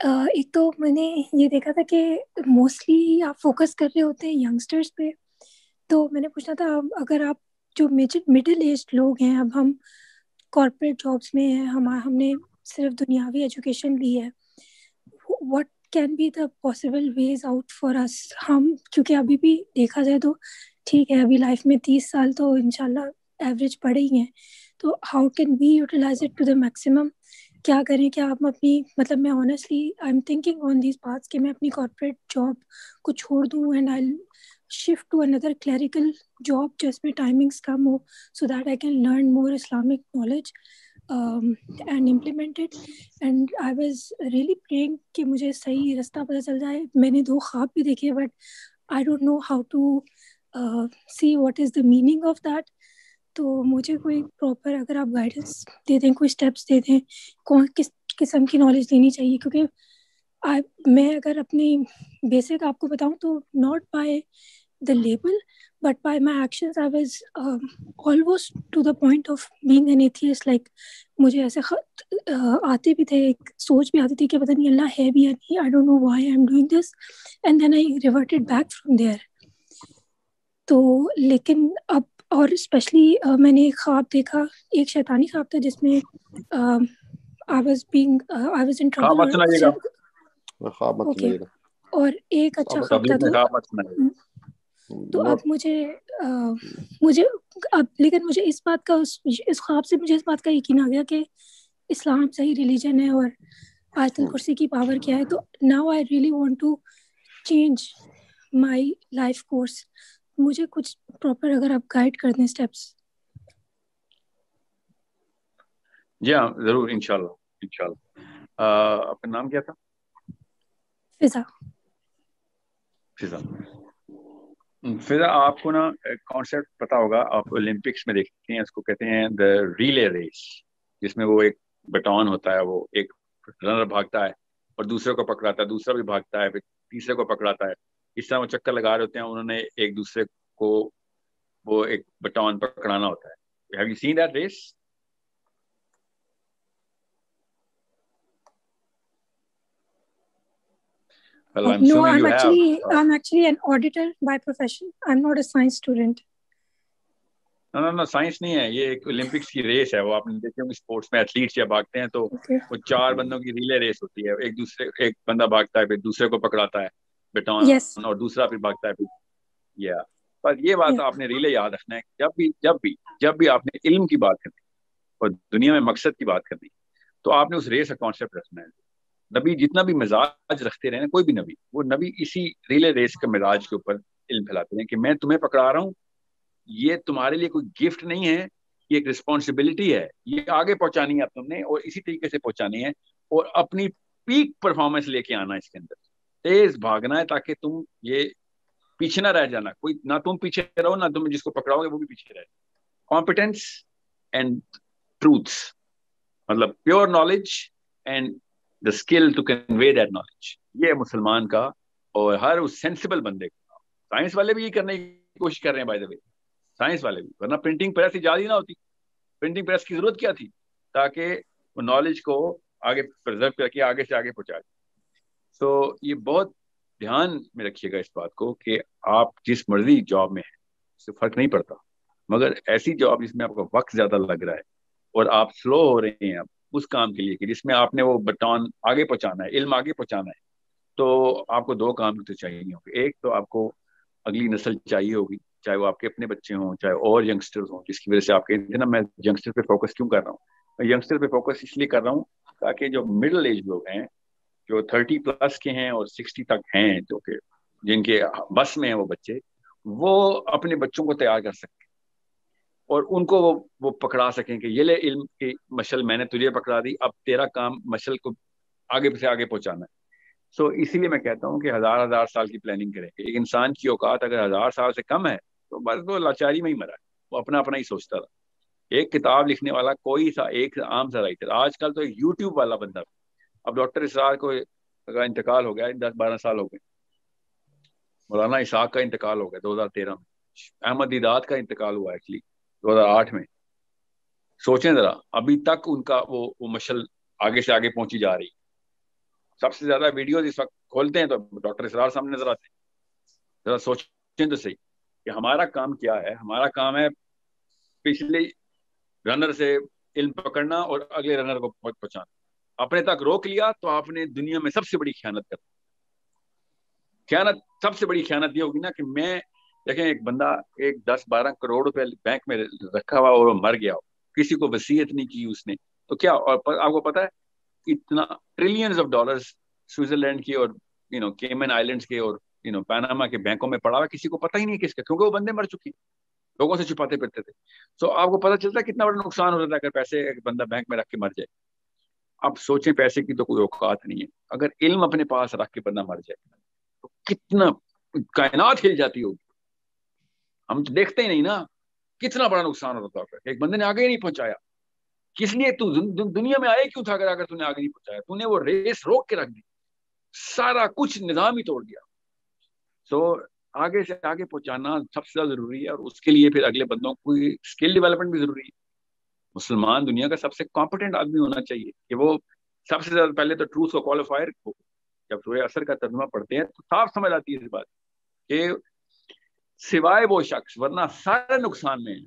uh, एक तो मैंने ये देखा था कि मोस्टली आप फोकस कर रहे होते हैं यंगस्टर्स पे तो मैंने पूछना था अगर आप जो मिडिल एज लोग हैं अब हम कॉरपोरेट जॉब्स में हैं हम हमने सिर्फ़ दुनियावी एजुकेशन ली है what can be the possible ways out for us हम क्योंकि अभी भी देखा जाए तो ठीक है अभी लाइफ में तीस साल तो इनशाला एवरेज पड़े ही हैं तो how can we utilise it to the maximum क्या करें? क्या आप अपनी मतलब मैं honestly I am thinking on these parts कि मैं अपनी कॉर्पोरेट जॉब को छोड़ दूँ and I shift to another clerical job जिसमें टाइमिंग्स कम हो so that I can learn more Islamic knowledge and implement it and I was really praying कि मुझे सही रास्ता पता चल जाए। मैंने दो ख्वाब भी देखे but I don't know how to see what is the meaning of that तो मुझे कोई प्रॉपर अगर आप गाइडेंस दे दें कोई स्टेप्स दे दें कौन किस किस्म की नॉलेज देनी चाहिए? क्योंकि I, मैं अगर अपनी बेसिक आपको बताऊँ तो not by the label but by my actions I was almost to the point of being an atheist like मुझे ऐसे खत आते भी थे एक सोच भी आती थी कि पता नहीं अल्लाह है भी या नहीं I don't know why I am doing this and then I reverted back from there तो लेकिन अब और स्पेशली uh, मैंने एक ख्वाब देखा एक शैतानी ख्वाब था जिसमें I was being I was in ख्वाब मत सुनाइएगा। हाँ, ख्वाब मत सुनाइएगा। और एक अच्छा ख्वाब था तो ख्वाब तो अब मुझे आ, मुझे अब लेकिन मुझे इस बात का उस इस ख्वाब से मुझे इस बात का यकीन आ गया कि इस्लाम सही रिलीजन है और आयतल हम्म। कुर्सी की पावर क्या है। तो now I really want to change my life course मुझे कुछ प्रॉपर अगर आप गाइड कर दें स्टेप्स जी हाँ ज़रूर इंशाल्लाह इंशाल्लाह आपका नाम क्या था? फिजा। फिजा। फिजा आपको ना कॉन्सेप्ट पता होगा आप ओलंपिक्स में देखते हैं इसको कहते हैं द रिले रेस जिसमें वो एक बटॉन होता है वो एक रनर भागता है और दूसरे को पकड़ाता है दूसरा भी भागता है फिर तीसरे को पकड़ाता है। इस तरह वो चक्कर लगा रहे होते हैं उन्होंने एक दूसरे को वो एक बटॉन पकड़ाना होता है have you seen that race Well, I'm no, I'm actually have, uh, I'm actually an auditor by profession. I'm not a science student. ना ना ना साइंस नहीं है ये एक ओलंपिक्स की रेस है वो आपने देखे होंगे स्पोर्ट्स में एथलीट्स या भागते हैं तो okay. वो चार बंदों की रिले रेस होती है एक दूसरे एक बंदा भागता है फिर दूसरे को पकड़ाता है बेटॉन yes. और दूसरा फिर भागता है या पर ये बात yeah. आपने रिले याद रखना है जब भी जब भी जब भी आपने इल्म की बात करनी और दुनिया में मकसद की बात करनी तो आपने उस रेस का कॉन्सेप्ट रखना है नबी जितना भी मिजाज रखते रहे कोई भी नबी वो नबी इसी रिले रेस के मिजाज के ऊपर इल्म फैलाते हैं कि मैं तुम्हें पकड़ा रहा हूँ ये तुम्हारे लिए कोई गिफ्ट नहीं है ये एक रिस्पॉन्सिबिलिटी है ये आगे पहुंचानी है तुमने और इसी तरीके से पहुंचानी है और अपनी पीक परफॉर्मेंस लेके आना इसके अंदर तेज भागना है ताकि तुम ये पीछे ना रह जाना। कोई ना तुम पीछे रहो, ना तुम जिसको पकड़ाओगे वो भी पीछे रहे। कॉम्पिटेंस एंड ट्रूथ्स मतलब pure knowledge and the skill to convey that knowledge ये मुसलमान का और हर उस सेंसिबल बंदे का। साइंस वाले भी ये करने की कोशिश कर रहे हैं बाय द वे साइंस वाले भी। वरना प्रिंटिंग प्रेस ईजाद ही ना होती। प्रिंटिंग प्रेस की ज़रूरत क्या थी? ताकि नॉलेज को आगे प्रिजर्व करके आगे से आगे पहुँचा सो so, ये बहुत ध्यान में रखिएगा इस बात को कि आप जिस मर्ज़ी जॉब में हैं उससे फ़र्क नहीं पड़ता। मगर ऐसी जॉब जिसमें आपका वक्त ज़्यादा लग रहा है और आप स्लो हो रहे हैं आप उस काम के लिए कि जिसमें आपने वो बटन आगे पहुंचाना है इल्म आगे पहुंचाना है तो आपको दो काम तो चाहिए होंगे। एक तो आपको अगली नस्ल चाहिए होगी चाहे वो आपके अपने बच्चे हों चाहे और यंगस्टर्स हों जिसकी वजह से आप कहते हैं ना मैं यंगस्टर पे फोकस क्यों कर रहा हूँ? मैं यंगस्टर पे फोकस इसलिए कर रहा हूँ ताकि जो मिडिल एज लोग हैं जो थर्टी प्लस के हैं और सिक्सटी तक हैं जो कि जिनके बस में हैं वो बच्चे वो अपने बच्चों को तैयार कर सकें और उनको वो वो पकड़ा सकें कि ये ले इल्म की मशल मैंने तुझे पकड़ा दी अब तेरा काम मशल को आगे से आगे पहुंचाना है। सो so, इसीलिए मैं कहता हूँ कि हज़ार हज़ार साल की प्लानिंग करें। एक इंसान की औकात अगर हज़ार साल से कम है तो बस वो लाचारी में ही मरा है। वो अपना अपना ही सोचता था एक किताब लिखने वाला कोई सा एक आम सा राइटर आजकल तो एक यूट्यूब वाला बंदा अब डॉक्टर इसरार को का इंतकाल हो गया, दस बारह साल हो गए। मौलाना इसाक का इंतकाल हो गया दो हज़ार तेरह में। अहमद दीदात का इंतकाल हुआ एक्चुअली दो हज़ार आठ में। सोचें जरा, अभी तक उनका वो वो मशल आगे से आगे पहुँची जा रही। सबसे ज़्यादा वीडियो इस वक्त खोलते हैं तो डॉक्टर इसरार सामने नज़र आते जरा सोचें तो सही कि हमारा काम क्या है। हमारा काम है पिछले रनर से इल्म पकड़ना और अगले रनर को पहुंचाना। अपने तक रोक लिया तो आपने दुनिया में सबसे बड़ी ख्यानत कर ख्यानत सबसे बड़ी ख्यानत ये होगी ना कि मैं देखें एक बंदा एक दस बारह करोड़ रुपए बैंक में रखा हुआ और मर गया हो। किसी को वसीयत नहीं की उसने। तो क्या और पर, आपको पता है इतना ट्रिलियंस ऑफ़ डॉलर्स स्विट्जरलैंड की और यू नो केमन आइलैंड्स के और यू नो पैनामा के बैंकों में पड़ा हुआ किसी को पता ही नहीं किसका क्योंकि वो बंदे मर चुके हैं। लोगों से छुपाते फिरते थे। सो आपको पता चलता है कितना बड़ा नुकसान हो जाता है अगर पैसे एक बंदा बैंक में रख के मर जाए। अब सोचें पैसे की तो कोई औकात नहीं है। अगर इल्म अपने पास रख के बंदा मर जाए तो कितना कायनात हिल जाती होगी। हम तो देखते ही नहीं ना कितना बड़ा नुकसान होता था एक बंदे ने आगे ही नहीं पहुँचाया। किस लिए तू दु, दु, दुनिया में आए क्यों था अगर अगर तूने आगे नहीं पहुँचाया? तूने वो रेस रोक के रख दी। सारा कुछ निज़ाम ही तोड़ दिया। सो so, आगे से आगे पहुंचाना सबसे ज़्यादा ज़रूरी है और उसके लिए फिर अगले बंदों को स्किल डेवलपमेंट भी ज़रूरी है। मुसलमान दुनिया का सबसे कॉम्पिटेंट आदमी होना चाहिए। कि वो सबसे ज़्यादा, पहले तो ट्रूथ का क्वालिफायर जब सूर्य असर का तर्जुमा पढ़ते हैं तो साफ़ समझ आती है इस बात कि सिवाय वो शख्स, वरना सारे नुकसान में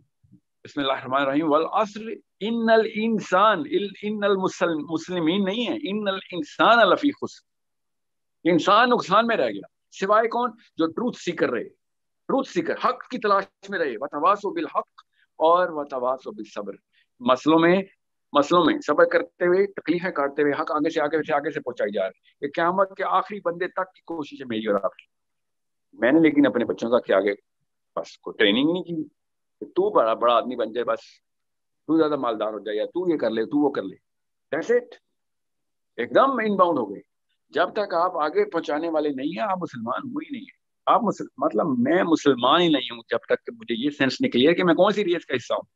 इसमें रहीम, वल असर इन्नल इंसान इन्नल मुस्लिमीन नहीं है। इन्नल इंसान लफी खुश इंसान नुकसान में रह गया। सिवाय कौन? जो ट्रूथ सीकर रहे। ट्रूथ सीकर हक की तलाश में रहे। वतवासो बिल हक और वतवासो बिल सब्र। मसलों में मसलों में सबर करते हुए, तकलीफें काटते हुए हक आगे से आगे से आगे से पहुंचाई जा रही है। क्यामत के आखिरी बंदे तक की कोशिश है मेरी और आपकी। मैंने लेकिन अपने बच्चों का आगे बस को ट्रेनिंग नहीं की। तू बड़ा बड़ा आदमी बन जाए बस। तू ज़्यादा मालदार हो जाए या तू ये कर ले, तू वो कर ले। दैट्स इट एकदम इनबाउंड हो गए। जब तक आप आगे पहुँचाने वाले नहीं है, आप मुसलमान हुए ही नहीं है। आप मुसल मतलब मैं मुसलमान ही नहीं हूँ जब तक मुझे ये सेंस निकली है कि मैं कौन सी रेस का हिस्सा हूँ।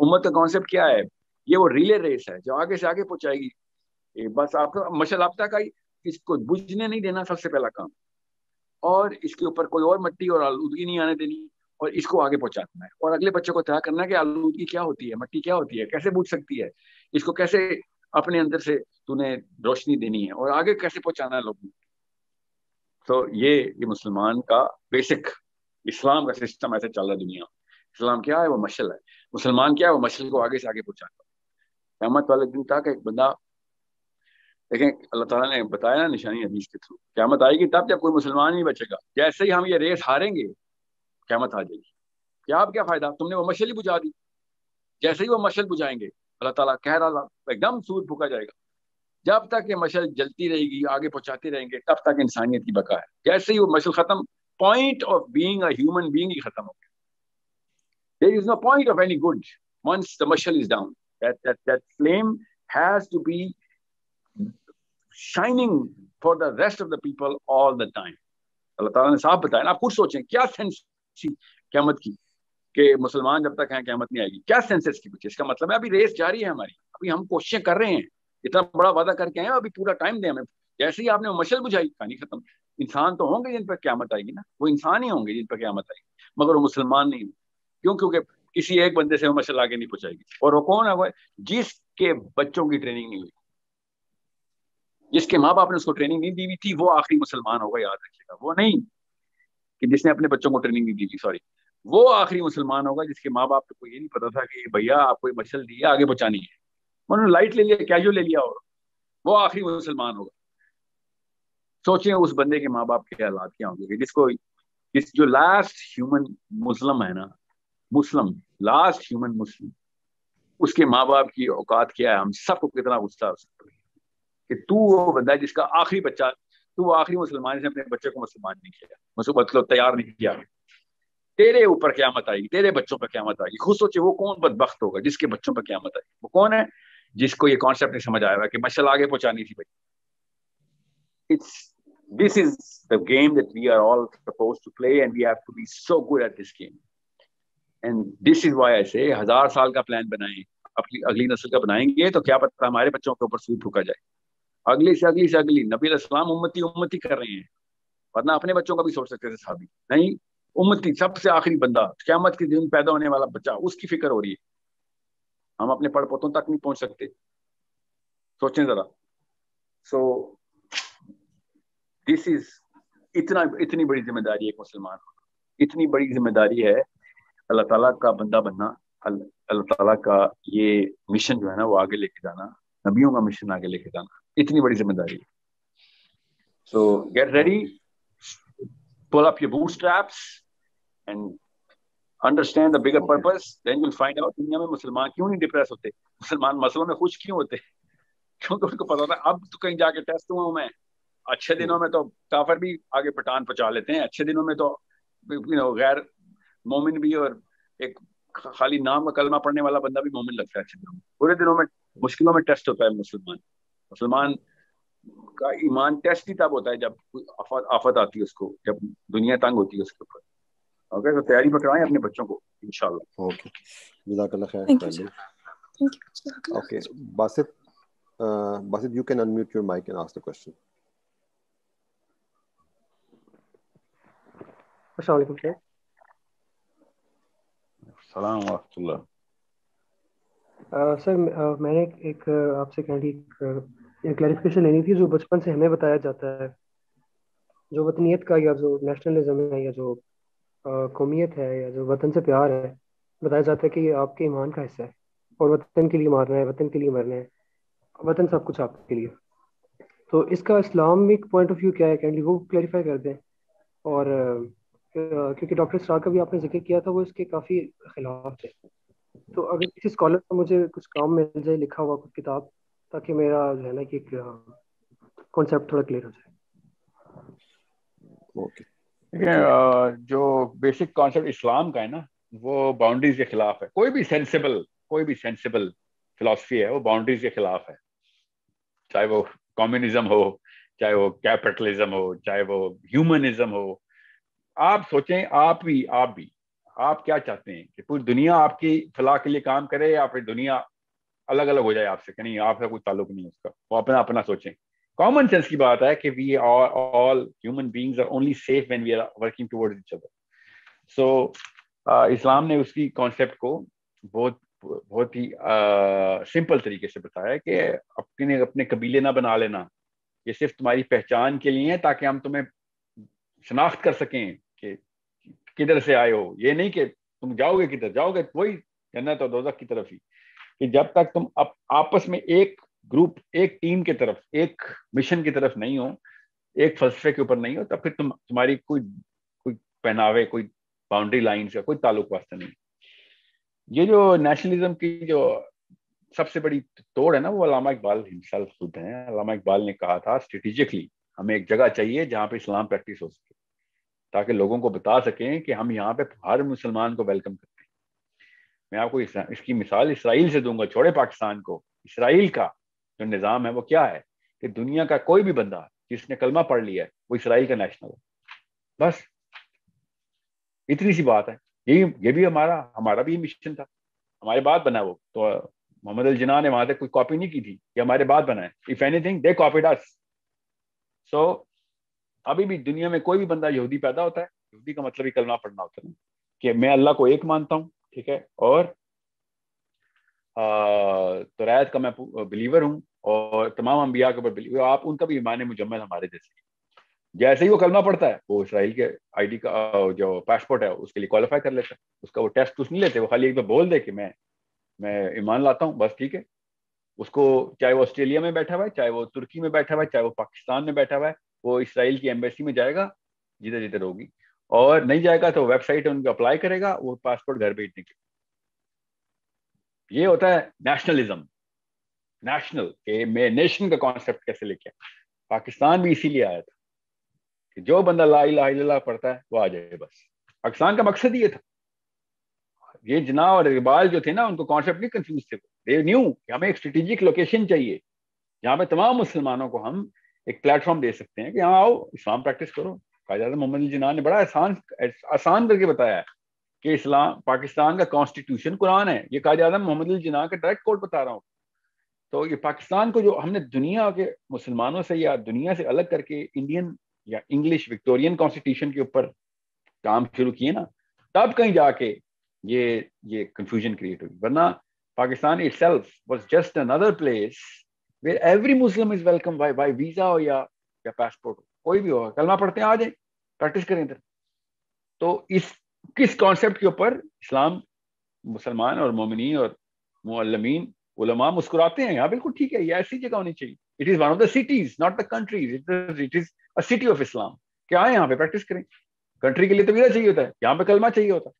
उम्मत का कॉन्सेप्ट क्या है? ये वो रिले रेस है, जो आगे से आगे पहुंचाएगी। बस आपका मशल आप तक आई इसको बुझने नहीं देना सबसे पहला काम। और इसके ऊपर कोई और मट्टी और आलूदगी नहीं आने देनी, और इसको आगे पहुंचाना है। और अगले बच्चों को तय करना है कि आलूदगी क्या होती है, मट्टी क्या होती है, कैसे बूझ सकती है। इसको कैसे अपने अंदर से तूने रोशनी देनी है, और आगे कैसे पहुंचाना है लोगों तो ये ये मुसलमान का बेसिक इस्लाम का सिस्टम ऐसे चल रहा है दुनिया इस्लाम क्या है? वो मशल है। मुसलमान क्या है? वो मशल को आगे से आगे पहुंचाता क़यामत वाले दिन तक एक बंदा, देखें, अल्लाह ताला ने बताया ना निशानी हदीस के थ्रू, क्यामत आएगी तब जब कोई मुसलमान नहीं बचेगा। जैसे ही हम ये रेस हारेंगे, क्यामत आ जाएगी। क्या आप क्या फ़ायदा? तुमने वो मशल ही बुझा दी। जैसे ही वो मशल बुझाएँगे, अल्लाह ताला कह रहा था, एकदम सूर फूका जाएगा। जब तक ये मशल जलती रहेगी, आगे पहुंचाते रहेंगे, तब तक इंसानियत की बका है। जैसे ही वो मशल खत्म point of being a human being ही खत्म हो गया। There is no point of any good once the mashal is down. That that that flame has to be shining for the rest of the people all the time. Allah ताला ने साफ़ बताया आप खुद सोचें, क्या सेंस थी क्यामत की? कि मुसलमान जब तक हैं, क्यामत नहीं आएगी। क्या सेंसेस की कुछ? इसका मतलब है अभी रेस जारी है हमारी। अभी हम कोशिशें कर रहे हैं। इतना बड़ा वादा करके आए अभी पूरा टाइम दे हमें। जैसे ही आपने मशल बुझाई, कहानी खत्म। इंसान तो होंगे जिन पर क्यामत आएगी ना। वो इंसान ही होंगे जिन पर क्यामत आएगी। मगर वो मुसलमान नहीं क्यों क्योंकि किसी एक बंदे से वो मशल आगे नहीं पहुंचाएगी। और वो कौन है वो? जिसके बच्चों की ट्रेनिंग नहीं हुई। जिसके माँ बाप ने उसको ट्रेनिंग नहीं दी हुई थी, वो आखिरी मुसलमान होगा, याद रखिएगा। वो नहीं कि जिसने अपने बच्चों को ट्रेनिंग नहीं दी थी सॉरी वो आखिरी मुसलमान होगा जिसके माँ बाप को ये नहीं पता था कि, भैया आपको मशल दी है, आगे बचानी है। उन्होंने लाइट ले लिया कैजुअल ले लिया और वो आखिरी मुसलमान होगा। सोचिए उस बंदे के माँ बाप के हालात क्या होंगे। जिसको, जिस जो लास्ट ह्यूमन मुस्लिम है ना मुस्लिम लास्ट ह्यूमन मुस्लिम। उसके माँ बाप की औकात क्या है? हम सबको कितना गुस्सा कि तू वो बंदा है जिसका आखिरी बच्चा, तू वो आखिरी मुसलमान जिसने अपने बच्चे को मुसलमान नहीं किया। मुझको मतलब तैयार नहीं किया। तेरे ऊपर क्या मत आएगी, तेरे बच्चों पर क्या मत आएगी। खुद सोचे वो कौन बदबख्त होगा जिसके बच्चों पर क्या मत आएगी? वो कौन है जिसको ये कॉन्सेप्ट नहीं समझ आया कि मशल आगे पहुंचानी थी भाई? It's this is the game that we are all supposed to play and we have to be so good at this game and this is I say हज़ार साल का प्लान बनाएँ। अपनी अगली नस्ल का बनाएँगे तो क्या पता हमारे बच्चों के ऊपर सूद फूका जाए। अगली से अगली से अगली नबी इस्लाम उम्मती उम्मती कर रहे हैं। वरना अपने बच्चों का भी सोच सकते थे साहबी नहीं, उम्मती सबसे आखिरी बंदा, क्यामत के दिन पैदा होने वाला बच्चा, उसकी फ़िक्र हो रही है। हम अपने पड़ पोतों तक नहीं पहुँच सकते। सोचें जरा। सो दिस इज़ इतना, इतनी बड़ी ज़िम्मेदारी है एक मुसलमान इतनी बड़ी ज़िम्मेदारी है अल्लाह ताला का बंदा बनना अल्लाह ताला का ये मिशन जो है ना वो आगे लेके जाना नबियों का मिशन आगे लेके जाना इतनी बड़ी ज़िम्मेदारी so get ready pull up your bootstraps and understand the bigger purpose then you'll find out दुनिया में मुसलमान क्यों नहीं डिप्रेस होते? मुसलमान मसलों में खुश क्यों होते? क्योंकि उनको पता था अब तो कहीं जाके टेस्ट हुआ हूँ मैं। अच्छे दिनों में तो काफर भी आगे पटान पहुँचा लेते हैं अच्छे दिनों में तो यू नो गैर मोमिन भी और एक खाली नाम का कलमा पढ़ने वाला बंदा भी मोमिन लगता है अच्छे बुरे दिनों में मुश्किलों में टेस्ट होता है मुसलमान। मुसलमान का ईमान टेस्ट ही तब होता है जब आफत आफत आती है उसको जब दुनिया तंग होती है उसके ऊपर। ओके तो तैयारी पर कराएँ अपने बच्चों को इंशाल्लाह। ओके जजाकल्लाह खैर okay Basit Basit you can unmute your mic and ask the question अस्सलाम वालेकुम सर सलाम वरहमतुल्लाह। सर मैंने एक आपसे कहने की क्लैरिफिकेशन लेनी थी जो बचपन से हमें बताया जाता है। जो वतनीत का या जो नेशनलिज्म है या जो कौमियत है या जो वतन से प्यार है, बताया जाता है कि ये आपके ईमान का हिस्सा है और वतन के लिए मारना है, वतन के लिए मरना है। वतन सब कुछ आपके लिए। तो इसका इस्लामिक पॉइंट ऑफ़ व्यू क्या है? कैंडली वो क्लैरिफाई कर दें। और क्योंकि डॉक्टर सरार का भी आपने ज़िक्र किया था, वो इसके काफ़ी खिलाफ थे। तो अगर किसी स्कॉलर को मुझे कुछ काम मिल जाए, लिखा हुआ कुछ किताब, ताकि मेरा जो है ना कि कॉन्सेप्ट थोड़ा क्लियर हो जाए। ओके जो बेसिक कॉन्सेप्ट इस्लाम का है ना, वो बाउंड्रीज के खिलाफ है। कोई भी सेंसिबल कोई भी सेंसिबल फिलोसफी है, वो बाउंड्रीज के खिलाफ है। चाहे वो कम्युनिज्म हो, चाहे वो कैपिटलिज्म हो, चाहे वो ह्यूमनिज्म हो आप सोचें, आप भी आप भी। आप क्या चाहते हैं? कि पूरी दुनिया आपकी फलाह के लिए काम करे या फिर दुनिया अलग अलग हो जाए आपसे? कि नहीं आपका कोई ताल्लुक नहीं उसका। वो अपना अपना सोचें। कॉमन सेंस की बात है कि we are all human beings are only safe when we are working towards each other so इस्लाम ने उसकी कॉन्सेप्ट को बहुत बहुत ही सिंपल तरीके से बताया कि अपने अपने कबीले ना बना लेना। ये सिर्फ़ तुम्हारी पहचान के लिए है ताकि हम तुम्हें शनाख्त कर सकें। कि किधर से आए हो? ये नहीं कि तुम जाओगे किधर? जाओगे वही जन्नत और दोजक की तरफ़ ही। कि जब तक तुम अप, आपस में एक ग्रुप एक टीम की तरफ़ एक मिशन की तरफ़ नहीं हो एक फलसफे के ऊपर नहीं हो तब फिर तुम तुम्हारी कोई कोई पहनावे कोई बाउंड्री लाइन से कोई ताल्लुक वास्ता नहीं। ये जो नेशनलिज्म की जो सबसे बड़ी तोड़ है ना वो अलामा इकबाल हिमसेल्फ खुद हैं। अलामा इकबाल ने कहा था स्ट्रेटेजिकली हमें एक जगह चाहिए जहाँ पे इस्लाम प्रैक्टिस हो सके। ताकि लोगों को बता सकें कि हम यहाँ पे हर मुसलमान को वेलकम करते हैं। मैं आपको इस, इसकी मिसाल इसराइल से दूँगा छोड़े पाकिस्तान को। इसराइल का जो निज़ाम है वो क्या है कि दुनिया का कोई भी बंदा जिसने कलमा पढ़ लिया है वो इसराइल का नेशनल है। बस। इतनी सी बात है। यही ये भी हमारा हमारा भी मिशन था। हमारे बाद बना वो। तो मोहम्मद अल जिना ने वहाँ तक कोई कॉपी नहीं की थी कि हमारे बाद बना है। If anything they copied us so अभी भी दुनिया में कोई भी बंदा यहूदी पैदा होता है, यहूदी का मतलब ही कलमा पढ़ना होता है कि मैं अल्लाह को एक मानता हूँ, ठीक है? और तो रैत का मैं बिलीवर हूँ और तमाम अम्बिया के ऊपर बिलीवर आप उनका भी ईमान मुजम्मल हमारे जैसे जैसे ही वो कलमा पड़ता है, वो इसराइल के आईडी का जो पासपोर्ट है, उसके लिए क्वालिफाई कर लेता है। उसका वो टेस्ट कुछ नहीं लेते, वो खाली एक बार बोल दे कि मैं मैं ईमान लाता हूँ, बस ठीक है। उसको, चाहे वो ऑस्ट्रेलिया में बैठा हुआ है, चाहे वो तुर्की में बैठा हुआ है, चाहे वो पाकिस्तान में बैठा हुआ है वो इसराइल की एम्बेसी में जाएगा जिधर जिधर होगी। और नहीं जाएगा तो वेबसाइट है, उनको अप्लाई करेगा, वो पासपोर्ट घर भेजने के ये होता है नेशनलिज्म नेशनल के मैं नेशन का कॉन्सेप्ट कैसे लेके पाकिस्तान भी इसीलिए आया था कि जो बंदा ला इला पढ़ता है, वो आ जाए बस। पाकिस्तान का मकसद ये था। ये जना और इकबाल जो थे ना, उनको कॉन्सेप्ट नहीं कंफ्यूज थे दे न्यू कि हमें एक स्ट्रेटेजिक लोकेशन चाहिए, जहाँ पे तमाम मुसलमानों को हम एक प्लेटफॉर्म दे सकते हैं कि यहाँ आओ इस्लाम प्रैक्टिस करो। जाता है मोहम्मद जिना ने बड़ा आसान आसान करके बताया है कि इस्लाम पाकिस्तान का कॉन्स्टिट्यूशन कुरान है। ये जाता है मोहम्मद जिना का डायरेक्ट कोड बता रहा हूँ। तो ये पाकिस्तान को जो हमने दुनिया के मुसलमानों से या दुनिया से अलग करके इंडियन या इंग्लिश विक्टोरियन कॉन्स्टिट्यूशन के ऊपर काम शुरू किए ना, तब कहीं जाके ये ये कंफ्यूजन क्रिएट हुई। वरना Pakistan itself was just another place where every Muslim is welcome by by visa हो या या पासपोर्ट हो कोई भी होगा। कलमा पढ़ते हैं आ जाए प्रैक्टिस करें इधर। तो इस, किस कॉन्सेप्ट के ऊपर इस्लाम मुसलमान और मोमिनी और मुअल्लमीन, उलमा मुस्कुराते हैं? यहाँ बिल्कुल ठीक है। ये ऐसी जगह होनी चाहिए। It is one of the cities not the countries it is a city of Islam क्या है यहाँ पे? प्रैक्टिस करें। कंट्री के लिए तो वीज़ा चाहिए होता है। यहाँ पे कलमा चाहिए होता है।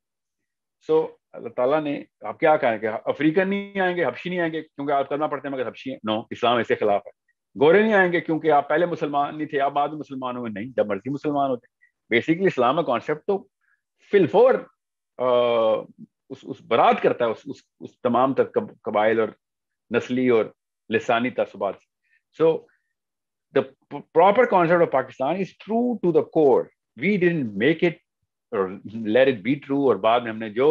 सो अल्लाह ताला ने आप क्या कहें कि अफ्रीकन नहीं आएँगे हबशी नहीं आएँगे क्योंकि आप करना पड़ते हैं मगर हबशी नो इस्लाम ऐसे खिलाफ है। गोरे नहीं आएँगे क्योंकि आप पहले मुसलमान नहीं थे आप बाद मुसलमान हुए। नहीं जब मर्ज़ी मुसलमान होते। बेसिकली इस्लाम का कॉन्सेप्ट तो फिलफोर उस उस बरात करता है उस उस, उस तमाम तक कबाइल और नस्ली और लसानी तसबात so the proper concept of Pakistan is true to the core we didn't make it और लेट इट बी ट्रू और बाद में हमने जो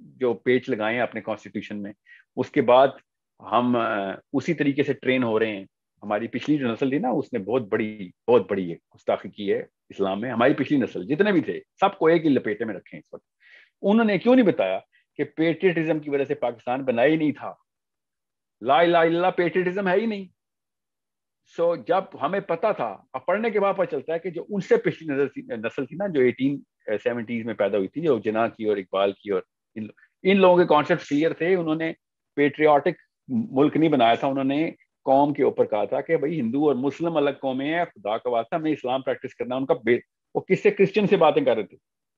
जो पेच लगाए हैं अपने कॉन्स्टिट्यूशन में उसके बाद हम उसी तरीके से ट्रेन हो रहे हैं। हमारी पिछली जो नस्ल थी ना उसने बहुत बड़ी बहुत बड़ी गुस्ताखी की है इस्लाम में। हमारी पिछली नस्ल जितने भी थे सबको एक ही लपेटे में रखे इस वक्त। उन्होंने क्यों नहीं बताया कि पेट्रियटिज्म की वजह से पाकिस्तान बना ही नहीं था? ला ला पेट्रियटिज्म है ही नहीं। सो so, जब हमें पता था अब पढ़ने के बाद पता चलता है कि जो उनसे पिछली नस्ल नस्ल थी ना जो एटीन सेवेंटीज में पैदा हुई थी जो जना की और इकबाल की और इन, इन लोगों के कॉन्सेप्ट क्लियर थे उन्होंने पेट्रियाटिक मुल्क नहीं बनाया था उन्होंने कौम के ऊपर कहा था कि भाई हिंदू और मुस्लिम अलग कौमें हैं खुदा का वास्ता हमें इस्लाम प्रैक्टिस करना उनका वो किससे क्रिश्चियन से बातें कर रहे थे।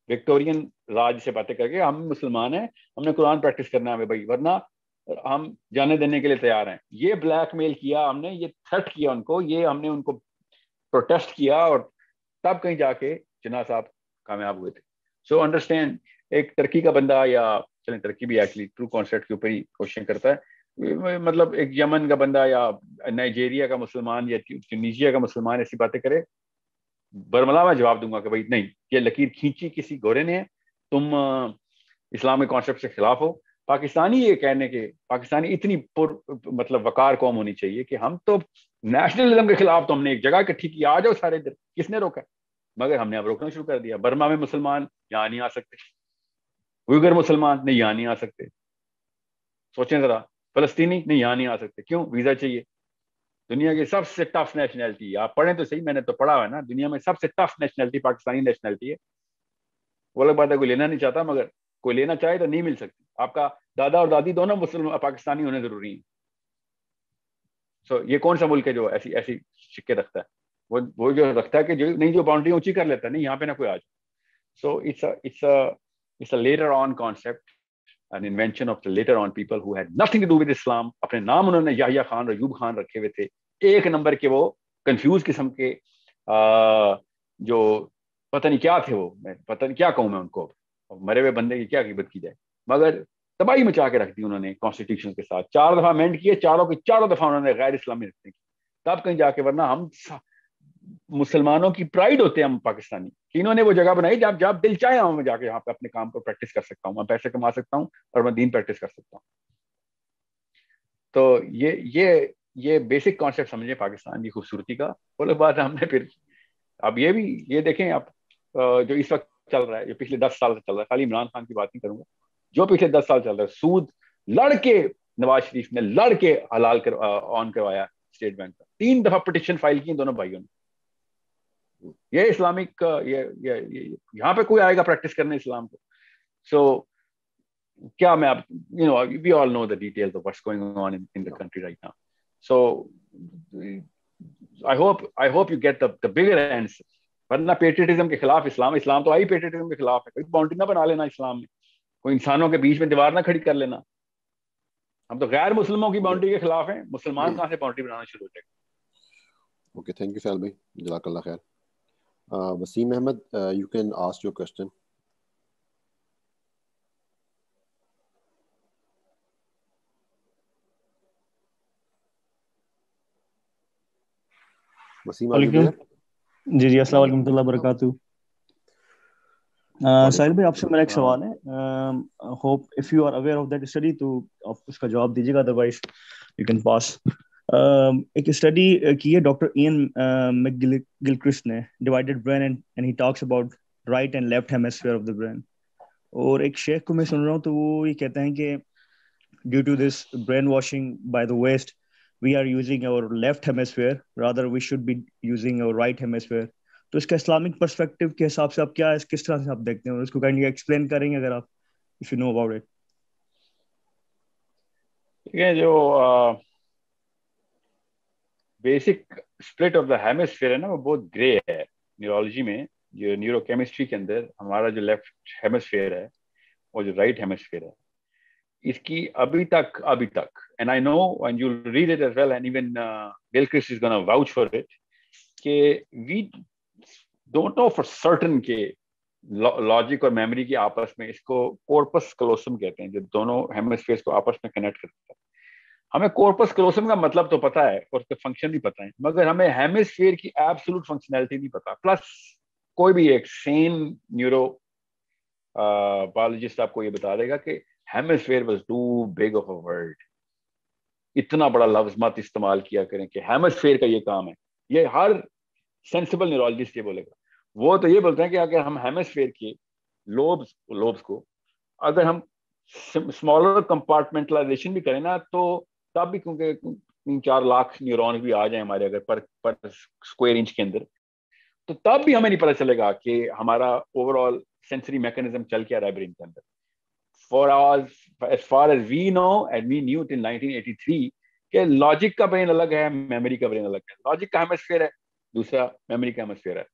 विक्टोरियन राज से बातें करके हम मुसलमान हैं हमने कुरान प्रैक्टिस करना है भाई वरना हम जाने देने के लिए तैयार हैं। ये ब्लैकमेल किया हमने ये थ्रेट किया उनको ये हमने उनको प्रोटेस्ट किया और तब कहीं जाके जना साहब कामयाब हुए थे। सो अंडरस्टैंड एक तरक्की का बंदा या, चलें तरक्की भी एक्चुअली ट्रू कॉन्सेप्ट के ऊपर ही क्वेश्चन करता है। मतलब एक यमन का बंदा या नाइजेरिया का मुसलमान या ट्यूनिशिया का मुसलमान ऐसी बातें करे। बरमला मैं जवाब दूँगा कि भाई नहीं, ये लकीर खींची किसी गोरे ने, तुम इस्लाम के कॉन्सेप्ट से खिलाफ हो। पाकिस्तानी ये कहने के, पाकिस्तानी इतनी पुर मतलब वकार कौम होनी चाहिए कि हम तो नेशनलिज्म के खिलाफ तो हमने एक जगह इकट्ठी की, आ जाओ सारे इधर। किसने रोका? मगर हमने अब रोकना शुरू कर दिया। बर्मा में मुसलमान यहाँ नहीं आ सकते। उगर मुसलमान नहीं यहाँ नहीं आ सकते। सोचें जरा फलस्तीनी नहीं यहाँ नहीं आ सकते। क्यों? वीज़ा चाहिए। दुनिया की सबसे टफ नेशनैलिटी आप पढ़ें तो सही मैंने तो पढ़ा है ना। दुनिया में सबसे टफ नेशनैलिटी पाकिस्तानी नेशनैलिटी है। वो लोग बात है कोई लेना नहीं चाहता मगर कोई लेना चाहे तो नहीं मिल सकती। आपका दादा और दादी दोनों मुसलमान पाकिस्तानी होने ज़रूरी है। सो so, ये कौन सा मुल्क है जो ऐसी ऐसी सिक्के रखता है? वो वो जो रखता है कि जो नहीं जो बाउंड्री ऊँची कर लेता है नहीं यहाँ पे ना कोई आज so it's it's it's a later on concept an invention of the later on people who had nothing to do with Islam. अपने नाम उन्होंने याहिया खान और यूब खान रखे हुए थे। एक नंबर के वो कंफ्यूज किस्म के आ, जो पता नहीं क्या थे वो। मैं पता नहीं क्या कहूँ मैं उनको। मरे हुए बंदे की क्या कीमत की जाए। मगर तबाही मचा के रख दी उन्होंने कॉन्स्टिट्यूशन के साथ। चार दफ़ा अमेंड किए चारों की चारों दफ़ा उन्होंने गैर इस्लामी रखने की। तब कहीं जाके वरना हम मुसलमानों की प्राइड होते हैं हम पाकिस्तानी। कि इन्होंने वो जगह बनाई जब जब दिल चाहे मैं जाके यहाँ पे अपने काम पर प्रैक्टिस कर सकता हूँ मैं पैसे कमा सकता हूँ और मैं दीन प्रैक्टिस कर सकता हूँ। तो ये ये ये बेसिक कॉन्सेप्ट समझे पाकिस्तान की खूबसूरती का। लोग बात हमने फिर अब ये भी ये देखें आप जो इस वक्त चल रहा है, जो पिछले दस साल से चल रहा है, खाली इमरान खान की बात नहीं करूँगा। जो पिछले दस साल चल रहा है, सूद लड़के, नवाज़ शरीफ ने लड़के हलाल कर ऑन करवाया स्टेट बैंक का। तीन दफ़ा पिटिशन फ़ाइल की दोनों भाइयों ने। ये इस्लामिक ये ये, ये यहाँ पे कोई आएगा प्रैक्टिस करने इस्लाम को। सो so, क्या मैं आप you know we all know the details of what's going on in in the country right now so I hope I hope you get the the bigger answer वरना पेट्रियटिज्म के खिलाफ इस्लाम इस्लाम तो आई patriotism के खिलाफ है। कोई बाउंड्री ना बना लेना इस्लाम में। कोई इंसानों के बीच में दीवार ना खड़ी कर लेना। हम तो गैर मुसलमानों की बाउंड्री के खिलाफ हैं। मुसलमान कहाँ से बाउंड्री बनाना शुरू हो जाएगा? ओके थैंक यू फैल भाई। जजाकल्ला खैर। Uh, Wasim Ahmed, uh, you can ask your question. There? जी जी अस्सलाम वालेकुम वरकatuh साहिल भाई आपसे मेरा एक सवाल है. Hope if you are aware of that study तो आप उसका जवाब दीजिएगा अदरवाइज़ यू कैन पास एक स्टडी की है डॉक्टर इयन मैकगिलक्रिस्ट ने divided brain and and he talks about right and left hemisphere of the brain और एक शेख को मैं सुन रहा हूँ तो वो ये कहते हैं कि due to this brainwashing by the West we are using our left hemisphere rather we should be using our right hemisphere तो इसका इस्लामिक पर्सपेक्टिव के हिसाब से आप क्या है किस तरह से आप देखते हैं? और इसको एक्सप्लेन करेंगे अगर आप if you know about it ठीक है, जो uh... basic split of the hemisphere है ना, वो बहुत ग्रे है न्यूरोलॉजी में, जो न्यूरोकेमिस्ट्री के अंदर हमारा जो लेफ़्ट हेमिस्फीयर है और जो राइट हेमिस्फीयर है। इसकी अभी तक अभी तक and I know and you read it as well and even Chris is gonna vouch for it कि we don't know for certain के लॉजिक और मेमोरी के आपस में इसको कोर्पस क्लोसम कहते हैं, जो दोनों हेमिस्फीयर को आपस में कनेक्ट करता है। हमें कॉर्पस क्लोसम का मतलब तो पता है, और उसके फ़ंक्शन भी पता है, मगर हमें हेमिस्फीयर की एब्सोल्यूट फंक्शनैलिटी नहीं पता प्लस कोई भी एक सेम न्यूरो बायोलॉजिस्ट आपको ये बता देगा कि hemisphere was too big of a world इतना बड़ा लफ्ज मत इस्तेमाल किया करें कि हेमिस्फीयर का ये काम है। ये हर सेंसिबल न्यूरोलॉजिस्ट ये बोलेगा। वो तो ये बोलते हैं कि अगर हम हेमिस्फीयर के लोब्स लोब्स को अगर हम स्मॉलर कंपार्टमेंटलाइजेशन भी करें ना तो तब भी क्योंकि तीन चार लाख न्यूरॉन्स भी आ जाए हमारे अगर पर पर स्क्वायर इंच के अंदर तो तब भी हमें नहीं पता चलेगा कि हमारा ओवरऑल सेंसरी मैकेनिज्म चल क्या रहा है ब्रेन के अंदर। For our as far as we know and we knew in 1983 कि लॉजिक का ब्रेन अलग है मेमोरी का ब्रेन अलग है। लॉजिक का हेमोस्फेयर है, दूसरा मेमोरी का हेमस्फीयर है।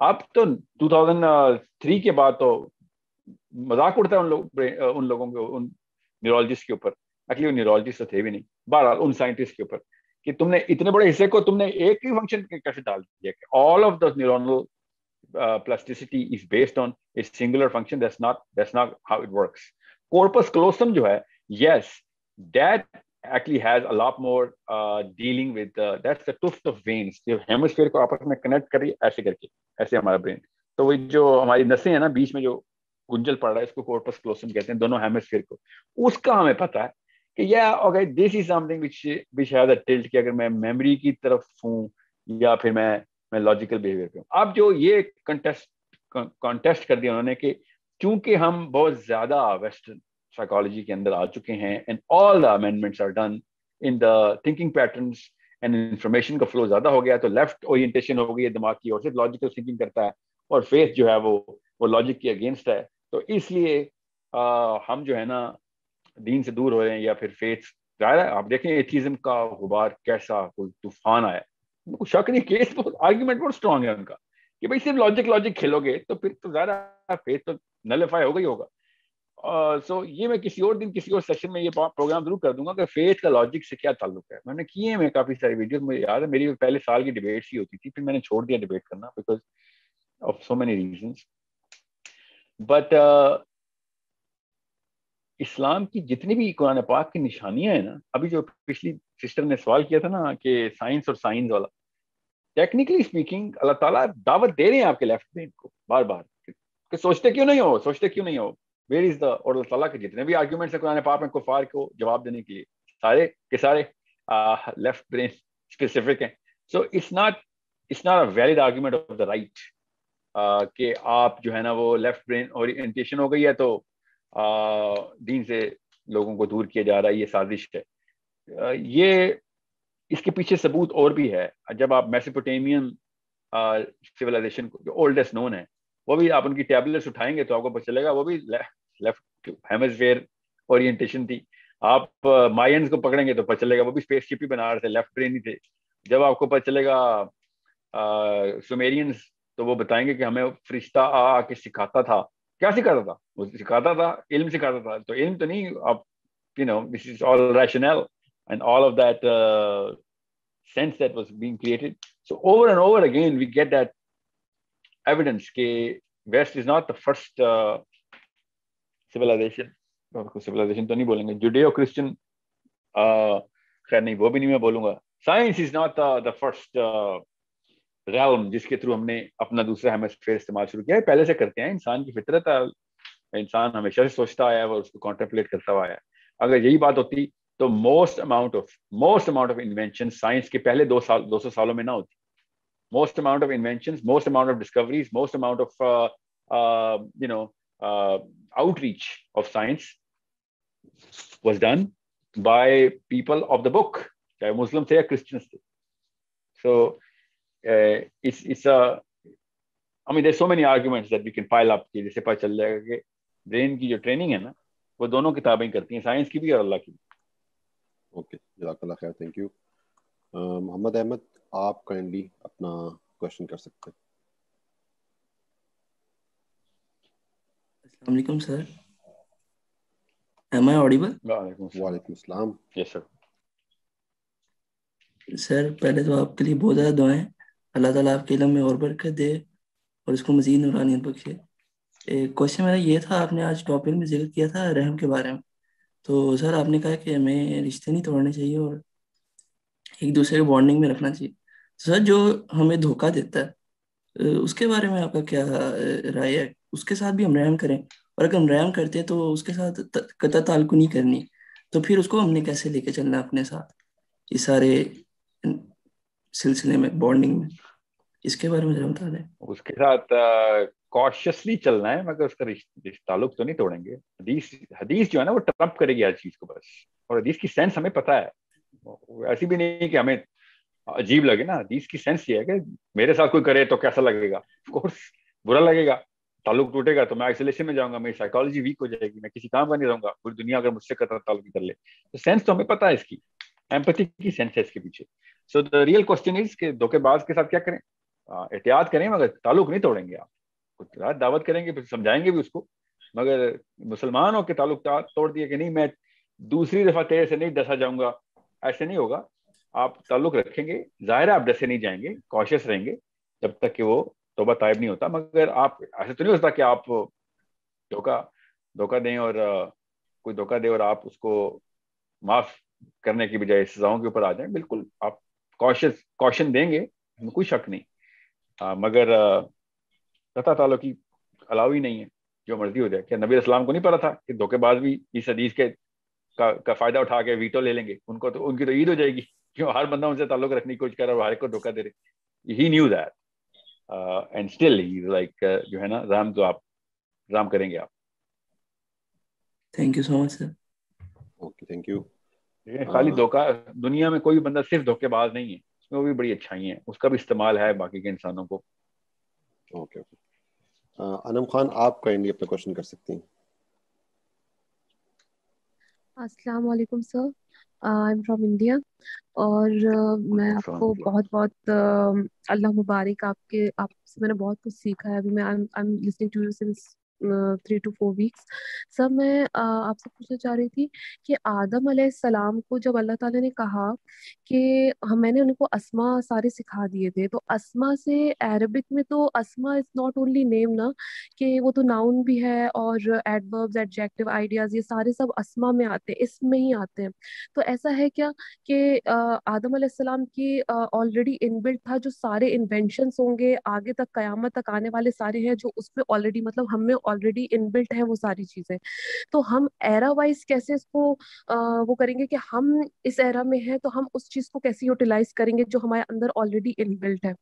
अब तो 2003 के बाद तो मज़ाक उड़ता है उन लोग, उन लोगों के, उन न्यूरोलॉजिस्ट के ऊपर। एक्चुअली वो न्यूरोलॉजिस्ट तो थे भी नहीं। बहरहाल उन साइंटिस्ट के ऊपर कि तुमने इतने बड़े हिस्से को तुमने एक ही फ़ंक्शन कैसे डाल दिया all of the neuronal plasticity is based on a singular function that's not that's not how it works corpus callosum जो है yes that actually has a lot more uh, dealing with uh, that's of veins जो हेमोस्फीयर को आपस में connect करिए ऐसे करके ऐसे हमारा ब्रेन तो वही जो हमारी नसें है ना बीच में जो गुंजल पड़ रहा है इसको कॉर्पस क्लोसम कहते हैं दोनों हेमोस्फीयर को उसका हमें पता है कि या okay this is something which which has a tilt कि अगर मैं मेमोरी की तरफ़ हूँ या फिर मैं मैं लॉजिकल बिहेवियर पे हूँ। अब जो ये कंटेस्ट कॉन्टेस्ट कर दिया उन्होंने कि क्योंकि हम बहुत ज़्यादा वेस्टर्न साइकोलॉजी के अंदर आ चुके हैं and all the amendments are done in the thinking patterns and information का फ्लो ज़्यादा हो गया तो लेफ़्ट ओरिएंटेशन हो गई है दिमाग की और सिर्फ़ लॉजिकल थिंकिंग करता है और फेथ जो है वो वो लॉजिक के अगेंस्ट है। तो इसलिए आ, हम जो है ना दीन से दूर हो रहे हैं या फिर फेथ ज़ाहिर है आप देखें एथिज्म का गुबार कैसा कोई तूफ़ान आया। कुछ शक नहीं केस बहुत आर्ग्यूमेंट बहुत स्ट्रांग है उनका कि भाई सिर्फ़ लॉजिक लॉजिक खेलोगे तो फिर तो ज़्यादा फेथ तो नलिफाई होगा ही होगा। सो uh, so, ये मैं किसी और दिन किसी और सेशन में ये प्रोग्राम ज़रूर कर दूँगा कि फेथ का लॉजिक से क्या ताल्लुक है। मैंने किए हैं मैं काफ़ी सारी वीडियो मुझे याद है मेरी पहले साल की डिबेट ही होती थी फिर मैंने छोड़ दिया डिबेट करना because of so many reason but इस्लाम की जितनी भी कुरान पाक की निशानियाँ हैं ना, अभी जो पिछली सिस्टर ने सवाल किया था ना कि साइंस और साइंस वाला टेक्निकली स्पीकिंग अल्लाह ताला दावत दे रहे हैं आपके लेफ़्ट ब्रेन को बार बार कि सोचते क्यों नहीं हो, सोचते क्यों नहीं हो? वेर इज़ द और अल्लाह ताला के जितने भी आर्ग्यूमेंट्स है कुरान पाक में कुफार को जवाब देने के लिए, सारे के सारे लेफ़्ट ब्रेन स्पेसिफिक हैं। So it's not it's not a valid argument of the right कि आप जो है ना वो लेफ़्ट ब्रेन ओरिएंटेशन हो गई है तो दीन से लोगों को दूर किया जा रहा है, ये साजिश है। ये इसके पीछे सबूत और भी है। जब आप मेसोपोटेमियन सिविलाइजेशन को, जो ओल्डेस्ट नोन है, वो भी आप उनकी टैबलेट्स उठाएँगे तो आपको पता चलेगा, वो भी लेफ़्ट हेमस्फेयर ओरिएंटेशन थी। आप मायंस को पकड़ेंगे तो पता चलेगा, वो भी स्पेसशिप ही बना रहे थे लेफ़्ट ब्रेन ही थे। जब आपको पता चलेगा सुमेरियंस तो वो बताएँगे कि हमें फरिश्ता आके सिखाता था क्या सिखाता था वो सिखाता था इल्म सिखाता था तो इल्म तो नहीं आप you know this is all rational and all of that sense that was being created so over and over again we get that evidence कि West is not the first uh, civilization civilization तो नहीं बोलेंगे Judeo Christian खैर नहीं वो भी नहीं मैं बोलूंगा science is not the first realm जिसके थ्रू हमने अपना दूसरा हेमस्फेयर इस्तेमाल शुरू किया है। पहले से करते हैं इंसान की फितरत है इंसान हमेशा से सोचता आया है और उसको कॉन्टेम्पलेट करता हुआ आया अगर यही बात होती तो most amount of most amount of invention science के पहले दो साल दो सौ सालों में ना होती। Inventions, most amount of discoveries, most amount of uh, uh, you know uh, outreach of science was done by people of the book, चाहे मुस्लिम थे या क्रिश्चियंस थे। सो so uh, it's it's a I mean there's so many arguments that we can pile up कि जैसे पता चल जाएगा कि ब्रेन की जो ट्रेनिंग है ना वो दोनों किताबें करती हैं साइंस की भी और अल्लाह की भी। ओके जजाकल्लाह खैर थैंक यू मोहम्मद अहमद आप काइंडली अपना क्वेश्चन कर सकते हैं। अस्सलाम सर एम आई ऑडिबल वालेकुम सलाम। यस सर सर पहले तो आपके लिए बहुत ज़्यादा दुआएँ। अल्लाह ताला आपके इलम में और बरकत दे और इसको मजीद नूरानियत बख्शे। क्वेश्चन मेरा ये था, आपने आज टॉपिक में ज़िक्र किया था रहम के बारे में। तो सर, आपने कहा कि हमें रिश्ते नहीं तोड़ने चाहिए और एक दूसरे को बॉन्डिंग में रखना चाहिए। सर, जो हमें धोखा देता है उसके बारे में आपका क्या राय है? उसके साथ भी हम रहम करें और अगर हम रहम करते हैं तो उसके साथ कता ताल्लुक नहीं करनी। तो फिर उसको हमने कैसे लेके चलना अपने साथ? ये सारे सिलसिले में बॉन्डिंग में। इसके बारे में जरा बता दें। उसके साथ कॉशियसली चलना है, मगर उसका ताल्लुक तो नहीं तोड़ेंगे। हदीस हदीस जो है ना, वो ट्रंप करेगी हर चीज़ को बस। और हदीस की सेंस हमें पता है। ऐसी भी नहीं कि हमें अजीब लगे ना। हदीस की सेंस ये है कि मेरे साथ कोई करे तो कैसा लगेगा? कोर्स बुरा लगेगा। ताल्लुक टूटेगा तो मैं आइसोलेशन में जाऊँगा, मेरी साइकोलॉजी वीक हो जाएगी, मैं किसी काम का नहीं रहूँगा। पूरी दुनिया अगर मुझसे कतर ताल्लुक कर ले। तो सेंस तो हमें पता है इसकी। एम्पति की सेंस है इसके पीछे। So the real question is के धोखेबाज के साथ क्या करें? एहतियात करें, मगर ताल्लुक नहीं तोड़ेंगे आप। कुछ रात दावत करेंगे, फिर समझाएँगे भी उसको। मगर मुसलमानों के ताल्लुक तोड़ दिए कि नहीं, मैं दूसरी दफ़ा तेरे से नहीं डसा जाऊँगा। ऐसे नहीं होगा। आप ताल्लुक रखेंगे। ज़ाहिर आप डसे नहीं जाएँगे। कॉशियस रहेंगे। जब तक कि वो तोबा तायब नहीं होता। मगर आप, ऐसे तो नहीं होता कि आप धोखा धोखा दें और कोई धोखा दे और आप उसको माफ़ करने की बजाय सजाओं के ऊपर आ जाए। बिल्कुल, आप कॉशियस, कॉशन देंगे। कोई शक नहीं। आ, मगर तथा तालो की अलाव ही नहीं है जो मर्ज़ी हो जाए। क्या नबी इस्लाम को नहीं पता था कि धोखेबाज भी इस हदीस के का, का फ़ायदा उठा के वीटो ले लेंगे? उनको तो उनकी तो ईद हो जाएगी। क्यों? हर बंदा उनसे ताल्लुक रखने की कोशिश कर रहा है हर एक को धोखा दे रहे ही। Knew that and still he like जो है ना राम तो आप राम करेंगे आप। Thank you so much sir okay thank you खाली धोखा दुनिया में कोई बंदा सिर्फ़ धोखेबाज नहीं है। उसमें वो भी बड़ी अच्छाई है। उसका भी इस्तेमाल है बाकी के इंसानों को। ओके ओके अनम खान आप काइंडली अपना क्वेश्चन कर सकती हैं। अस्सलाम वालेकुम sir I am from India और uh, मैं आपको बहुत बहुत uh, अल्लाह मुबारक आपके आपसे मैंने बहुत कुछ सीखा है। अभी मैं I am listening to you since three to four weeks सब मैं आपसे पूछना चाह रही थी कि आदम सलाम को जब अल्लाह ताला ने कहा कि मैंने उनको अस्मा सारे सिखा दिए थे तो अस्मा से अरबिक में तो अस्मा इज़ नॉट ओनली नेम ना, कि वो तो नाउन भी है और एडवर्ब्स एडजेक्टिव आइडियाज़ ये सारे सब अस्मा में आते हैं इसमें ही आते हैं। तो ऐसा है क्या कि आदम सलाम की ऑलरेडी इनबिल्ट था जो सारे इन्वेंशन होंगे, आगे तक, कयामत तक आने वाले सारे हैं जो उसमें ऑलरेडी मतलब हमें ऑलरेडी इनबिल्ट है वो सारी चीज़ें। तो हम एरा वाइज कैसे इसको वो करेंगे कि हम इस एरा में है तो हम उस चीज़ को कैसे यूटिलाइज करेंगे जो हमारे अंदर ऑलरेडी इनबिल्ट है।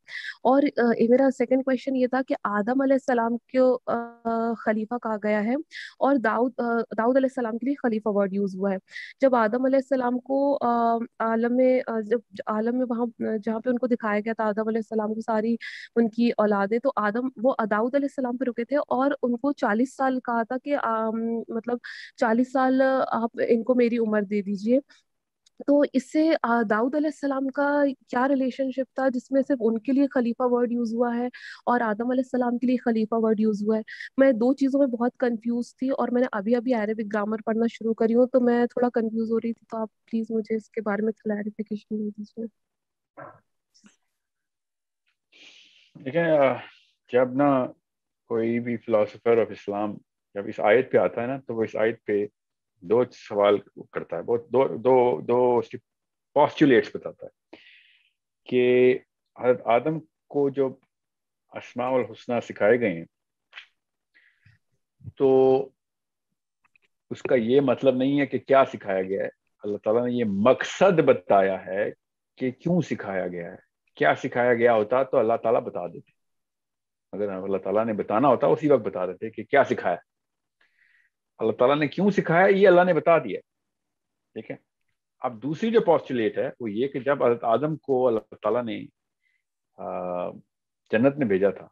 और मेरा सेकंड क्वेश्चन ये था कि आदम सलाम को खलीफा कहा गया है और दाऊद दाऊद सलाम के लिए खलीफा वर्ड यूज़ हुआ है। जब आदम सलाम को आलम में जब, आलम में वहाँ जहाँ पे उनको दिखाया गया था आदम सलाम को सारी उनकी औलादें तो आदम, वो दाऊद सलाम पे रुके थे और उनको चालीस साल कहा था कि आ, मतलब चालीस साल आप इनको मेरी उम्र दे दीजिए। तो इससे दाऊद सलाम का क्या रिलेशनशिप था जिसमें सिर्फ़ उनके लिए खलीफा वर्ड यूज़ हुआ है और आदम सलाम के लिए खलीफा वर्ड यूज़ हुआ है? मैं दो चीज़ों में बहुत कंफ्यूज थी और मैंने अभी अभी अरेबिक ग्रामर पढ़ना शुरू करी हूँ तो मैं थोड़ा कंफ्यूज हो रही थी तो आप प्लीज़ मुझे इसके बारे में क्लैरिफिकेशन दे दीजिए। देखिए जब ना कोई भी फिलोसफर ऑफ़ इस्लाम जब इस आयत पे आता है ना तो वो इस आयत पे दो सवाल करता है। बहुत, दो दो दो उसकी पॉस्टुलेट्स बताता है कि हज़रत आदम को जो असमाउल हुसना सिखाए गए हैं तो उसका ये मतलब नहीं है कि क्या सिखाया गया है। अल्लाह ताला ने ये मकसद बताया है कि क्यों सिखाया गया है। क्या सिखाया गया होता तो अल्लाह ताला बता देते। अगर अल्लाह ताला ने बताना होता उसी वक्त बता देते कि क्या सिखाया। अल्लाह ताला ने क्यों सिखाया ये अल्लाह ने बता दिया। ठीक है? अब दूसरी जो पॉस्टुलेट है वो ये कि जब आदम को अल्लाह ताला ने जन्नत में भेजा था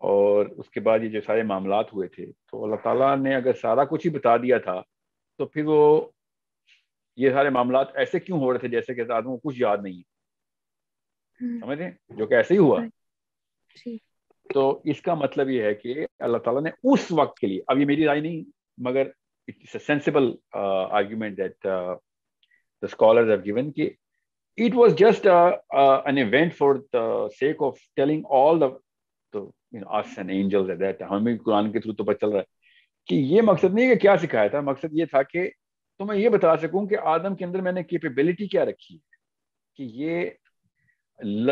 और उसके बाद ये जो सारे मामला हुए थे तो अल्लाह ताला ने अगर सारा कुछ ही बता दिया था तो फिर वो ये सारे मामला ऐसे क्यों हो रहे थे जैसे कि आदम को कुछ याद नहीं है? हम्म। समझ? रहे जो कि ऐसे ही हुआ। तो इसका मतलब ये है कि अल्लाह ताला ने उस वक्त के लिए अब ये मेरी राय नहीं मगर it's a sensible argument that the scholars have given कि just uh, uh, an event for the sake of telling all the, the you know us and angels at हमें कुरान के थ्रू तो पता चल रहा है कि ये मकसद नहीं है कि क्या सिखाया था मकसद ये था कि तो मैं ये बता सकूँ कि आदम के अंदर मैंने कैपेबिलिटी क्या रखी है कि ये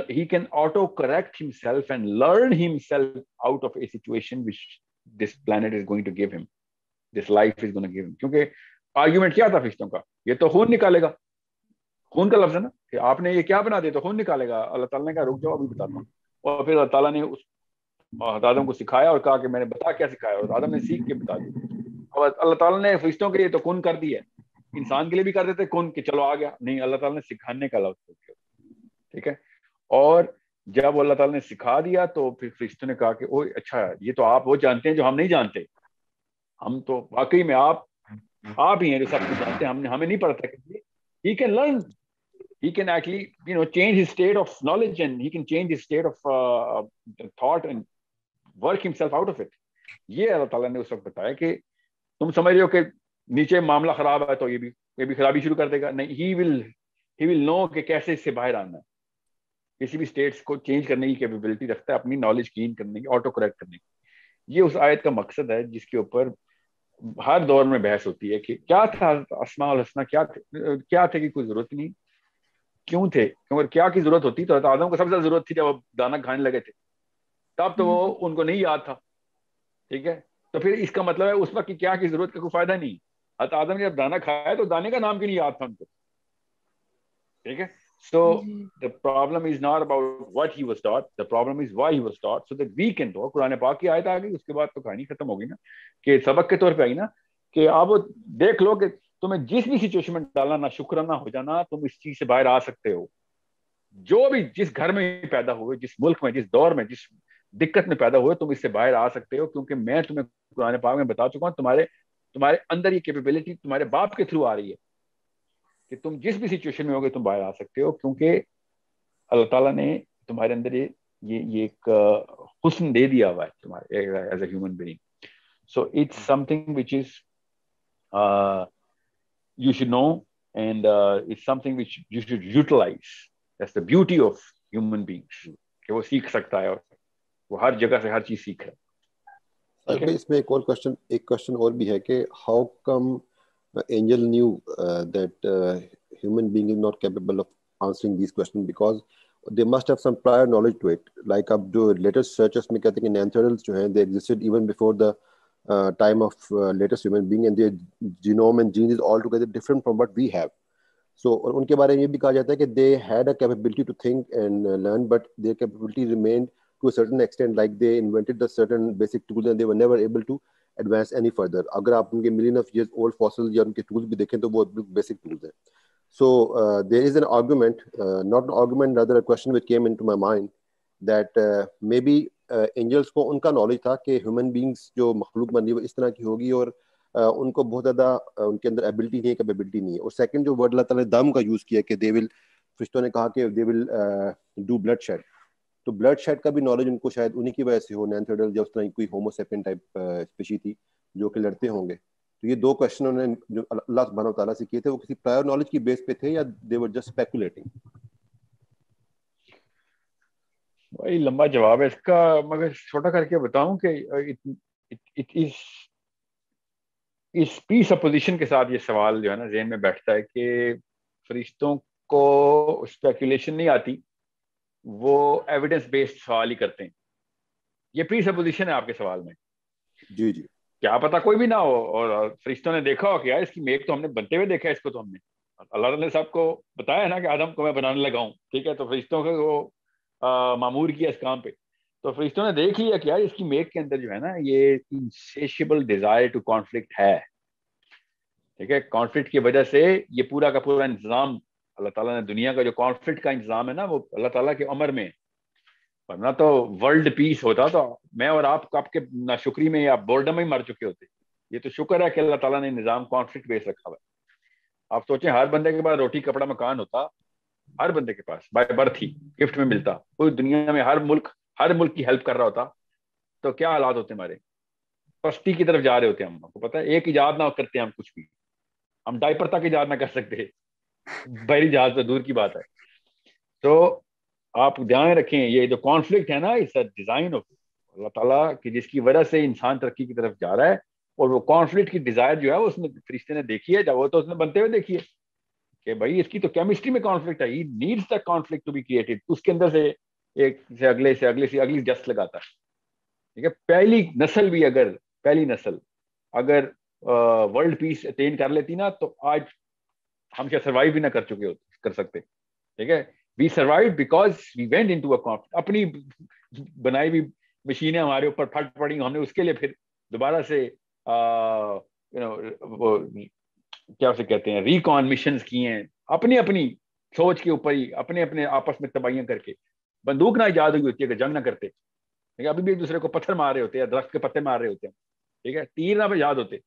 he can auto correct himself and learn himself out of a situation which this planet is going to give him. This life is going to give him. क्योंकि आर्ग्यूमेंट क्या था फिश्तों का? ये तो खून निकालेगा। खून का लफ्ज है ना? कि आपने ये क्या बना दिया? तो खून निकालेगा। अल्लाह ताला ने कहा, रुक जाओ, अभी बताता हूँ और फिर अल्लाह ताला ने उस आदम को सिखाया और कहा कि मैंने बता क्या सिखाया और आदम ने सीख के बता दिया। और अल्लाह ताला ने फरिश्तों के लिए तो खून कर दिया। इंसान के लिए भी कर देते खून कि चलो आ गया। नहीं, अल्लाह ताला ने सिखाने का लफ्ज ठीक है? और जब अल्लाह ताला ने सिखा दिया तो फिर फरिश्तों ने कहा कि ओ अच्छा ये तो आप वो जानते हैं जो हम नहीं जानते। हम तो वाकई में आप आप ही हैं जो सब कुछ जानते हैं। हमने हमें नहीं पता कि he can learn he can actually you know change his state of knowledge and he can change his state of uh, thought and work himself out of ये अल्लाह ताला ने उस वक्त बताया कि तुम समझ रहे हो कि नीचे मामला खराब है तो ये भी ये भी खराबी शुरू कर देगा। नहीं he will he will know कि कैसे इससे बाहर आना है। किसी भी स्टेट्स को चेंज करने की कैपेबिलिटी रखता है अपनी नॉलेज गेन करने की ऑटो करेक्ट करने की। ये उस आयत का मकसद है जिसके ऊपर हर दौर में बहस होती है कि क्या था असमा और हसना क्या थे, क्या थे कि कोई ज़रूरत नहीं? क्यों थे? क्योंकि क्या की ज़रूरत होती? तो आदम को सबसे ज़्यादा ज़रूरत थी जब वो दाना खाने लगे थे। तब तो वो हम्म। उनको नहीं याद था। ठीक है? तो फिर इसका मतलब है उस वक्त की क्या की ज़रूरत का कोई फ़ायदा नहीं। आदम ने जब दाना खाया तो दाने का नाम क्यों नहीं याद था उनको? ठीक है? So mm-hmm. the problem is not about what he was taught. The problem is why he was taught, so that we can talk. Quran पाक की आयत आ गई उसके बाद तो कहानी खत्म हो गई ना कि सबक के तौर पे आई ना कि आप देख लो कि तुम्हें जिस भी सिचुएशन में डालना ना शुक्राना हो जाना तुम इस चीज़ से बाहर आ सकते हो जो भी जिस घर में पैदा हुए जिस मुल्क में जिस दौर में जिस दिक्कत में पैदा हुए तुम इससे बाहर आ सकते हो क्योंकि मैं तुम्हें पुराने पाक में बता चुका हूँ तुम्हारे तुम्हारे अंदर ये कैपेबिलिटी तुम्हारे बाप के थ्रू आ रही है कि तुम जिस भी सिचुएशन में होगे तुम बाहर आ सकते हो क्योंकि अल्लाह ताला ने तुम्हारे अंदर ये ये ये एक हुस्न दे दिया हुआ है तुम्हारे as a human being so it's something which is should know and uh, it's something which you should utilize that's the beauty of human beings. कि वो सीख सकता है और वो हर जगह से हर चीज़ सीख रहा है। okay. इसमें एक और क्वेश्चन एक क्वेश्चन और भी है कि how come Angel knew that human being is not capable of answering these questions because they must have some prior knowledge to it like अब जो latest searches में कहते हैं कि neanderthals जो हैं they existed even before the uh, time of uh, latest human being and their genome and genes is altogether different from what we have. So और उनके बारे में ये भी कहा जाता है कि they had a capability to think and uh, learn, but their capability remained to a certain extent. Like they invented the certain basic tools and they were never able to advance any further अगर आप उनके million of year old fossil या उनके tools भी देखें तो वो basic tools हैं। So there is an argument not an argument other question which came into mind that maybe angels को उनका नॉलेज था कि ह्यूमन बींग्स जो मखलूक बनी वो इस तरह की होगी और uh, उनको बहुत ज़्यादा uh, उनके अंदर एबिलिटी नहीं है कैपेबिलिटी नहीं है। और सेकंड जो वर्ड अल्लाह तम का यूज़ किया कि दे विल फिश्तों ने कहा कि they will do bloodshed तो ब्लड शेड का भी नॉलेज उनको शायद उन्हीं की वजह से हो नैंथोडल या उस तरह कोई होमोसेपियन टाइप स्पीशी थी, जो कि लड़ते होंगे। तो ये दो क्वेश्चन उन्होंने जो अल्लाह सुब्हानहू तआला से किए थे, वो किसी प्रायर नॉलेज की बेस पे थे या दे वर जस्ट स्पेकुलेटिंग भाई, लंबा जवाब है इसका, मगर छोटा करके बताऊँ कि इट इज़ इस पीस अपोजिशन के साथ ये सवाल जो है ना जेन में बैठता है कि फरिश्तों को स्पेकुलेशन नहीं आती। वो एविडेंस बेस्ड सवाल ही करते हैं। ये प्री सपोजिशन है आपके सवाल में। जी जी। क्या पता कोई भी ना हो और फरिश्तों ने देखा हो क्या इसकी मेक तो हमने बनते हुए देखा है इसको तो हमने। अल्लाह ने साहब को बताया ना कि आदम को मैं बनाने लगा हूँ ठीक है? तो फरिश्तों को वो मामूर किया इस काम पे। तो फरिश्तों ने देख लिया कि यार इसकी मेक के अंदर जो है ना ये इंसेशेबल डिज़ायर टू कॉन्फ्लिक्ट है। ठीक है? कॉन्फ्लिक्ट की वजह से ये पूरा का पूरा इंतज़ाम अल्लाह ताला ने दुनिया का जो कॉन्फ्लिक्ट का इंतज़ाम है ना, वो अल्लाह ताला के उम्र में। वरना तो वर्ल्ड पीस होता तो मैं और आप, आपके नाशुक्री में या बोर्डम में मर चुके होते। ये तो शुक्र है कि अल्लाह ताला ने निज़ाम कॉन्फ्लिक्ट बेस रखा हुआ आप सोचें, हर बंदे के पास रोटी, कपड़ा, मकान होता, हर बंदे के पास बाय बर्थ ही गिफ्ट में मिलता। पूरी दुनिया में हर मुल्क हर मुल्क की हेल्प कर रहा होता। तो क्या हालात होते हमारे? पस्ती की तरफ़ जा रहे होते हम, आपको पता है? एक ईजाद ना करते हम कुछ भी। हम डाइपर तक ईजाद ना कर सकते। बहरी जहाज़ तो दूर की बात है। तो आप ध्यान रखें, ये जो कॉन्फ्लिक्ट है ना इस डिज़ाइन ऑफ़ अल्लाह ताला की जिसकी वजह से इंसान तरक्की की तरफ़ जा रहा है और वो कॉन्फ्लिक्ट की डिज़ायर जो है, वो उसने फरिश्ते ने देखी है, जब वो तो उसने बनते हुए देखी है कि भाई इसकी तो केमिस्ट्री में कॉन्फ्लिक्ट है। He needs the conflict to be created उसके अंदर से एक से अगले से अगले, से अगली जस्ट लगाता है। ठीक है? पहली नस्ल भी अगर, पहली नस्ल अगर वर्ल्ड पीस अटेन कर लेती ना तो आज हम क्या सर्वाइव भी ना कर चुके कर सकते। ठीक है? We survive because we went into a अपनी बनाई हुई मशीनें हमारे ऊपर फट पड़ी, हमने उसके लिए फिर दोबारा से यू नो क्या उसे कहते हैं रिकॉन मिशन किए हैं। अपनी अपनी सोच के ऊपर ही अपने अपने आपस में तबाहियाँ करके। बंदूक ना ईजाद हुई होती है अगर जंग ना करते। ठीक है? अभी भी एक दूसरे को पत्थर मार रहे होते हैं दरख्त के पत्ते मार रहे होते हैं। ठीक है? तीर ना याद होते।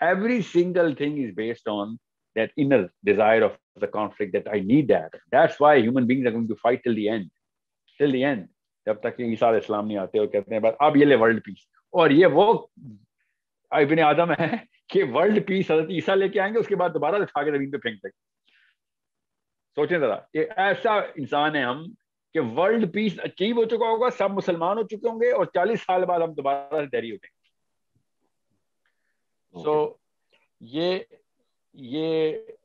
Every single thing is based on that inner desire of the conflict that I need that. That's why human beings are going to fight till the end. Till the end. जब तक ईसा इस्लाम नहीं आते और कहते हैं बस अब ये ले वर्ल्ड पीस और ये वो इबन आदम है कि वर्ल्ड पीस हज़रत ईसा लेके आएँगे उसके बाद दोबारा उठा के ज़मीन पे फेंक देंगे सोचें जरा ये ऐसा इंसान है हम कि वर्ल्ड पीस अचीव हो चुका होगा सब मुसलमान हो चुके होंगे और चालीस साल बाद हम दोबारा से तैयारी उठेंगे सो so, ये ये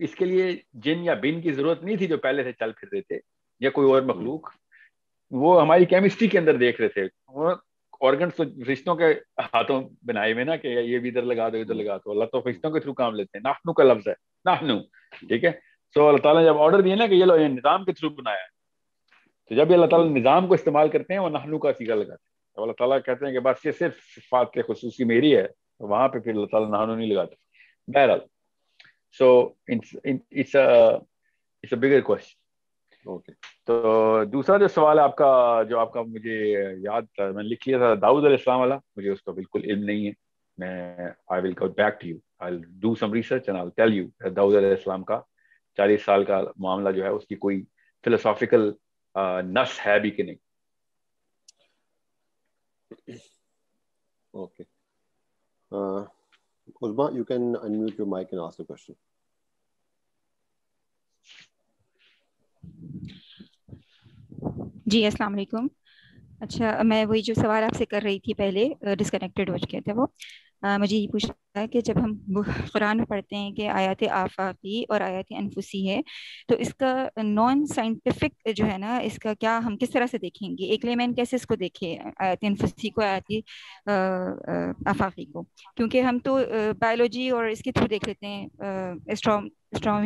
इसके लिए जिन या बिन की ज़रूरत नहीं थी जो पहले से चल फिर रहे थे या कोई और मखलूक, वो हमारी केमिस्ट्री के अंदर देख रहे थे। ऑर्गन तो रिश्तों के हाथों बनाए हुए ना कि ये भी इधर लगा दो, इधर लगा दो। अल्लाह तो रिश्तों के थ्रू काम लेते हैं। नाहनू का लफ्ज है। नाहनू, ठीक है? सो अल्लाह ताला जब ऑर्डर दिए ना कि ये लो, ये निज़ाम के थ्रू बनाया। तो जब अल्लाह ताला निज़ाम को इस्तेमाल करते हैं, वो नाहनू का सीगा लगाते हैं। तो अल्लाह ताला कहते हैं कि बस ये सिर्फ़ फात के खसूसी मेरी है तो वहाँ पे फिर अल्लाह ताला नाहनू नहीं लगाते। बहरहाल so it's it's a it's a bigger question okay तो दूसरा जो सवाल है आपका जो आपका मुझे याद था मैंने लिख लिया था दाऊद अलैहिस्सलाम वाला मुझे उसका बिल्कुल इल्म नहीं है। मैं I will go back to you I do some research and I tell you Dawood अलैहिस्सलाम का चालीस साल का मामला जो है उसकी कोई फिलोसॉफिकल नस है भी कि नहीं? Okay. Uh, Uzma, you can unmute your mic and ask the question. जी अस्सलाम वालेकुम अच्छा मैं वही जो सवाल आपसे कर रही थी पहले डिस्कनेक्टेड हो चुके थे वो आ, मुझे ये पूछना है कि जब हम कुरान में पढ़ते हैं कि आयात आफाकी और आयात अनफुसी है तो इसका नॉन साइंटिफिक जो है ना इसका क्या हम किस तरह से देखेंगे? एक लेमैन कैसे इसको देखे आयात अनफुसी को आयात आफाकी को? क्योंकि हम तो बायोलॉजी और इसके थ्रू देख लेते हैं एस्ट्रोम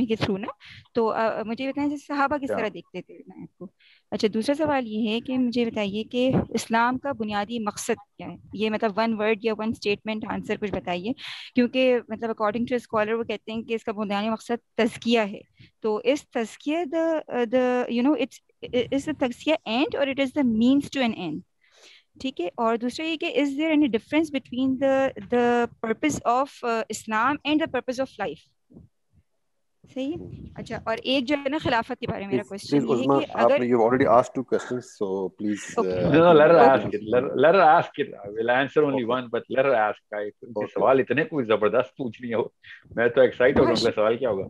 के थ्रू ना? तो आ, मुझे बताएँ जैसे सहाबा किस तरह देखते थे? नायत को अच्छा दूसरा सवाल ये है कि मुझे बताइए कि इस्लाम का बुनियादी मकसद क्या है? ये मतलब वन वर्ड या वन स्टेटमेंट आंसर कुछ बताइए, क्योंकि मतलब अकॉर्डिंग टू स्कॉलर वो कहते हैं कि इसका बुनियादी मकसद तजकिया है। तो इस तजकिया the you know it's is the end और it is the means to an end ठीक है, और दूसरा ये कि is there any difference between the the purpose of Islam and the purpose of life सही है? अच्छा और एक जो है ना खिलाफत के बारे में मेरा क्वेश्चन है कि अगर you already asked two questions so please no let her ask it let her ask it I will answer only one but let her ask I सवाल इतने कोई ज़बरदस्त पूछनी हो। मैं तो एक्साइट हो रहा हूँ सवाल क्या होगा?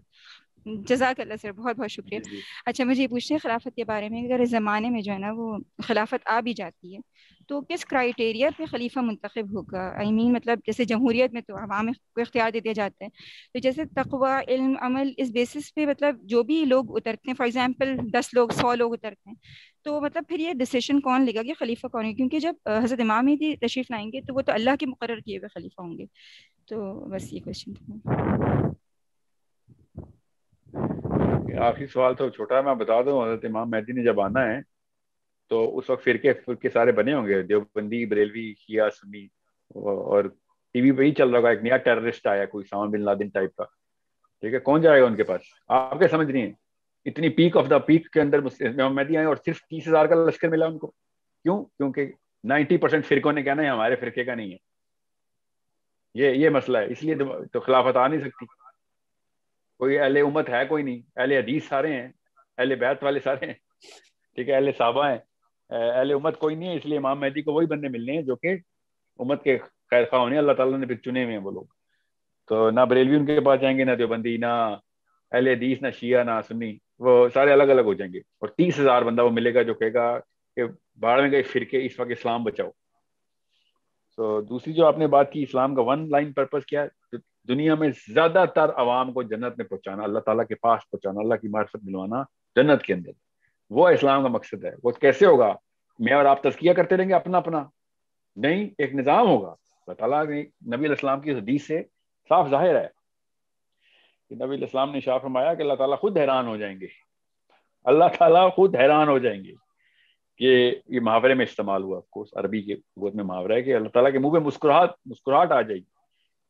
जजाक अल्लाह सर बहुत बहुत शुक्रिया. अच्छा मुझे ये पूछना है खिलाफत के बारे में अगर ज़माने में जो है ना वो खिलाफत आ भी जाती है तो किस क्राइटेरिया पे खलीफा मुंतखब होगा? आई I मीन mean, मतलब जैसे जमहूरियत में तो अवाम को इख्तियार दे दिया जाता है तो जैसे तकवा इल्म अमल इस बेसिस पे मतलब जो भी लोग उतरते हैं फॉर एग्जांपल दस लोग सौ लोग उतरते हैं तो मतलब फिर ये डिसीज़न कौन लेगा कि खलीफा कौन है? क्योंकि जब हज़रत इमाम मेहदी तशरीफ़ लाएँगे तो वो तो अल्लाह के मुकर्रर किए हुए खलीफा होंगे तो बस ये क्वेश्चन था। आखिरी सवाल तो छोटा है मैं बता दूँ हज़रत इमाम मेहदी ने जब आना है तो उस वक्त फिरके फिरके सारे बने होंगे देवबंदी बरेलवी शिया सुन्नी और टीवी पे ही चल रहा होगा एक नया टेररिस्ट आया कोई सामा बिन लादेन टाइप का। ठीक है कौन जाएगा उनके पास? आप क्या समझ रही हैं? इतनी पीक ऑफ़ द पीक के अंदर इमाम मेहदी आए और सिर्फ़ तीस हज़ार का लश्कर मिला उनको। क्यों? क्योंकि नाइन्टी परसेंट फिरकों ने कहना है हमारे फिरके का नहीं है। ये ये मसला है इसलिए तो, तो खिलाफत आ नहीं सकती। कोई अहले उम्मत है कोई नहीं। अहले हदीस सारे हैं, अहले बैत वाले सारे हैं, ठीक है? अहले साहबा हैं। अहले उम्मत कोई नहीं है, इसलिए इमाम मेहदी को वही बंदे मिलने हैं जो कि उम्मत के खैर खा होने अल्लाह ताला ने फिर चुने हुए हैं वो लोग। तो ना बरेलवी उनके पास जाएँगे, ना देवबंदी, ना अहले हदीस, ना शिया, ना सुन्नी। वो सारे अलग अलग हो जाएँगे। और तीस हज़ार बंदा वो मिलेगा जो कहेगा कि बाढ़ में गए फिरके, इस वक्त इस्लाम बचाओ। तो दूसरी जो आपने बात की, इस्लाम का वन लाइन पर्पज़ क्या है? दुनिया में ज़्यादातर आवाम को जन्नत में पहुंचाना, अल्लाह ताला के पास पहुंचाना, अल्लाह की मार्फत मिलवाना जन्नत के अंदर। वो इस्लाम का मकसद है। वो कैसे होगा? मैं और आप तस्किया करते रहेंगे अपना अपना नहीं, एक निज़ाम होगा। अल्लाह ताला ने, नबी इस्लाम की हदीस से साफ़ ज़ाहिर है कि नबी इस्लाम ने शाह फरमाया कि अल्लाह ताला खुद हैरान हो जाएँगे। अल्लाह ताला खुद हैरान हो जाएँगे कि ये मुहावरे में इस्तेमाल हुआ। कोर्स अरबी के लुगत में मुहावरा है कि अल्लाह ताला के मुँह में मुस्कुराहट मुस्कुराहट आ जाएगी।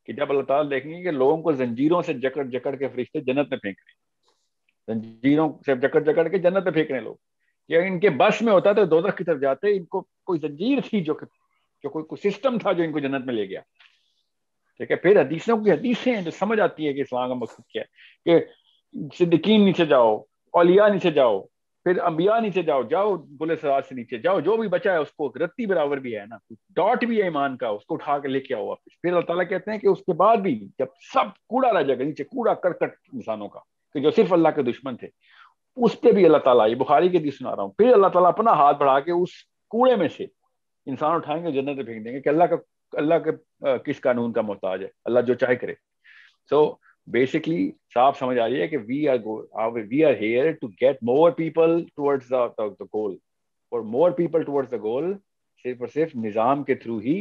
कि जब अल्लाह ताला देखेंगे कि लोगों को जंजीरों से जकड़ जकड़ के फरिश्ते जन्नत में फेंक रहे हैं। जंजीरों से जकड़ जकड़ के जन्नत में फेंक रहे हैं लोग। कि इनके बस में होता तो दो की तरफ़ जाते, इनको कोई जंजीर थी जो जो कोई कोई सिस्टम था जो इनको जन्नत में ले गया। ठीक है, फिर हदीसों की हदीसें हैं जो समझ आती है कि इस्लाम का मकसद क्या है। कि सिद्दीकीन नीचे जाओ, औलिया नीचे जाओ फिर अंबिया नीचे जाओ जाओ बुले सराज से नीचे जाओ जो भी बचा है उसको रत्ती बराबर भी है ना डॉट भी है ईमान का उसको उठा के लेके आओ वापस। फिर अल्लाह ताला कहते हैं कि उसके बाद भी जब सब कूड़ा रह जाएगा नीचे कूड़ा करकट इंसानों का कि जो सिर्फ़ अल्लाह के दुश्मन थे उस पर भी अल्लाह ताला ये बुखारी के दी सुना रहा हूँ फिर अल्लाह ताला अपना हाथ बढ़ा के उस कूड़े में से इंसान उठाएँगे जन्नत फेंक देंगे कि अल्लाह का अल्लाह के किस कानून का मोहताज है अल्लाह जो चाहे करे। सो so, बेसिकली साफ़ समझ आ रही है कि we are we are here to get more people towards the goal और more people towards the goal सिर्फ़ और सिर्फ़ निज़ाम के थ्रू ही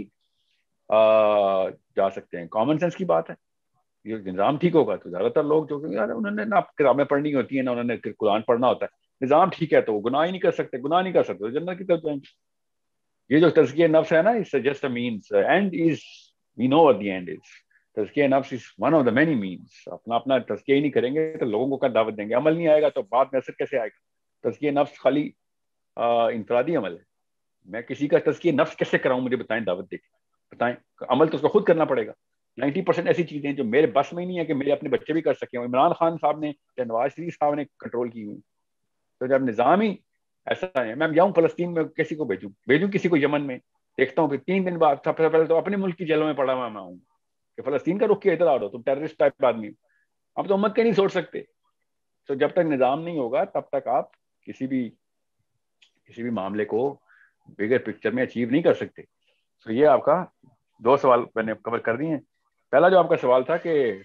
आ, जा सकते हैं। कॉमन सेंस की बात है। ये निज़ाम ठीक होगा तो ज़्यादातर लोग जो यार उन्होंने ना किताबें पढ़नी होती है ना उन्होंने कुरान पढ़ना होता है। निज़ाम ठीक है तो वो गुनाह ही नहीं कर सकते गुनाह नहीं कर सकते तो जन्नत की तरफ़ जाएँगे। ये जो तजकिया नफ्स है ना it's just a means end is we know what the end is तजकिया नफ्स is one of the many means अपना अपना तजकिया ही नहीं करेंगे तो लोगों को क्या दावत देंगे? अमल नहीं आएगा तो बाद में असर कैसे आएगा? तजकिया नफ्स खाली इंफरादी अमल है। मैं किसी का तजकिया नफ्स कैसे कराऊं? मुझे बताएँ दावत दे बताएँ, अमल तो उसको खुद करना पड़ेगा। नाइन्टी परसेंट ऐसी चीज़ें जो मेरे बस में ही नहीं है कि मेरे अपने बच्चे भी कर सके। इमरान खान साहब ने या नवाज़ शरीफ साहब ने कंट्रोल की हुई। तो जब निज़ाम ही ऐसा है, मैं जाऊँ फलस्तीन में किसी को भेजूँ? भेजूँ किसी को यमन में? देखता हूँ कि तीन दिन बाद, सबसे पहले तो अपने मुल्क की जेलों में पड़ा हुआ मैं आऊँ कि फलस्तीन का रुख के इधर आ रहा, तुम टेररिस्ट टाइप आदमी अब तो उम्मत के नहीं सोच सकते। तो जब तक निज़ाम नहीं होगा, तब तक आप किसी भी किसी भी मामले को बिगर पिक्चर में अचीव नहीं कर सकते। तो ये आपका दो सवाल मैंने कवर कर दिए हैं। पहला जो आपका सवाल था कि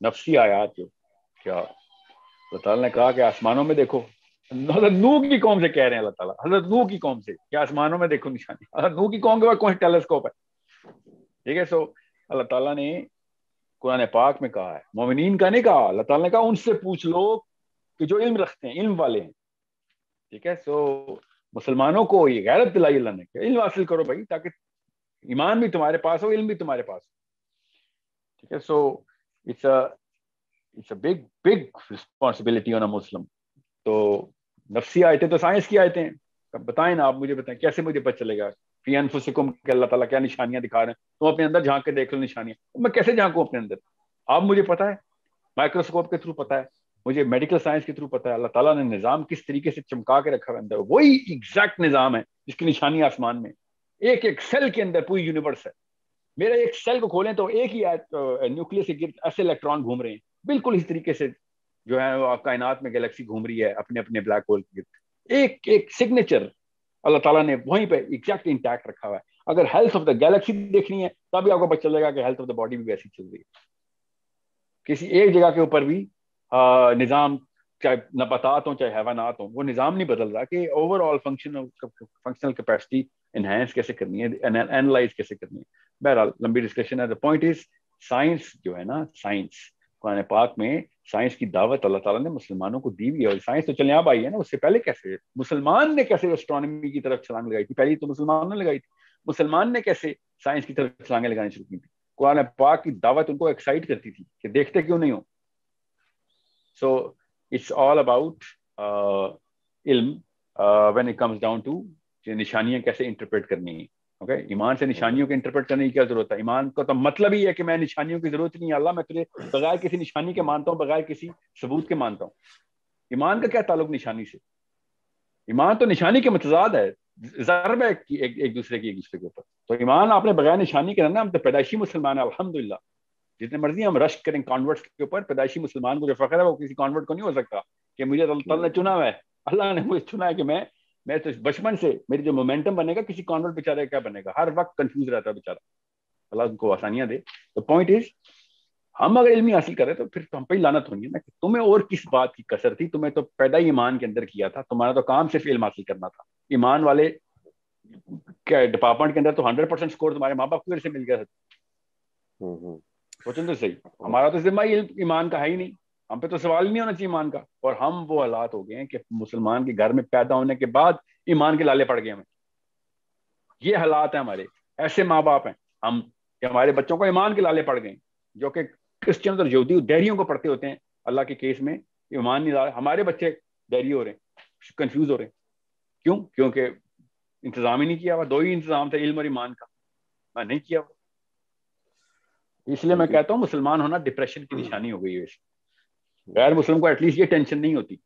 नफसी आयात जो, क्या? अल्लाह ताला ने कहा कि आसमानों में देखो। हज़रत नू की कौम से कह रहे हैं अल्लाह ताला। हज़रत नू की कौम से क्या आसमानों में देखो निशानी। हज़रत नू की कौम के बाद कौन टेलीस्कोप है? ठीक है सो अल्लाह ताला ने कुरान पाक में कहा है। मोमिनीन का नहीं कहा, अल्लाह ताला ने कहा, उनसे पूछ लो कि जो इल्म रखते हैं, इल्म वाले हैं। ठीक है? सो मुसलमानों को ये गैरत दिलाई अल्लाह ने इल्म हासिल करो भाई, ताकि ईमान भी तुम्हारे पास हो, इल्म भी तुम्हारे पास हो। ठीक है? So it's a it's a big big responsibility on a Muslim तो नफसी आयतें तो साइंस की आयतें हैं। बताएँ ना, आप मुझे बताएँ, कैसे मुझे पता चलेगा? फ़ी के अल्लाह ताला क्या निशानियाँ दिखा रहे हैं? तुम अपने अंदर झाँक के देख लो निशानियाँ। मैं कैसे झांकू अपने अंदर? आप मुझे पता है? माइक्रोस्कोप के थ्रू पता है। मुझे मेडिकल साइंस के थ्रू पता है। अल्लाह ताला ने निज़ाम किस तरीके से चमका के रखा है अंदर? वही एग्जैक्ट निज़ाम है जिसकी निशानी आसमान में। एक एक सेल के अंदर पूरी यूनिवर्स है। मेरे एक सेल को खोलें तो एक ही न्यूक्लियस से ऐसे इलेक्ट्रॉन घूम रहे हैं। बिल्कुल इस तरीके से जो है वो कायनात में गैलेक्सी घूम रही है अपने अपने ब्लैक होल के एक एक सिग्नेचर अल्लाह ताला ने वहीं पे एग्जैक्ट इंटैक्ट रखा हुआ है। अगर हेल्थ ऑफ़ द गैलेक्सी देखनी है, तभी आपको पता चलेगा कि हेल्थ ऑफ़ द बॉडी भी वैसी चल रही है। किसी एक जगह के ऊपर भी निज़ाम, चाहे नबातात हो, चाहे हैवानात हो, वो निज़ाम नहीं बदल रहा कि overall function functional capacity enhance कैसे करनी है एनालाइज कैसे करनी है। बहरहाल, लंबी डिस्कशन है। द पॉइंट इज़ साइंस जो है ना साइंस कुरान पाक में साइंस की दावत अल्लाह ताला ने मुसलमानों को दी हुई है। और साइंस तो चले आप आई है ना, उससे पहले कैसे? मुसलमान ने कैसे एस्ट्रोनॉमी की तरफ़ छलांग लगाई थी? पहली तो मुसलमानों ने लगाई थी। मुसलमान ने कैसे साइंस की तरफ़ छलांगे लगानी शुरू की थी? कुरान पाक की दावत उनको एक्साइट करती थी कि देखते क्यों नहीं हो? सो इट्स ऑल अबाउट इल्म when it comes down to निशानियाँ कैसे इंटरप्रेट करनी है। ओके? ईमान से निशानियों को इंटरप्रेट करने की क्या ज़रूरत है? ईमान का तो मतलब ही है कि मैं निशानियों की ज़रूरत नहीं अल्लाह मैं तुझे बगैर किसी निशानी के मानता हूँ बगैर किसी सबूत के मानता हूँ। ईमान का क्या ताल्लुक निशानी से? ईमान तो निशानी के मतजाद है जरब है एक, एक, दूसरे की एक दूसरे के ऊपर। तो ईमान आपने बगैर निशानी के रहना हम तो पैदाइशी मुसलमान है अलहमदिल्ला जितने मर्ज़ी हम रश करें कॉन्वर्ट के ऊपर पैदाइशी मुसलमान को जो फख्र है वो किसी कॉन्वर्ट को नहीं हो सकता कि मुझे अल्लाह ने चुना हुआ है। अल्लाह ने मुझे चुना है कि मैं मैं तो बचपन से मेरी जो मोमेंटम बनेगा किसी कॉन्वर्ट बेचारे क्या बनेगा? हर वक्त कंफ्यूज रहता है बेचारा। अल्लाह उनको आसानियाँ दे। तो पॉइंट इज़ हम अगर इल्मी हासिल करें तो फिर तो हम पे लानत होनी है ना कि तुम्हें और किस बात की कसर थी? तुम्हें तो पैदा ही ईमान के अंदर किया था। तुम्हारा तो काम सिर्फ़ इल्म हासिल करना था। ईमान वाले क्या डिपार्टमेंट के अंदर तो हंड्रेड परसेंट स्कोर तुम्हारे माँ बाप की वजह से मिल गया था। हम्म, हम्म। सोचें तो सही। हमारा तो जिम्मा ईमान का है ही नहीं। हम पे तो सवाल नहीं होना चाहिए ईमान का। और हम वो हालात हो गए हैं कि मुसलमान के घर में पैदा होने के बाद ईमान के लाले पड़ गए हमें। ये हालात हैं हमारे ऐसे माँ बाप हैं। हम कि हमारे बच्चों को ईमान के लाले पड़ गए जो कि क्रिश्चियन और यहूदी डैरियों को पढ़ते होते हैं। अल्लाह के केस में ईमान नहीं ला हमारे बच्चे डैरी हो रहे हैं कन्फ्यूज़ हो रहे हैं। क्यों? क्योंकि इंतज़ाम ही नहीं किया हुआ दो ही इंतज़ाम थे इल्म और ईमान का। मैं नहीं किया हुआ। इसलिए मैं कहता हूँ मुसलमान होना डिप्रेशन की निशानी हो गई है। गैर मुस्लिम को एटलीस्ट ये टेंशन नहीं होती।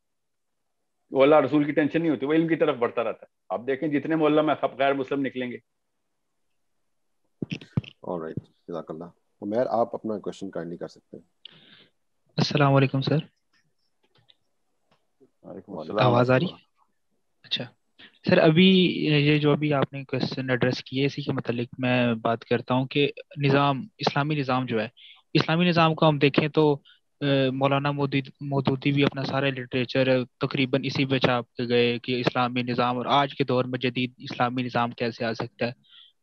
वो अल्लाह रसूल की टेंशन नहीं होती वो इल्म की तरफ़ बढ़ता रहता है। आप देखें जितने मोहल्ला में सब गैर मुस्लिम निकलेंगे। ऑलराइट जजाकल्लाह। उमर आप अपना क्वेश्चन काइंडली कर सकते हैं। अस्सलाम वालेकुम सर। आवाज़ आ रही? अच्छा। सर अभी ये जो अभी आपने क्वेश्चन एड्रेस किए इसी के मतलब मैं बात करता हूँ कि निज़ाम इस्लामी निज़ाम जो है इस्लामी निज़ाम को हम देखें तो मौलाना मोदी मोदूदी भी अपना सारा लिटरेचर तकरीबन इसी पे छाप के गए कि इस्लामी निज़ाम और आज के दौर में जदीद इस्लामी निज़ाम कैसे आ सकता है।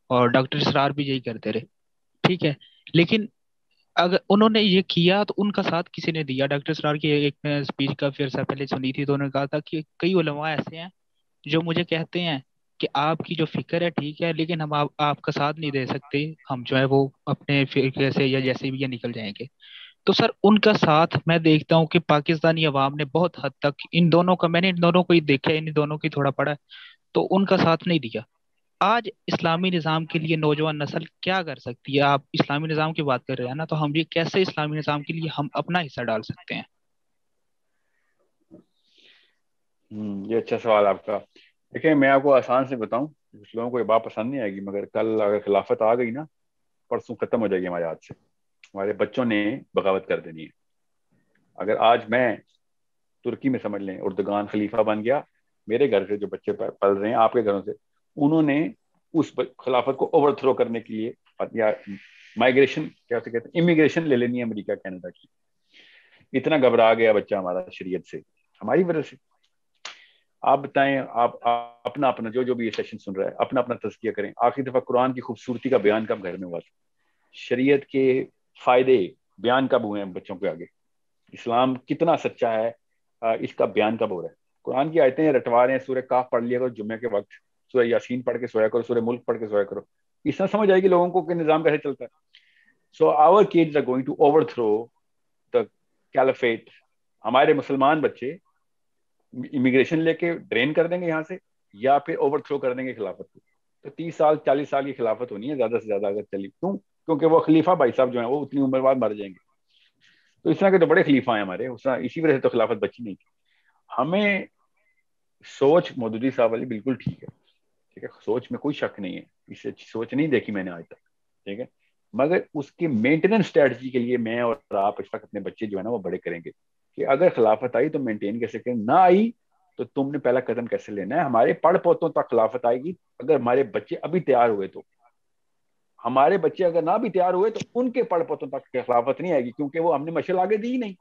और डॉक्टर इसरार भी यही करते रहे। ठीक है? लेकिन अगर उन्होंने ये किया तो उनका साथ किसी ने दिया। डॉक्टर सरार की एक स्पीच का फिर से पहले सुनी थी तो उन्होंने कहा था कि कई उलमा ऐसे हैं जो मुझे कहते हैं कि आपकी जो फ़िक्र है ठीक है लेकिन हम आप, आपका साथ नहीं दे सकते। हम जो है वो अपने फ़िक्र से या जैसे भी या निकल जाएँगे। तो सर उनका साथ मैं देखता हूँ कि पाकिस्तानी अवाम ने बहुत हद तक इन दोनों का, मैंने इन दोनों को ही देखा इन दोनों की थोड़ा पढ़ा तो उनका साथ नहीं दिया। आज इस्लामी निज़ाम के लिए नौजवान नस्ल क्या कर सकती है? आप इस्लामी निज़ाम की बात कर रहे हैं ना तो हम ये कैसे इस्लामी निज़ाम के लिए हम अपना हिस्सा डाल सकते हैं? हम्म ये अच्छा सवाल आपका। देखिए, मैं आपको आसान से बताऊँ, कुछ लोगों को ये बात पसंद नहीं आएगी, मगर कल अगर खिलाफत आ गई ना, परसों खत्म हो जाएगी हमारे हाथ से। हमारे बच्चों ने बगावत कर देनी है। अगर आज मैं तुर्की में समझ लें उर्दगान खलीफा बन गया मेरे घर से जो बच्चे पल रहे हैं आपके घरों से उन्होंने उस खिलाफत को ओवरथ्रो करने के लिए या माइग्रेशन क्या कहते हैं इमिग्रेशन ले लेनी है अमेरिका कनाडा की। इतना घबरा गया बच्चा हमारा शरीयत से हमारी वजह से। आप बताएँ आप, आप अपना अपना जो जो भी ये सेशन सुन रहा है अपना अपना तस्किया करें। आखिरी दफ़ा कुरान की खूबसूरती का बयान कब घर में हुआ था? शरीयत के फ़ायदे बयान कब हुए हैं बच्चों के आगे? इस्लाम कितना सच्चा है इसका बयान कब हो रहा है? कुरान की आयतें रटवा रहे हैं सूर्य काफ पढ़ लिया करो, जुम्मे के वक्त सूर्य यासीन पढ़ के सोया करो सूर्य मुल्क पढ़ के सोया करो। इस समझ आएगी लोगों को कि निज़ाम कैसे चलता है। So our kids are going to overthrow the caliphate हमारे मुसलमान बच्चे इमिग्रेशन लेके ड्रेन कर देंगे यहाँ से, या फिर ओवर थ्रो कर देंगे खिलाफत को। तो तीस साल, चालीस साल की खिलाफत होनी है, ज़्यादा से ज़्यादा अगर चली क्यों क्योंकि वो खलीफा भाई साहब जो है, वो उतनी उम्र बाद मर जाएँगे। तो इस तरह के तो बड़े खलीफा हैं हमारे, उस इसी वजह से तो खिलाफत बची नहीं। थी हमें सोच मौदूदी साहब वाली बिल्कुल ठीक है। ठीक है, सोच में कोई शक नहीं है। इससे अच्छी सोच नहीं देखी मैंने आज तक। ठीक है? मगर उसकी मेंटेनेंस स्ट्रेटजी के लिए मैं और आप इस वक्त अपने बच्चे जो है ना, वो बड़े करेंगे कि अगर खिलाफत आई तो मेंटेन कैसे करें, ना आई तो तुमने पहला कदम कैसे लेना है? हमारे पढ़ पोतों तक खिलाफत आएगी। अगर हमारे बच्चे अभी तैयार हुए तो। हमारे बच्चे अगर ना भी तैयार हुए तो उनके पढ़ पोतों तक खिलाफत नहीं आएगी क्योंकि वो हमने मशल आगे दी ही नहीं।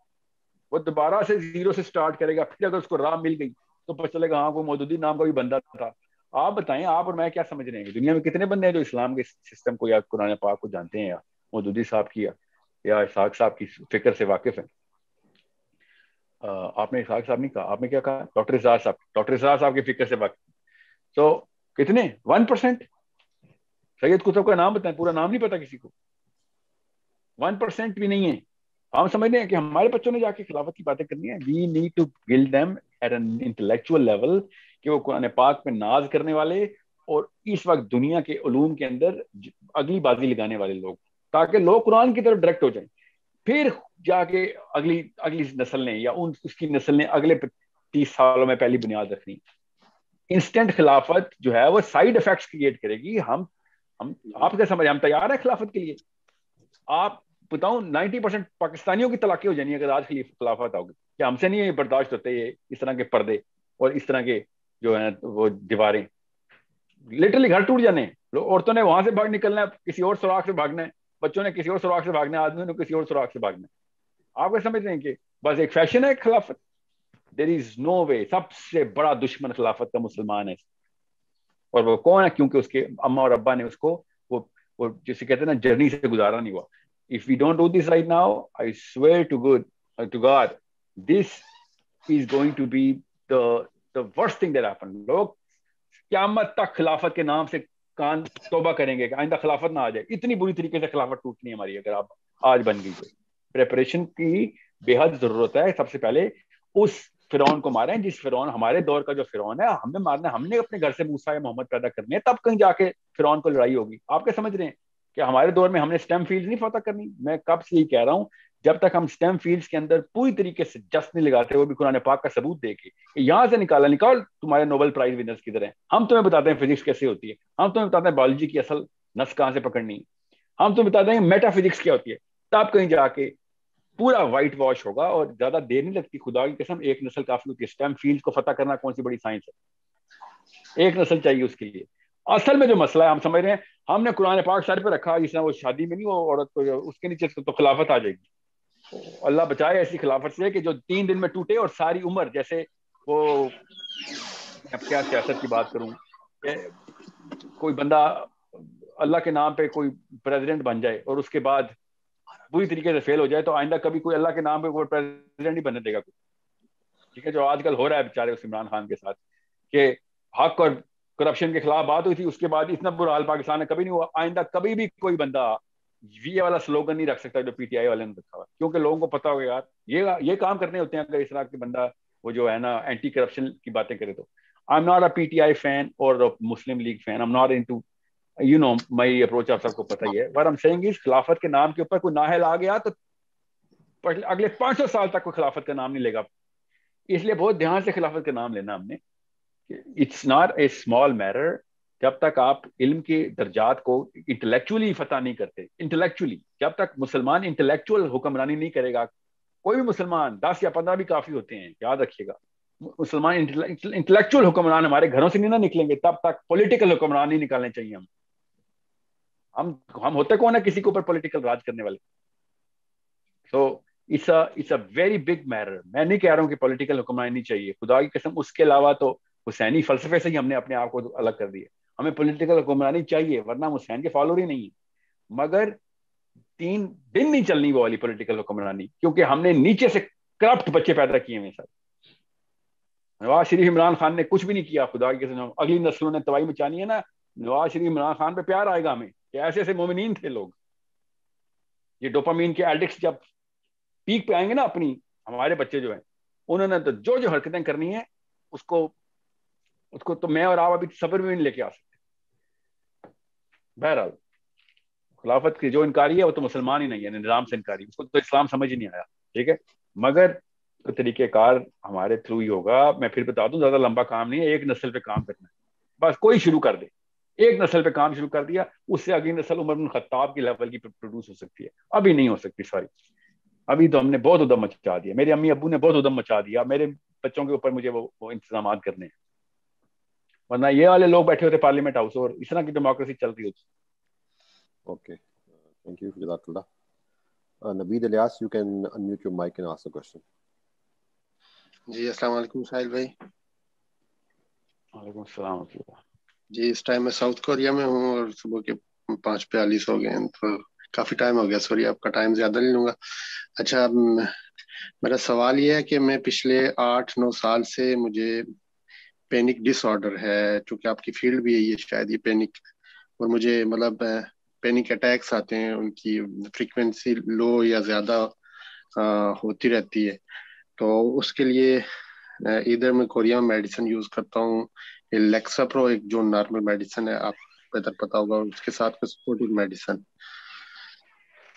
वो दोबारा से ज़ीरो से स्टार्ट करेगा फिर अगर उसको राह मिल गई तो पता चलेगा हाँ कोई मौदूदी नाम का भी बंदा था। आप बताएँ आप और मैं क्या समझ रहे हैं? दुनिया में कितने बंदे हैं जो इस्लाम के सिस्टम को या कुरान पाक को जानते हैं या मौदूदी साहब की या, या इसाक साहब की फ़िक्र से वाकिफ है? आपने इसाक साहब नहीं कहा आपने क्या कहा? डॉक्टर साहब डॉक्टर साहब की फ़िक्र से वाकिफ। तो कितने? वन परसेंट सैयद कुतुब का नाम बताएँ, पूरा नाम नहीं पता किसी को। वन परसेंट भी नहीं है। हम समझते हैं कि हमारे बच्चों ने जाके खिलाफत की बातें करनी है। We need to guide them at an intellectual level कि वो कुरान पाक में नाज करने वाले और इस वक्त दुनिया के उलूम के अंदर अगली बाजी लगाने वाले लोग, ताकि लोग कुरान की तरफ़ डायरेक्ट हो जाए। फिर जाके अगली अगली नस्ल ने या उन, उसकी नस्ल ने अगले तीस सालों में पहली बुनियाद रखनी। इंस्टेंट खिलाफत जो है, वो साइड इफेक्ट्स क्रिएट करेगी। हम हम आप क्या समझ हम तैयार है खिलाफत के लिए। आप बताऊँ नाइनटी परसेंट पाकिस्तानियों की तलाकी हो जानी अगर आज खिलाफत आओगे। क्या हमसे नहीं बर्दाश्त होते ये इस तरह के पर्दे और इस तरह के जो है वो दीवारें। लिटरली घर टूट जाने औरतों ने वहाँ से भाग निकलना है किसी और सुराख से भागना है। बच्चों ने किसी और सुराख से भागना है आदमियों ने किसी और सुराख से भागना है। आप क्या समझ रहे हैं कि बस एक फ़ैशन है खिलाफत। देर इज़ नो वे सबसे बड़ा दुश्मन खिलाफत का मुसलमान है। और वो कौन है? क्योंकि उसके अम्मा और अब्बा ने उसको वो वो जिसे कहते हैं ना, जर्नी से गुजारा नहीं हुआ। If we don't do this right now I swear to good to God this is going to be the the worst thing that happen लोग क्यामत तक खिलाफत के नाम से कान तोबा करेंगे, आइंदा खिलाफत ना आ जाए। इतनी बुरी तरीके से खिलाफत टूटनी हमारी, अगर आप आज बन गई तो प्रेपरेशन की बेहद ज़रूरत है, सबसे पहले उस फिरौन को मारें जिस फिरौन, हमारे दौर का जो फिरौन है हमें मारना हमने अपने घर से मूसा या मोहम्मद पैदा करने तब कहीं जाके फिरौन को लड़ाई होगी। आप क्या समझ रहे हैं कि हमारे दौर में हमने स्टेम फ़ील्ड नहीं फतह करनी? मैं कब से यही कह रहा हूँ, जब तक हम स्टेम फील्ड्स के अंदर पूरी तरीके से जस्ट नहीं लगाते वो भी कुरान पाक का सबूत देके यहाँ से निकाला, निकाल, तुम्हारे नोबल प्राइज विनर्स किधर हैं हम तुम्हें बताते हैं फिजिक्स कैसे होती है। हम तुम्हें बताते हैं बायोलॉजी की असल नस कहाँ से पकड़नी हम तुम्हें बताते हैं मेटाफिजिक्स क्या होती है। तब कहीं जाके पूरा व्हाइट वॉश होगा और ज़्यादा देर नहीं लगती। खुदा की कसम, एक नस्ल काफ़ी होती है स्टेम फ़ील्ड को फतह करना कौन सी बड़ी साइंस है? एक नस्ल चाहिए उसके लिए। असल में जो मसला है, हम समझ रहे हैं, हमने कुरान पाक सर पे रखा, जिस वो शादी में नहीं वो औरत को उसके नीचे तो खिलाफत आ जाएगी। अल्लाह बचाए ऐसी खिलाफत से कि जो तीन दिन में टूटे और सारी उम्र, जैसे वो अब क्या सियासत की बात करूँ कोई बंदा अल्लाह के नाम पे कोई प्रेसिडेंट बन जाए और उसके बाद बुरी तरीके से फेल हो जाए तो आइंदा कभी कोई अल्लाह के नाम पे कोई प्रेसिडेंट नहीं बनने देगा कोई। ठीक है, जो आजकल हो रहा है बेचारे उस इमरान खान के साथ, कि हक और करप्शन के खिलाफ बात हुई थी, उसके बाद इतना बुरा हाल पाकिस्तान में कभी नहीं हुआ। आइंदा कभी भी कोई बंदा ये वाला स्लोगन नहीं रख सकता जो पीटीआई वाले ने रखा हुआ क्योंकि लोगों को पता होगा यार, ये ये काम करने होते हैं अगर इस तरह के बंदा, वो जो है ना एंटी करप्शन की बातें करे तो। I am not a PTI fan और Muslim League fan I am not into you know my approach आप सबको पता ही है। पर हम सेइंग खिलाफत के नाम के ऊपर कोई नाहल आ गया तो अगले पाँच सौ साल तक कोई खिलाफत का नाम नहीं लेगा। इसलिए बहुत ध्यान से खिलाफत का नाम लेना हमने। It's not a small matter जब तक आप इल्म के दर्जात को इंटेलेक्चुअली फतह नहीं करते। इंटेलेक्चुअली जब तक मुसलमान इंटेलेक्चुअल हुक्मरानी नहीं करेगा, कोई भी मुसलमान, दस या पंद्रह भी काफ़ी होते हैं, याद रखिएगा। मुसलमान इंटेलेक्चुअल हुक्मरान हमारे घरों से नहीं ना निकलेंगे, तब तक पॉलिटिकल हुक्मरान नहीं निकालने चाहिए हम। हम हम होते कौन है किसी के ऊपर पॉलिटिकल राज करने वाले? So it's it's a very big matter मैं नहीं कह रहा हूँ कि पॉलिटिकल हुक्मरानी चाहिए। खुदा की कसम, उसके अलावा तो हुसैनी फलसफे से ही हमने अपने आप को अलग कर दिया। हमें पॉलिटिकल हुक्मरानी चाहिए, वरना हुसैन के फॉलोअर ही नहीं है। मगर तीन दिन नहीं चलनी वो वाली पॉलिटिकल हुक्मरानी, क्योंकि हमने नीचे से करप्ट बच्चे पैदा किए हुए सर। नवाज़ शरीफ इमरान खान ने कुछ भी नहीं किया, खुदा की कसम। अगली नस्लों ने तबाही मचानी है ना, नवाज़ शरीफ इमरान खान पे प्यार आएगा हमें। कि ऐसे ऐसे मोमिन थे लोग। ये डोपामीन के एडिक्स जब पीक पे आएँगे ना अपनी, हमारे बच्चे जो हैं, उन्होंने तो जो जो हरकतें करनी है, उसको उसको तो मैं और आप अभी सफ़र में लेके आ सकते। बहरहाल, खिलाफत की जो इनकारी है, वो तो मुसलमान ही नहीं है, निज़ाम से इनकारी उसको तो इस्लाम समझ ही नहीं आया, ठीक है? मगर तो तरीक़ेकार हमारे थ्रू ही होगा। मैं फिर बता दूँ, ज़्यादा लंबा काम नहीं है, एक नस्ल पे काम करना है। बस कोई शुरू कर दे। एक नस्ल पे काम शुरू कर दिया उससे अगली नस्ल उमर खत्ताब की लेवल की प्रोड्यूस हो सकती है। अभी नहीं हो सकती सॉरी अभी तो हमने बहुत उदम मचा दिया। मेरे अम्मी अबू ने बहुत उदम मचा दिया। मेरे बच्चों के ऊपर मुझे वो, वो इंतज़ाम करने हैं। वरना ये वाले लोग बैठे होते पार्लियामेंट हाउस और इस तरह की डेमोक्रेसी चल रही होती। Okay thank you जजाकल्लाह Naveed Ilyas you can unmute your mic and ask the question जी अस्सलाम वालेकुम साहिल भाई। वालेकुम सलाम जी, इस टाइम मैं साउथ कोरिया में हूँ और सुबह के पाँच बयालीस हो गए हैं तो काफ़ी टाइम हो गया। सॉरी आपका टाइम ज़्यादा नहीं लूँगा। अच्छा मेरा सवाल ये है कि मैं पिछले आठ नौ साल से मुझे पैनिक डिसऑर्डर है, चूँकि आपकी फ़ील्ड भी यही है शायद, ये पैनिक और मुझे मतलब पैनिक अटैक्स आते हैं, उनकी फ्रीक्वेंसी लो या ज़्यादा होती रहती है। तो उसके लिए इधर मैं कोरिया मेडिसिन यूज़ करता हूँ लेक्साप्रो एक जो नॉर्मल मेडिसिन है आप बेहतर पता होगा उसके साथ में सपोर्टिव मेडिसिन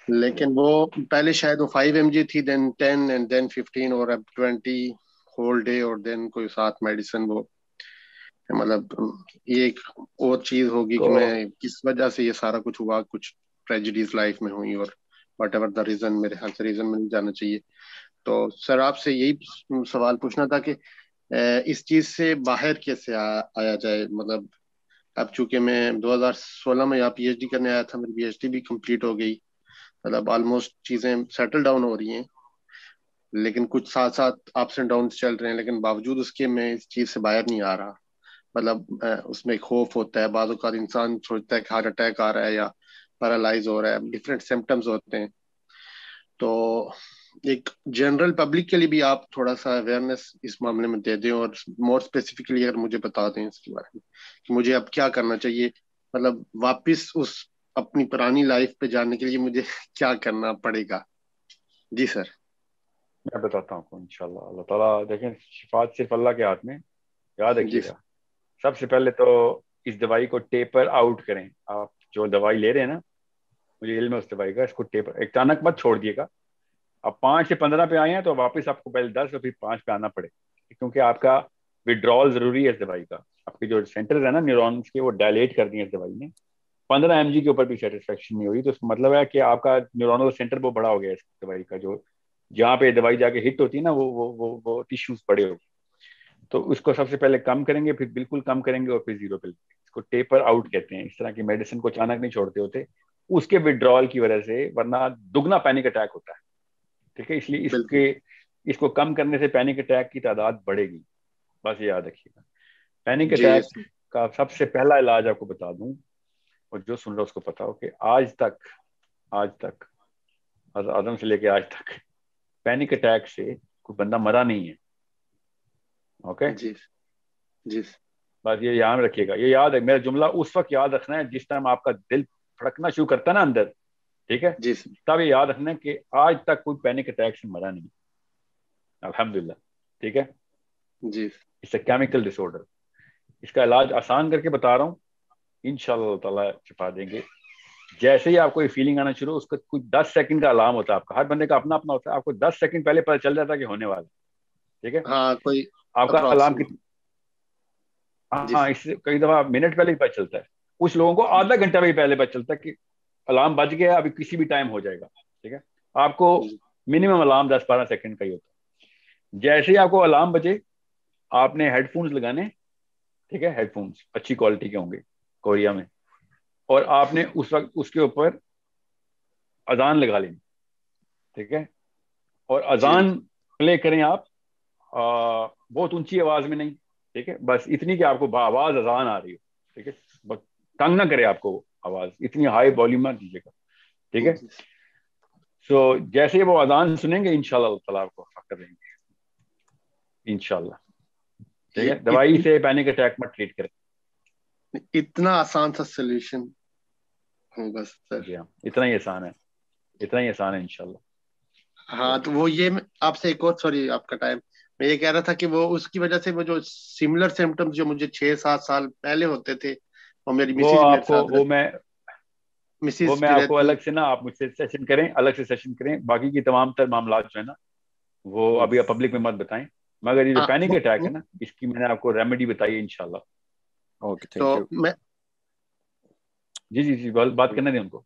लेकिन वो पहले शायद वो फाइव एम थी then ten and then fifteen और अब ट्वेंटी होल डे और देन कोई साथ मेडिसिन वो मतलब ये एक और चीज़ होगी कि मैं किस वजह से ये सारा कुछ हुआ कुछ ट्रेजिडीज लाइफ में हुई और वट एवर द रीजन मेरे ख्याल से रीजन में नहीं जाना चाहिए। तो सर आपसे यही सवाल पूछना था कि इस चीज़ से बाहर कैसे आ, आया जाए? मतलब अब चूँकि मैं 2016 में यहाँ पीएचडी करने आया था मेरी पीएचडी भी कंप्लीट हो गई। मतलब ऑलमोस्ट चीज़ें सेटल डाउन हो रही हैं। लेकिन कुछ साथ साथ अप्स एंड डाउन चल रहे हैं लेकिन बावजूद उसके मैं इस चीज़ से बाहर नहीं आ रहा। मतलब उसमें खौफ होता है बाद इंसान सोचता है कि हार्ट अटैक आ रहा है या पैरालाइज हो रहा है डिफरेंट सिम्टम्स होते हैं। तो एक जनरल पब्लिक के लिए भी आप थोड़ा सा अवेयरनेस इस मामले में दे दें और मोर स्पेसिफिकली अगर मुझे बता दें इसके बारे में कि मुझे अब क्या करना चाहिए। मतलब वापस उस अपनी पुरानी लाइफ पे जाने के लिए मुझे क्या करना पड़ेगा? जी सर मैं बताता हूँ आपको इंशाल्लाह। अल्लाह ताला देखें शिफात सिर्फ़ अल्लाह के हाथ में याद रखिएगा। सबसे पहले तो इस दवाई को टेपर आउट करें। आप जो दवाई ले रहे हैं ना मुझे इल्म है उस दवाई का इसको टेपर अचानक मत छोड़ दिएगा अब पाँच से पंद्रह पे आए हैं तो वापस आपको पहले दस और फिर पाँच पे आना पड़ेगा क्योंकि आपका विड्रॉल ज़रूरी है इस दवाई का। आपके जो सेंटर है ना न्यूरॉन्स के, वो डायलेट कर दिए इस दवाई ने। पंद्रह एमजी के ऊपर भी सेटिस्फेक्शन नहीं हुई। तो उसका मतलब है कि आपका न्यूरोनल सेंटर वो बड़ा हो गया इस दवाई का। जो, जहाँ पे दवाई जाके हिट होती है ना, वो वो वो वो टिश्यूज बड़े हो। तो उसको सबसे पहले कम करेंगे, फिर बिल्कुल कम करेंगे और फिर ज़ीरो पे इसको टेपर आउट कहते हैं। इस तरह की मेडिसिन को अचानक नहीं छोड़ते होते। उसके विड्रॉल की वजह से, वरना दुगना पैनिक अटैक होता है। ठीक है इसलिए इसके इसको कम करने से पैनिक अटैक की तादाद बढ़ेगी। बस याद रखिएगा। पैनिक अटैक का सबसे पहला इलाज आपको बता दूँ और जो सुन रहा उसको पता हो कि आज तक आज तक आदम से लेके आज तक पैनिक अटैक से कोई बंदा मरा नहीं है। ओके? जी जी। बस ये याद रखिएगा। ये याद है मेरा जुमला उस वक्त याद रखना है जिस टाइम आपका दिल फड़कना शुरू करता है ना अंदर ठीक है? जी तब ये याद रखना कि आज तक कोई पैनिक अटैक से मरा नहीं। अल्हम्दुलिल्लाह ठीक है? जी इट्स अ केमिकल डिसऑर्डर इसका इलाज आसान करके बता रहा हूँ। इन ताला छुपा देंगे। जैसे ही आपको ये फीलिंग आना शुरू उसका कुछ दस सेकंड का अलार्म होता है आपका। हर बंदे का अपना अपना होता है। आपको दस सेकंड पहले पता चल जाता है कि होने वाला ठीक है? हाँ कोई आपका अलार्म कितना हाँ इससे कई दफ़ा मिनट पहले ही पता चलता है। कुछ लोगों को आधा घंटा भी पहले पता चलता है कि अलार्म बज गया अभी किसी भी टाइम हो जाएगा ठीक है? आपको मिनिमम अलार्म दस बारह सेकंड का ही होता है। जैसे ही आपको अलार्म बजे आपने हेडफोन्स लगाने ठीक है हेडफोन्स अच्छी क्वालिटी के होंगे कोरिया में। और आपने उस वक्त उसके ऊपर अजान लगा लेनी ठीक है? और अजान प्ले करें आप आ, बहुत ऊँची आवाज़ में नहीं ठीक है? बस इतनी कि आपको आवाज़ अजान आ रही हो ठीक है? बस तंग ना करे आपको आवाज़। इतनी हाई वॉल्यूम ना दीजिएगा ठीक है? सो so, जैसे वो अजान सुनेंगे इनशाला तला आपको कर देंगे इनशाला ठीक है? दवाई से पैनिक अटैक मत ट्रीट करें। इतना आसान सा सोल्यूशन होगा सर हाँ, इतना ही आसान है। इतना ही आसान है इनशाला हाँ तो वो ये आपसे एक और सॉरी आपका टाइम मैं ये कह रहा था कि वो उसकी वजह से वो जो सिमिलर सिम्टम्स जो मुझे छह सात साल पहले होते थे और मेरी वो आपको वो मैं मिसिस वो मैं आपको अलग से ना आप मुझसे सेशन करें अलग से सेशन करें। बाकी की तमाम तर मामला जो है ना वो अभी आप पब्लिक में मत बताएँ। मगर ये जो पैनिक अटैक है ना इसकी मैंने आपको रेमेडी बताई है इनशाला ओके थैंक यू मैं जी जी जी बात करने दें उनको।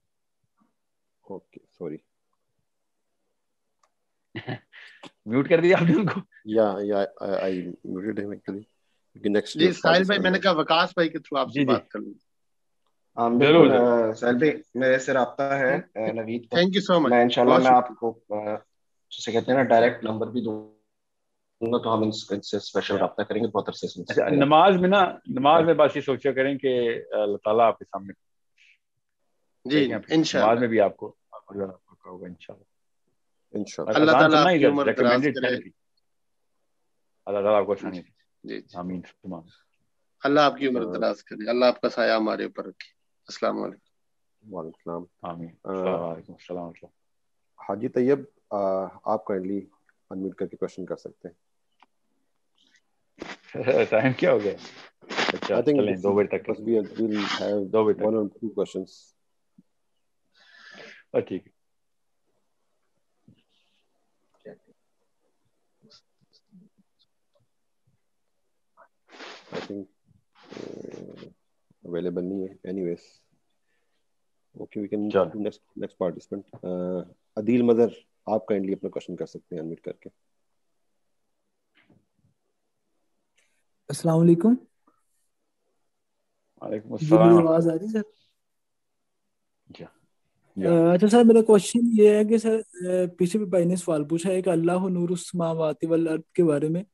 ओके सॉरी म्यूट कर दिया आपने उनको। Yeah yeah I muted him actually next जी साहिल भाई मैंने कहा वकास भाई के थ्रू आपसे बात कर लूँ। हाँ बिल्कुल साहिल भाई मेरे से है Naveed thank you so much मैं इंशाल्लाह मैं आपको जैसे कहते हैं ना डायरेक्ट नंबर भी दूँगा तो हम इनसे स्पेशल रब्ता करेंगे बहुत अरसे से अच्छा नमाज़ में ना नमाज़ में बस ये सोचा करें कि अल्लाह ताला आपके सामने जी इंशाल्लाह। में भी आपको होगा इंशाल्लाह। इंशाल्लाह। अल्लाह ताला आपकी उम्र दराज करे। अल्लाह ताला आपको आसानी जी आमीन अल्लाह आपकी उम्र दराज करे। अल्लाह आपका साया हमारे ऊपर रखे। अस्सलाम वालेकुम। वालेकुम। आमीन। वालेकुम। हाजी तैयब आप काइंडली अनम्यूट करके क्वेश्चन कर सकते हैं। टाइम क्या हो गया? अच्छा आई चलें दो बजे तक। बस वी विल हैव दो बजे वन और टू क्वेश्चंस ठीक है। I think uh, available नहीं है. Anyways. Okay we can do next next participant. Uh, Adeel mother आप काइंडली अपना क्वेश्चन कर सकते हैं अनम्यूट करके. अस्सलाम वालेकुम। वालेकुम अस्सलाम। आवाज़ आ रही है सर? अच्छा सर मेरा क्वेश्चन ये है कि सर पीछे भी भाई ने सवाल पूछा है कि अल्लाह नूर समावाति वल अर्द के बारे में।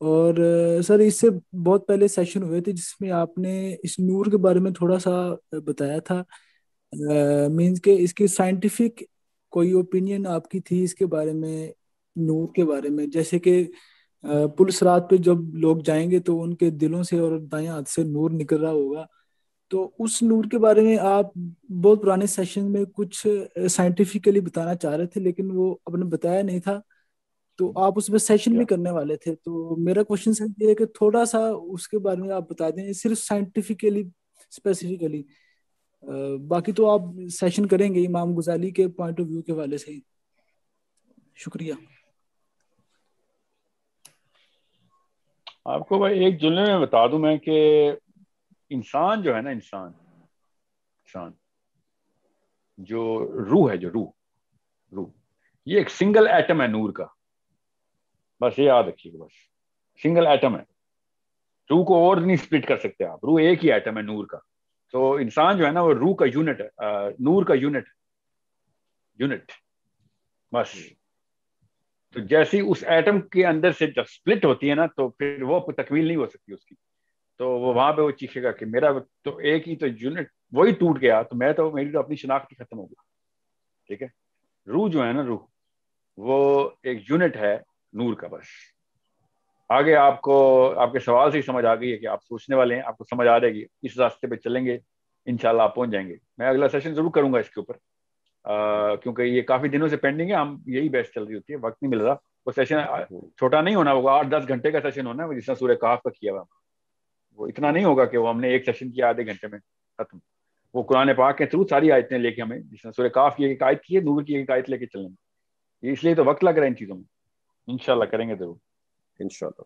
और सर इससे बहुत पहले सेशन हुए थे जिसमें आपने इस नूर के बारे में थोड़ा सा बताया था। मींस के इसकी साइंटिफिक कोई ओपिनियन आपकी थी इसके बारे में, नूर के बारे में? जैसे कि पुलिस रात पे जब लोग जाएँगे तो उनके दिलों से और दाएँ हाथ से नूर निकल रहा होगा। तो उस नूर के बारे में आप बहुत पुराने सेशन में कुछ साइंटिफिकली बताना चाह रहे थे, लेकिन वो आपने बताया नहीं था। तो आप उसमें सेशन भी करने वाले थे। तो मेरा क्वेश्चन सर ये है कि थोड़ा सा उसके बारे में आप बता दें सिर्फ़ साइंटिफिकली स्पेसिफिकली बाकी तो आप सेशन करेंगे इमाम गुजाली के पॉइंट ऑफ़ व्यू के वाले से शुक्रिया। आपको भाई एक जुमले में बता दूँ मैं कि इंसान जो है ना इंसान इंसान जो रूह है जो रूह रूह ये एक सिंगल एटम है नूर का। बस ये याद रखिएगा बस। सिंगल एटम है। रूह को और नहीं स्प्लिट कर सकते आप। रूह एक ही एटम है नूर का। तो इंसान जो है ना, वो रूह का यूनिट है। नूर का यूनिट यूनिट बस। तो जैसी उस एटम के अंदर से जब स्प्लिट होती है ना तो फिर वो तकमील नहीं हो सकती उसकी। तो वो वहाँ पे वो चीखेगा कि मेरा तो एक ही तो यूनिट वही टूट गया तो मैं तो मेरी तो अपनी शनाख्त ही खत्म हो गई। ठीक है? रूह जो है ना रूह वो एक यूनिट है नूर का बस आगे आपको आपके सवाल से ही समझ आ गई है कि आप सोचने वाले हैं आपको समझ आ जाएगी। इस रास्ते पे चलेंगे इनशाला आप पहुँच जाएँगे। मैं अगला सेशन ज़रूर करूँगा इसके ऊपर। क्योंकि ये काफ़ी दिनों से पेंडिंग है हम यही बेस्ट चल रही होती है वक्त नहीं मिल रहा। वो सेशन छोटा नहीं होना होगा आठ दस घंटे का सेशन होना है जिसना सूर्य काफ का किया हुआ वो इतना नहीं होगा कि वो हमने एक सेशन किया आधे घंटे में खत्म। वो कुरान पाक के थ्रू सारी आयतें लेके हमें जिसने सूर्य काफ की एक आयत की है नूर की एक आयत लेके चलेंगे। इसलिए तो वक्त लग रहा है इन चीज़ों में। इनशाला करेंगे ज़रूर। इनशाला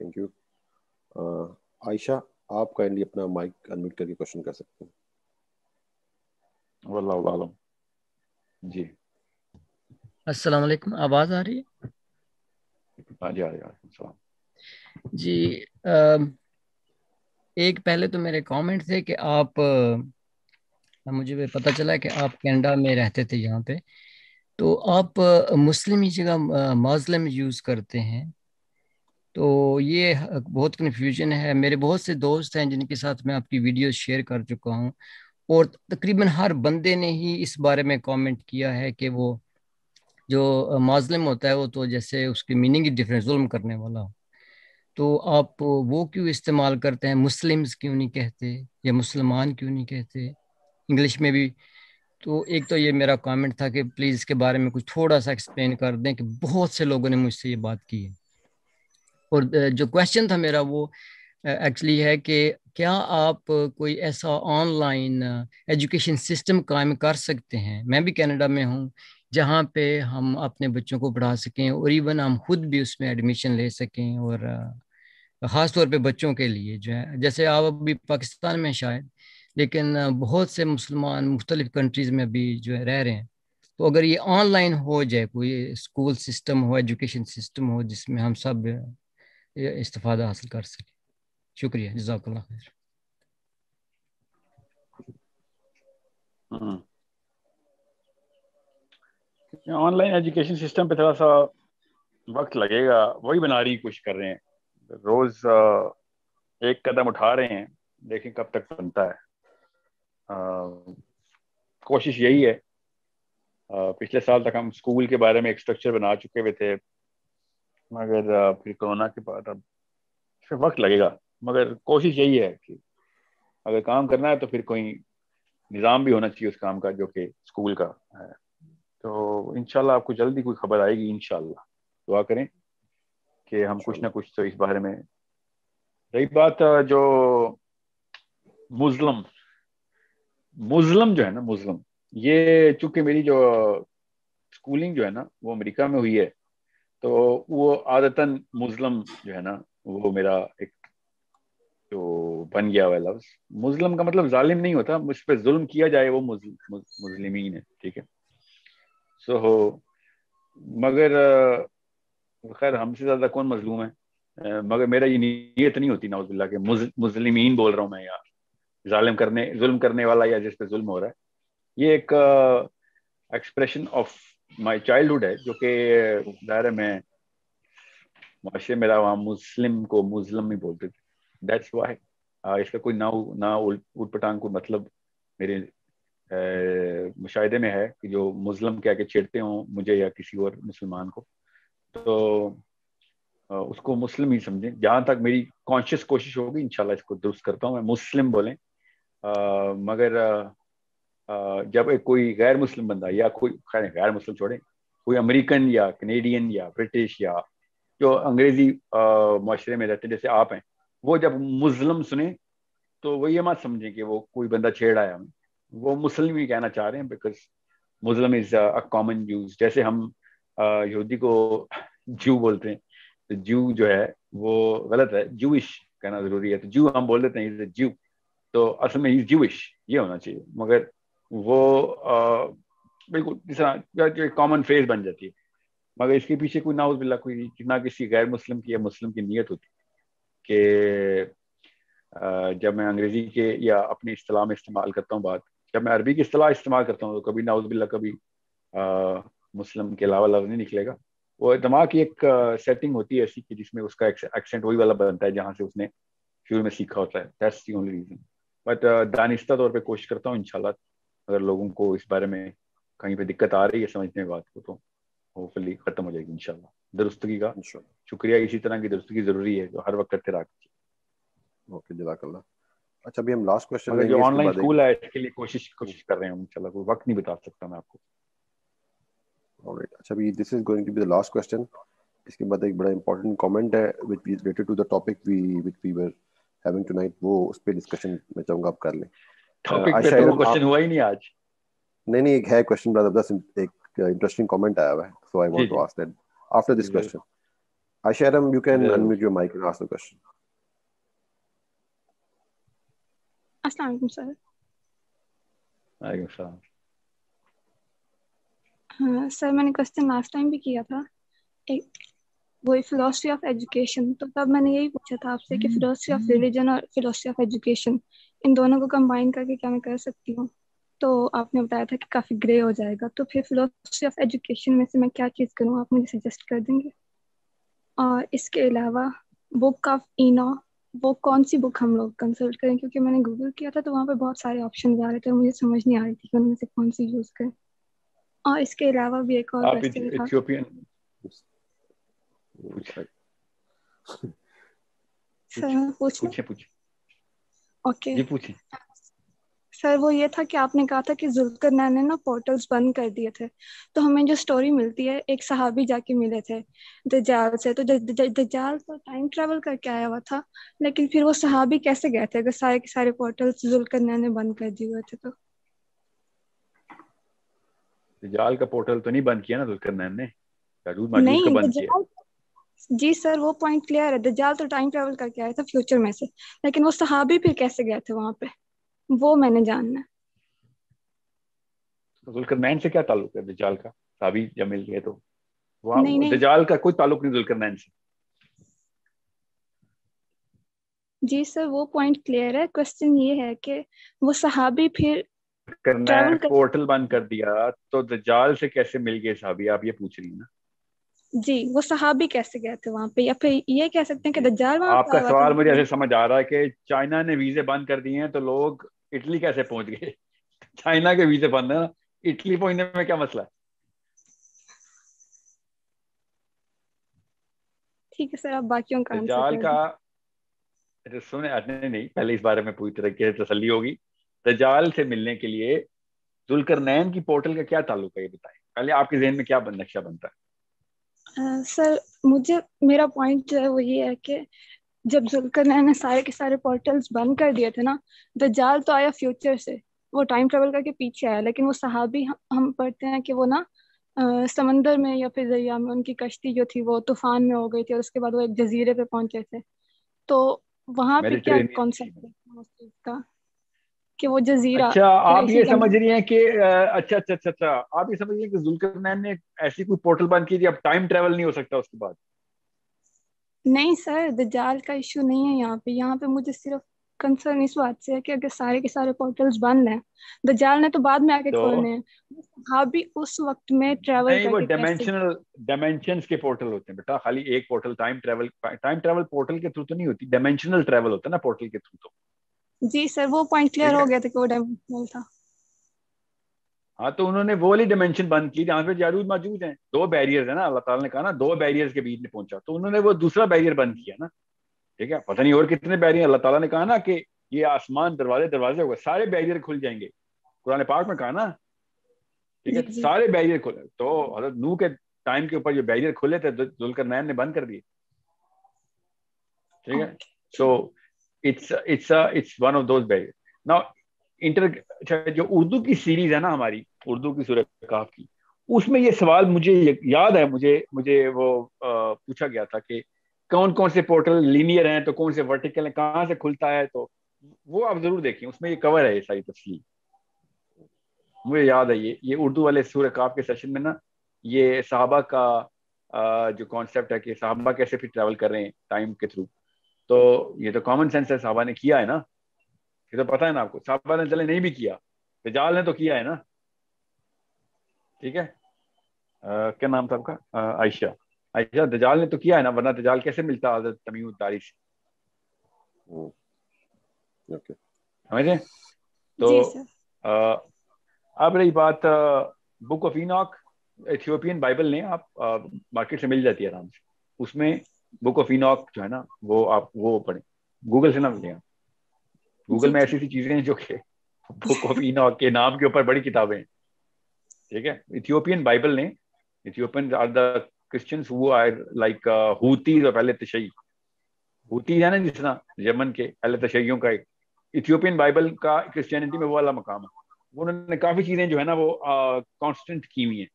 थैंक यू आयशा आप काइंडली अपना माइक अनम्यूट करके क्वेश्चन कर सकते हैं। वल्लाह आलम। जी। अस्सलाम वालेकुम आवाज़ आ रही है? हाँ जी आ रही है जी आ, एक पहले तो मेरे कमेंट थे कि आप मुझे पता चला कि आप कनाडा में रहते थे यहाँ पे। तो आप मुस्लिम ही जगह मजलम यूज़ करते हैं। तो ये बहुत कन्फ्यूज़न है। मेरे बहुत से दोस्त हैं जिनके साथ मैं आपकी वीडियो शेयर कर चुका हूँ। और तकरीबन हर बंदे ने ही इस बारे में कमेंट किया है कि वो जो मजलम होता है वो तो जैसे उसकी मीनिंग ही डिफरेंट जुल्म करने वाला हो। तो आप वो क्यों इस्तेमाल करते हैं? मुस्लिम्स क्यों नहीं कहते? या मुसलमान क्यों नहीं कहते? इंग्लिश में भी तो एक तो ये मेरा कमेंट था कि प्लीज़ इसके बारे में कुछ थोड़ा सा एक्सप्लेन कर दें कि बहुत से लोगों ने मुझसे ये बात की है। और जो क्वेश्चन था मेरा वो एक्चुअली है कि क्या आप कोई ऐसा ऑनलाइन एजुकेशन सिस्टम कायम कर सकते हैं? मैं भी कनाडा में हूँ, जहाँ पे हम अपने बच्चों को पढ़ा सकें और इवन हम खुद भी उसमें एडमिशन ले सकें और ख़ास तौर पे बच्चों के लिए जो है। जैसे आप अभी पाकिस्तान में शायद लेकिन बहुत से मुसलमान मुख्तलिफ़ कंट्रीज़ में भी जो है रह रहे हैं। तो अगर ये ऑनलाइन हो जाए, कोई स्कूल सिस्टम हो एजुकेशन सिस्टम हो, जिसमें हम सब इस्तेफादा हासिल कर सकें। शुक्रिया जजाकल्ला खैर। ऑनलाइन एजुकेशन सिस्टम पे थोड़ा सा वक्त लगेगा, वही बना रही कोशिश कर रहे हैं। रोज एक कदम उठा रहे हैं, देखें कब तक बनता है। कोशिश यही है। आ, पिछले साल तक हम स्कूल के बारे में एक स्ट्रक्चर बना चुके हुए थे मगर फिर कोरोना के बाद अब फिर वक्त लगेगा। मगर कोशिश यही है कि अगर काम करना है तो फिर कोई निज़ाम भी होना चाहिए उस काम का जो कि स्कूल का है। तो इनशाला आपको जल्दी कोई खबर आएगी इनशाला दुआ करें कि हम कुछ ना कुछ तो इस बारे में रही बात जो मुस्लिम मुस्लिम जो है ना, मुस्लिम, ये चूँकि मेरी जो स्कूलिंग जो है ना, वो अमेरिका में हुई है तो वो आदतन मुस्लिम जो है ना, वो मेरा एक जो बन गया हुआ लफ्ज। मुस्लिम का मतलब जालिम नहीं होता, मुझ पर जुल्म किया जाए वो मुस्लिमीन है ठीक है? सो हो मगर, खैर, हमसे ज़्यादा कौन मजलूम है? मगर मेरा ये नीयत नहीं होती नाउजुल्ला के मुस्लिमीन बोल रहा हूँ मैं यार। जालिम करने, जुल्म करने वाला या जिस पे जुल्म हो रहा है। ये एक एक्सप्रेशन ऑफ़ माय चाइल्डहुड है, जो कि है मैं माशरे मेरा वहाँ मुस्लिम को मुजलम ही बोलते थे। दैट्स वाई इसका कोई ना ना उठ पटांग कोई मतलब मेरे मुशाहे में है कि जो मुस्लिम क्या के छेड़ते हों मुझे या किसी और मुसलमान को। तो उसको मुस्लिम ही समझें। जहाँ तक मेरी कॉन्शियस कोशिश होगी, इंशाल्लाह इसको दुरुस्त करता हूँ। मैं मुस्लिम बोलें मगर जब एक कोई गैर मुस्लिम बंदा या कोई, खैर गैर मुस्लिम छोड़े, कोई अमेरिकन या कनेडियन या ब्रिटिश या जो अंग्रेज़ी माशरे में रहते जैसे आप हैं, वो जब मुस्लिम सुने तो वो ये मत समझें कि वो कोई बंदा छेड़ आया हमें वो मुस्लिम ही कहना चाह रहे हैं because Muslim is a common use जैसे हम यहूदी को जू बोलते हैं तो जू जो है, वो गलत है जूइश कहना ज़रूरी है। तो जू हम बोल देते हैं जू तो असल में इज़ जूइश ये होना चाहिए। मगर वो बिल्कुल तरह कॉमन फेस बन जाती है। मगर इसके पीछे कोई नाउज बिल्ला कोई ना किसी गैर मुस्लिम की या मुस्लिम की नीयत होती कि जब मैं अंग्रेज़ी के या अपनी असलाह में इस्तेमाल करता हूँ बात जब मैं अरबी की असलाह इस्तेमाल करता हूँ तो कभी नाउजबिल्ला कभी आ, मुस्लिम के अलावा लफ्ज़ नहीं निकलेगा। वो दिमाग की एक सेटिंग होती है ऐसी कि जिसमें उसका एक्सेंट वही वाला बनता है जहाँ से उसने शुरू में सीखा होता है। That's the only reason but दानिस्ता तौर पे कोशिश करता हूँ इंशाल्लाह अगर लोगों को इस बारे में कहीं पे दिक्कत आ रही है समझने बात को तो होपफुली खत्म हो जाएगी इंशाल्लाह। दुरुस्तगी का शुक्रिया इसी तरह की दुरुस्तगी ज़रूरी है जो हर वक्त करते रहा ओके जजाकल्लाह। अच्छा अभी हम लास्ट क्वेश्चन लेंगे जो ऑनलाइन स्कूल है इसके लिए कोशिश कोशिश कर रहे हैं इंशाल्लाह कोई वक्त नहीं बता सकता मैं आपको। ऑलराइट अच्छा अभी this is going to be the last question इसके बाद एक बड़ा इंपॉर्टेंट कमेंट है which is related to the topic we which we were having tonight वो उस पे डिस्कशन मैं चाहूँगा आप कर लें। टॉपिक पे तो क्वेश्चन हुआ ही नहीं आज। नहीं नहीं एक है क्वेश्चन ब्रदर बस एक इंटरेस्टिंग कमेंट आया हुआ है so I want to ask that after this question Aisharam, you can unmute your mic and ask the question. अस्सलाम वालेकुम सर। वालेकुम सलाम। हाँ सर मैंने क्वेश्चन लास्ट टाइम भी किया था। एक वही फिलोसफी ऑफ़ एजुकेशन तो तब मैंने यही पूछा था आपसे कि फिलोसफी ऑफ़ रिलीजन और फिलोसफी ऑफ़ एजुकेशन इन दोनों को कंबाइन करके क्या मैं कर सकती हूँ? तो आपने बताया था कि काफ़ी ग्रे हो जाएगा। तो फिर फिलोसफी ऑफ़ एजुकेशन में से मैं क्या चीज़ करूँ? आप मुझे सजेस्ट कर देंगे? और इसके अलावा बुक ऑफ़ इनो वो कौन सी बुक हम लोग कंसल्ट करें? क्योंकि मैंने गूगल किया था तो वहाँ पे बहुत सारे ऑप्शन आ रहे थे मुझे समझ नहीं आ रही थी कि उनमें से कौन सी यूज़ करें। और इसके अलावा भी एक और सर ओके। जी वो ये था कि आपने कहा था कि जुल्कर ने ना पोर्टल्स बंद कर दिए थे। तो हमें जो स्टोरी मिलती है एक सहाबी जाके मिले थे दजाल से। तो दजाल तो टाइम ट्रेवल करके आया हुआ था लेकिन फिर वो सहाबी कैसे गए थे? अगर सारे के सारे पोर्टल्स जुल्कर ने बंद कर दिए हुए थे तो। दजाल का पोर्टल तो नहीं बंद किया ना जुल्कर ने? नहीं किया। जी सर वो पॉइंट क्लियर है। दजाल तो टाइम ट्रेवल करके आया था फ्यूचर में से। लेकिन वो सहाबी फिर कैसे गए थे वहाँ पे? वो मैंने जानना है। जुल्करनैन से क्या ताल्लुक है दजाल का? साबी जब मिल गए तो? वहाँ नहीं। का कोई ताल्लुक नहीं जुल्करनैन से? जी सर वो पॉइंट क्लियर है। क्वेश्चन ये है कि वो सहाबी फिर करना पोर्टल बंद कर दिया तो दजाल से कैसे मिल गए साहबी? आप ये पूछ रही हैं ना। जी वो सहाबी कैसे गए थे वहाँ पे? या फिर ये कह सकते हैं कि दज्जाल वहाँ आपका सवाल मुझे ऐसे समझ आ रहा है कि चाइना ने वीजे बंद कर दिए हैं तो लोग इटली कैसे पहुँच गए? चाइना के वीजे बंद है इटली पहुँचने में क्या मसला है? ठीक है सर आप बाकियों का दज्जाल का तो सुने नहीं नहीं पहले इस बारे में पूरी तरह से तसली होगी। दज्जाल से मिलने के लिए जुलकर नैन की पोर्टल का क्या ताल्लुक है ये बताएँ। पहले आपके जहन में क्या नक्शा बनता है? सर मुझे मेरा पॉइंट जो है वो ये है कि जब जुलकर ने सारे के सारे पोर्टल्स बंद कर दिए थे ना दज्जाल तो आया फ्यूचर से। वो टाइम ट्रेवल करके पीछे आया लेकिन वो सहाबी हम, हम पढ़ते हैं कि वो ना आ, समंदर में या फिर दरिया में उनकी कश्ती जो थी वो तूफ़ान में हो गई थी और उसके बाद वो एक जजीरे पे पहुँचे थे। तो वहाँ पे क्या कॉन्सेप्ट है उस चीज़ का? कि वो जजीरा अच्छा आप ये समझ रही हैं कि अच्छा अच्छा अच्छा अच्छा आप ये समझ रही हैं कि जुल्करनैन ने ऐसी कोई पोर्टल बंद की थी अब टाइम ट्रेवल नहीं हो सकता उसके बाद? नहीं सर दजाल का इशू नहीं है यहाँ पे। यहाँ पे मुझे सिर्फ़ कंसर्न इस बात से है कि अगर सारे के सारे पोर्टल्स बंद हैं दजाल ने तो बाद में आके तो, खोलने हैं। हाँ भी उस वक्त में ट्रेवल नहीं वो डायमेंशनल डायमेंशंस के पोर्टल होते हैं बेटा। खाली एक portal time travel time travel portal के थ्रू तो नहीं होती डायमेंशनल ट्रेवल होता है ना पोर्टल के थ्रू तो। जी सर वो पॉइंट क्लियर हो गया था कि वो डायमेंशनल था। हाँ तो उन्होंने वो वाली डिमेंशन बंद की जहाँ पे जारूद मौजूद हैं। दो बैरियर्स है ना अल्लाह ताला ने कहा ना दो बैरियर्स के बीच में पहुँचा। तो उन्होंने वो दूसरा बैरियर बंद किया ना। ठीक है? पता नहीं और कितने बैरियर अल्लाह ताला ने कहा ना कि ये आसमान दरवाजे दरवाजे होगा सारे बैरियर खुल जाएँगे। कुरान पाक में कहा ना। ठीक है? सारे बैरियर खुले तो हज़रत नू के टाइम के ऊपर जो बैरियर खुले थे दुलकर नैन ने बंद कर दिए। ठीक है? So it's it's it's one of those barrier now inter जो उर्दू की सीरीज़ है ना हमारी, उर्दू की सूरत काफ की, उसमें ये सवाल मुझे याद है, मुझे मुझे वो पूछा गया था कि कौन कौन से पोर्टल लीनियर हैं तो कौन से वर्टिकल हैं, कहाँ से खुलता है तो वो आप ज़रूर देखें उसमें ये कवर है ये सारी तफसी मुझे याद है ये ये उर्दू वाले सूर्य काफ के सेशन में ना, ये साहबा का जो कॉन्सेप्ट है कि साहबा कैसे फिर ट्रैवल कर रहे हैं टाइम के थ्रू तो ये तो कॉमन सेंस है साहबा ने किया है ना। ये तो पता है ना आपको साहबा ने चले नहीं भी किया दजाल ने तो किया है ना। ठीक है? आ, क्या नाम था आपका? आयशा। आयशा दजाल ने तो किया है ना वरना दजाल कैसे मिलता हज़रत तमीम उतारी से ओके। समझे तो आ, अब रही बात book of Enoch Ethiopian Bible ने आप आ, मार्केट से मिल जाती है आराम से। उसमें बुक ऑफ़ इनॉक जो है ना, वो आप, वो पढ़ें। गूगल से ना मिलेगा गूगल में ऐसी ऐसी चीज़ें हैं जो कि बुक ऑफ़ इनॉक के नाम के ऊपर बड़ी किताबें हैं। ठीक है? इथियोपियन बाइबल ने Ethiopian are the Christians who are like Houthis और पहले तशई। हूती है ना जिस तरह यमन के पहले तशैयों का एक। इथियोपियन बाइबल का क्रिश्चियनिटी में वो वाला मकाम है। उन्होंने काफ़ी चीज़ें जो है ना वो कांस्टेंट की हुई हैं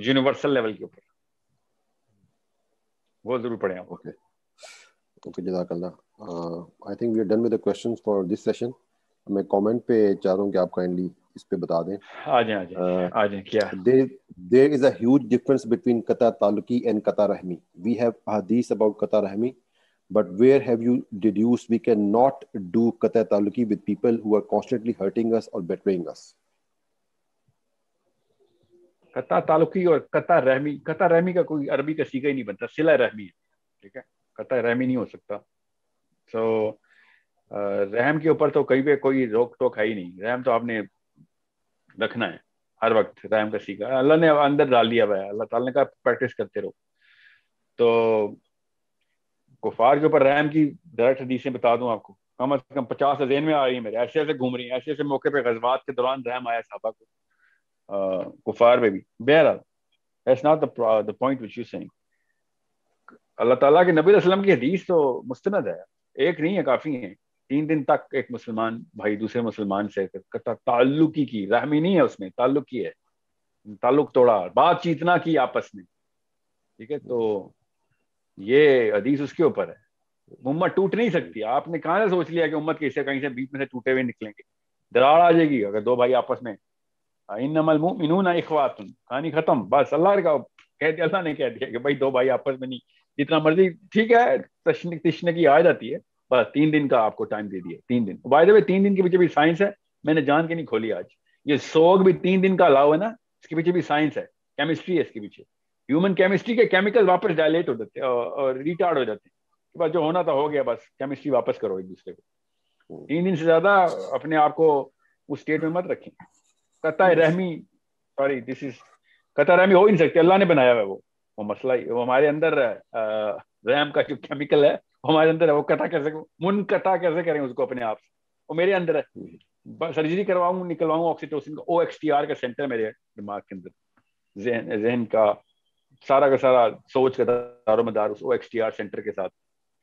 यूनिवर्सल लेवल के ऊपर। वो ज़रूर पढ़े आप। ओके ओके जजाकल्ला I think we are done with the questions for this session मैं कमेंट पे चाह रहा हूँ कि आप काइंडली इस पे बता दें। आ जाए आ जाए आ जाए क्या? There there is a huge difference between कता तालुकी एंड कता रहमी वी हैव हदीस अबाउट कता रहमी but where have you deduced we cannot do kata taluki with people who are constantly hurting us or betraying us? कता तालुकी और कता रहमी कता रहमी का कोई अरबी का सीखा ही नहीं बनता सिला रहमी है ठीक है? कता रहमी नहीं हो सकता। सो so, रहम के ऊपर तो कहीं पे कोई रोक टोक है ही नहीं। रहम तो आपने रखना है हर वक्त रहम का सीखा। अल्लाह ने अंदर डाल दिया है अल्लाह ताला ने कहा प्रैक्टिस करते रहो। तो कुफार के ऊपर रहम की डायरेक्ट हदीसें बता दूँ आपको। कम अज कम पचास जेन में आ रही है मेरे ऐसे ऐसे घूम रही है ऐसे ऐसे मौके पे गजबात के दौरान रहम आया साहबा को। कुफार में भी बहरहाल that's not the point which you saying अल्लाह ताला के नबी वसल्लम की हदीस तो मुस्तनद है। एक नहीं है, काफ़ी है। तीन दिन तक एक मुसलमान भाई दूसरे मुसलमान से ताल्लुकी की, रहमी नहीं है उसमें, ताल्लुकी है। ताल्लुक तोड़ा, बातचीत ना की आपस में। ठीक है तो ये हदीस उसके ऊपर है। उम्मत टूट नहीं सकती। आपने कहा से सोच लिया कि उम्मत कैसे कहीं से बीच में से टूटे हुए निकलेंगे? दरार आ जाएगी अगर दो भाई आपस में इन इखवातुन कहानी खत्म बस अल्लाह का कह दिया अल्लाह ने कह दिया कि भाई दो भाई आपस में नहीं जितना मर्ज़ी ठीक है तश्न तश्न की आ जाती है बस तीन दिन का आपको टाइम दे दिया तीन दिन बाय द वे तीन दिन के पीछे भी साइंस है मैंने जान के नहीं खोली आज ये सोग भी तीन दिन का अलाव है ना इसके पीछे भी साइंस है केमिस्ट्री है इसके पीछे ह्यूमन केमिस्ट्री के केमिकल वापस डायलेट हो जाते हैं और रिटार्ड हो जाते हैं बस जो होना था हो गया बस केमिस्ट्री वापस करो एक दूसरे को तीन दिन से ज़्यादा अपने आप को उस स्टेट में मत रखें कता रहमी सॉरी दिस इज़ कता रहमी हो ही नहीं सकती, अल्लाह ने बनाया हुआ वो। वो मसला ही, वो हमारे अंदर रहम का जो केमिकल है, वो हमारे अंदर है, वो कता कैसे मुन कता कैसे करें उसको अपने आप से? वो मेरे अंदर है। सर्जरी करवाऊँगा निकलवाऊँगा ऑक्सीटोसिन का ओ एक्स टी आर का सेंटर मेरे दिमाग के अंदर। जहन का सारा का सारा सोच का दारो दारोमदार उस O X T R centre के साथ।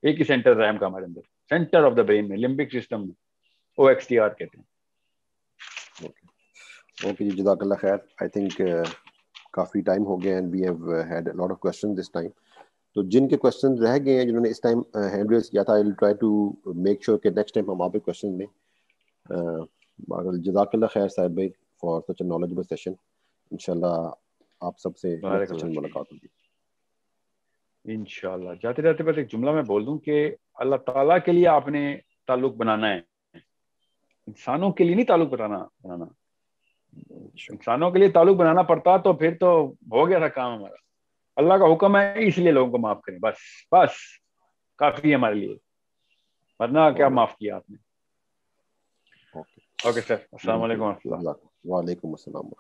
एक ही सेंटर रैम का हमारे अंदर। सेंटर ऑफ़ द ब्रेन में लिम्बिक सिस्टम में ओ एक्स टी आर कहते हैं। ओके जी जजाकल्ला खैर आई थिंक काफ़ी टाइम हो गया and we have had a lot of question this time तो जिनके क्वेश्चन रह गए हैं जिन्होंने इस टाइम हैंड रेज किया था I will try to make sure कि नेक्स्ट टाइम हम आप क्वेश्चन में जजाकल्ला खैर साहिब भाई for such a knowledgeable session इंशाल्लाह आप सबसे मुलाकात होगी। इनशाला जाते जाते बस एक जुमला मैं बोल दूँ कि अल्लाह ताला के लिए आपने ताल्लुक बनाना है। इंसानों के लिए नहीं ताल्लुक बनाना बनाना। इंसानों के लिए ताल्लुक बनाना पड़ता तो फिर तो हो गया था काम हमारा। अल्लाह का हुक्म है इसलिए लोगों को माफ़ करें। बस बस। काफ़ी है हमारे लिए। वरना क्या माफ़ किया आपने? ओके। सर। अस्सलाम वालेकुम। वालेकुम अस्सलाम।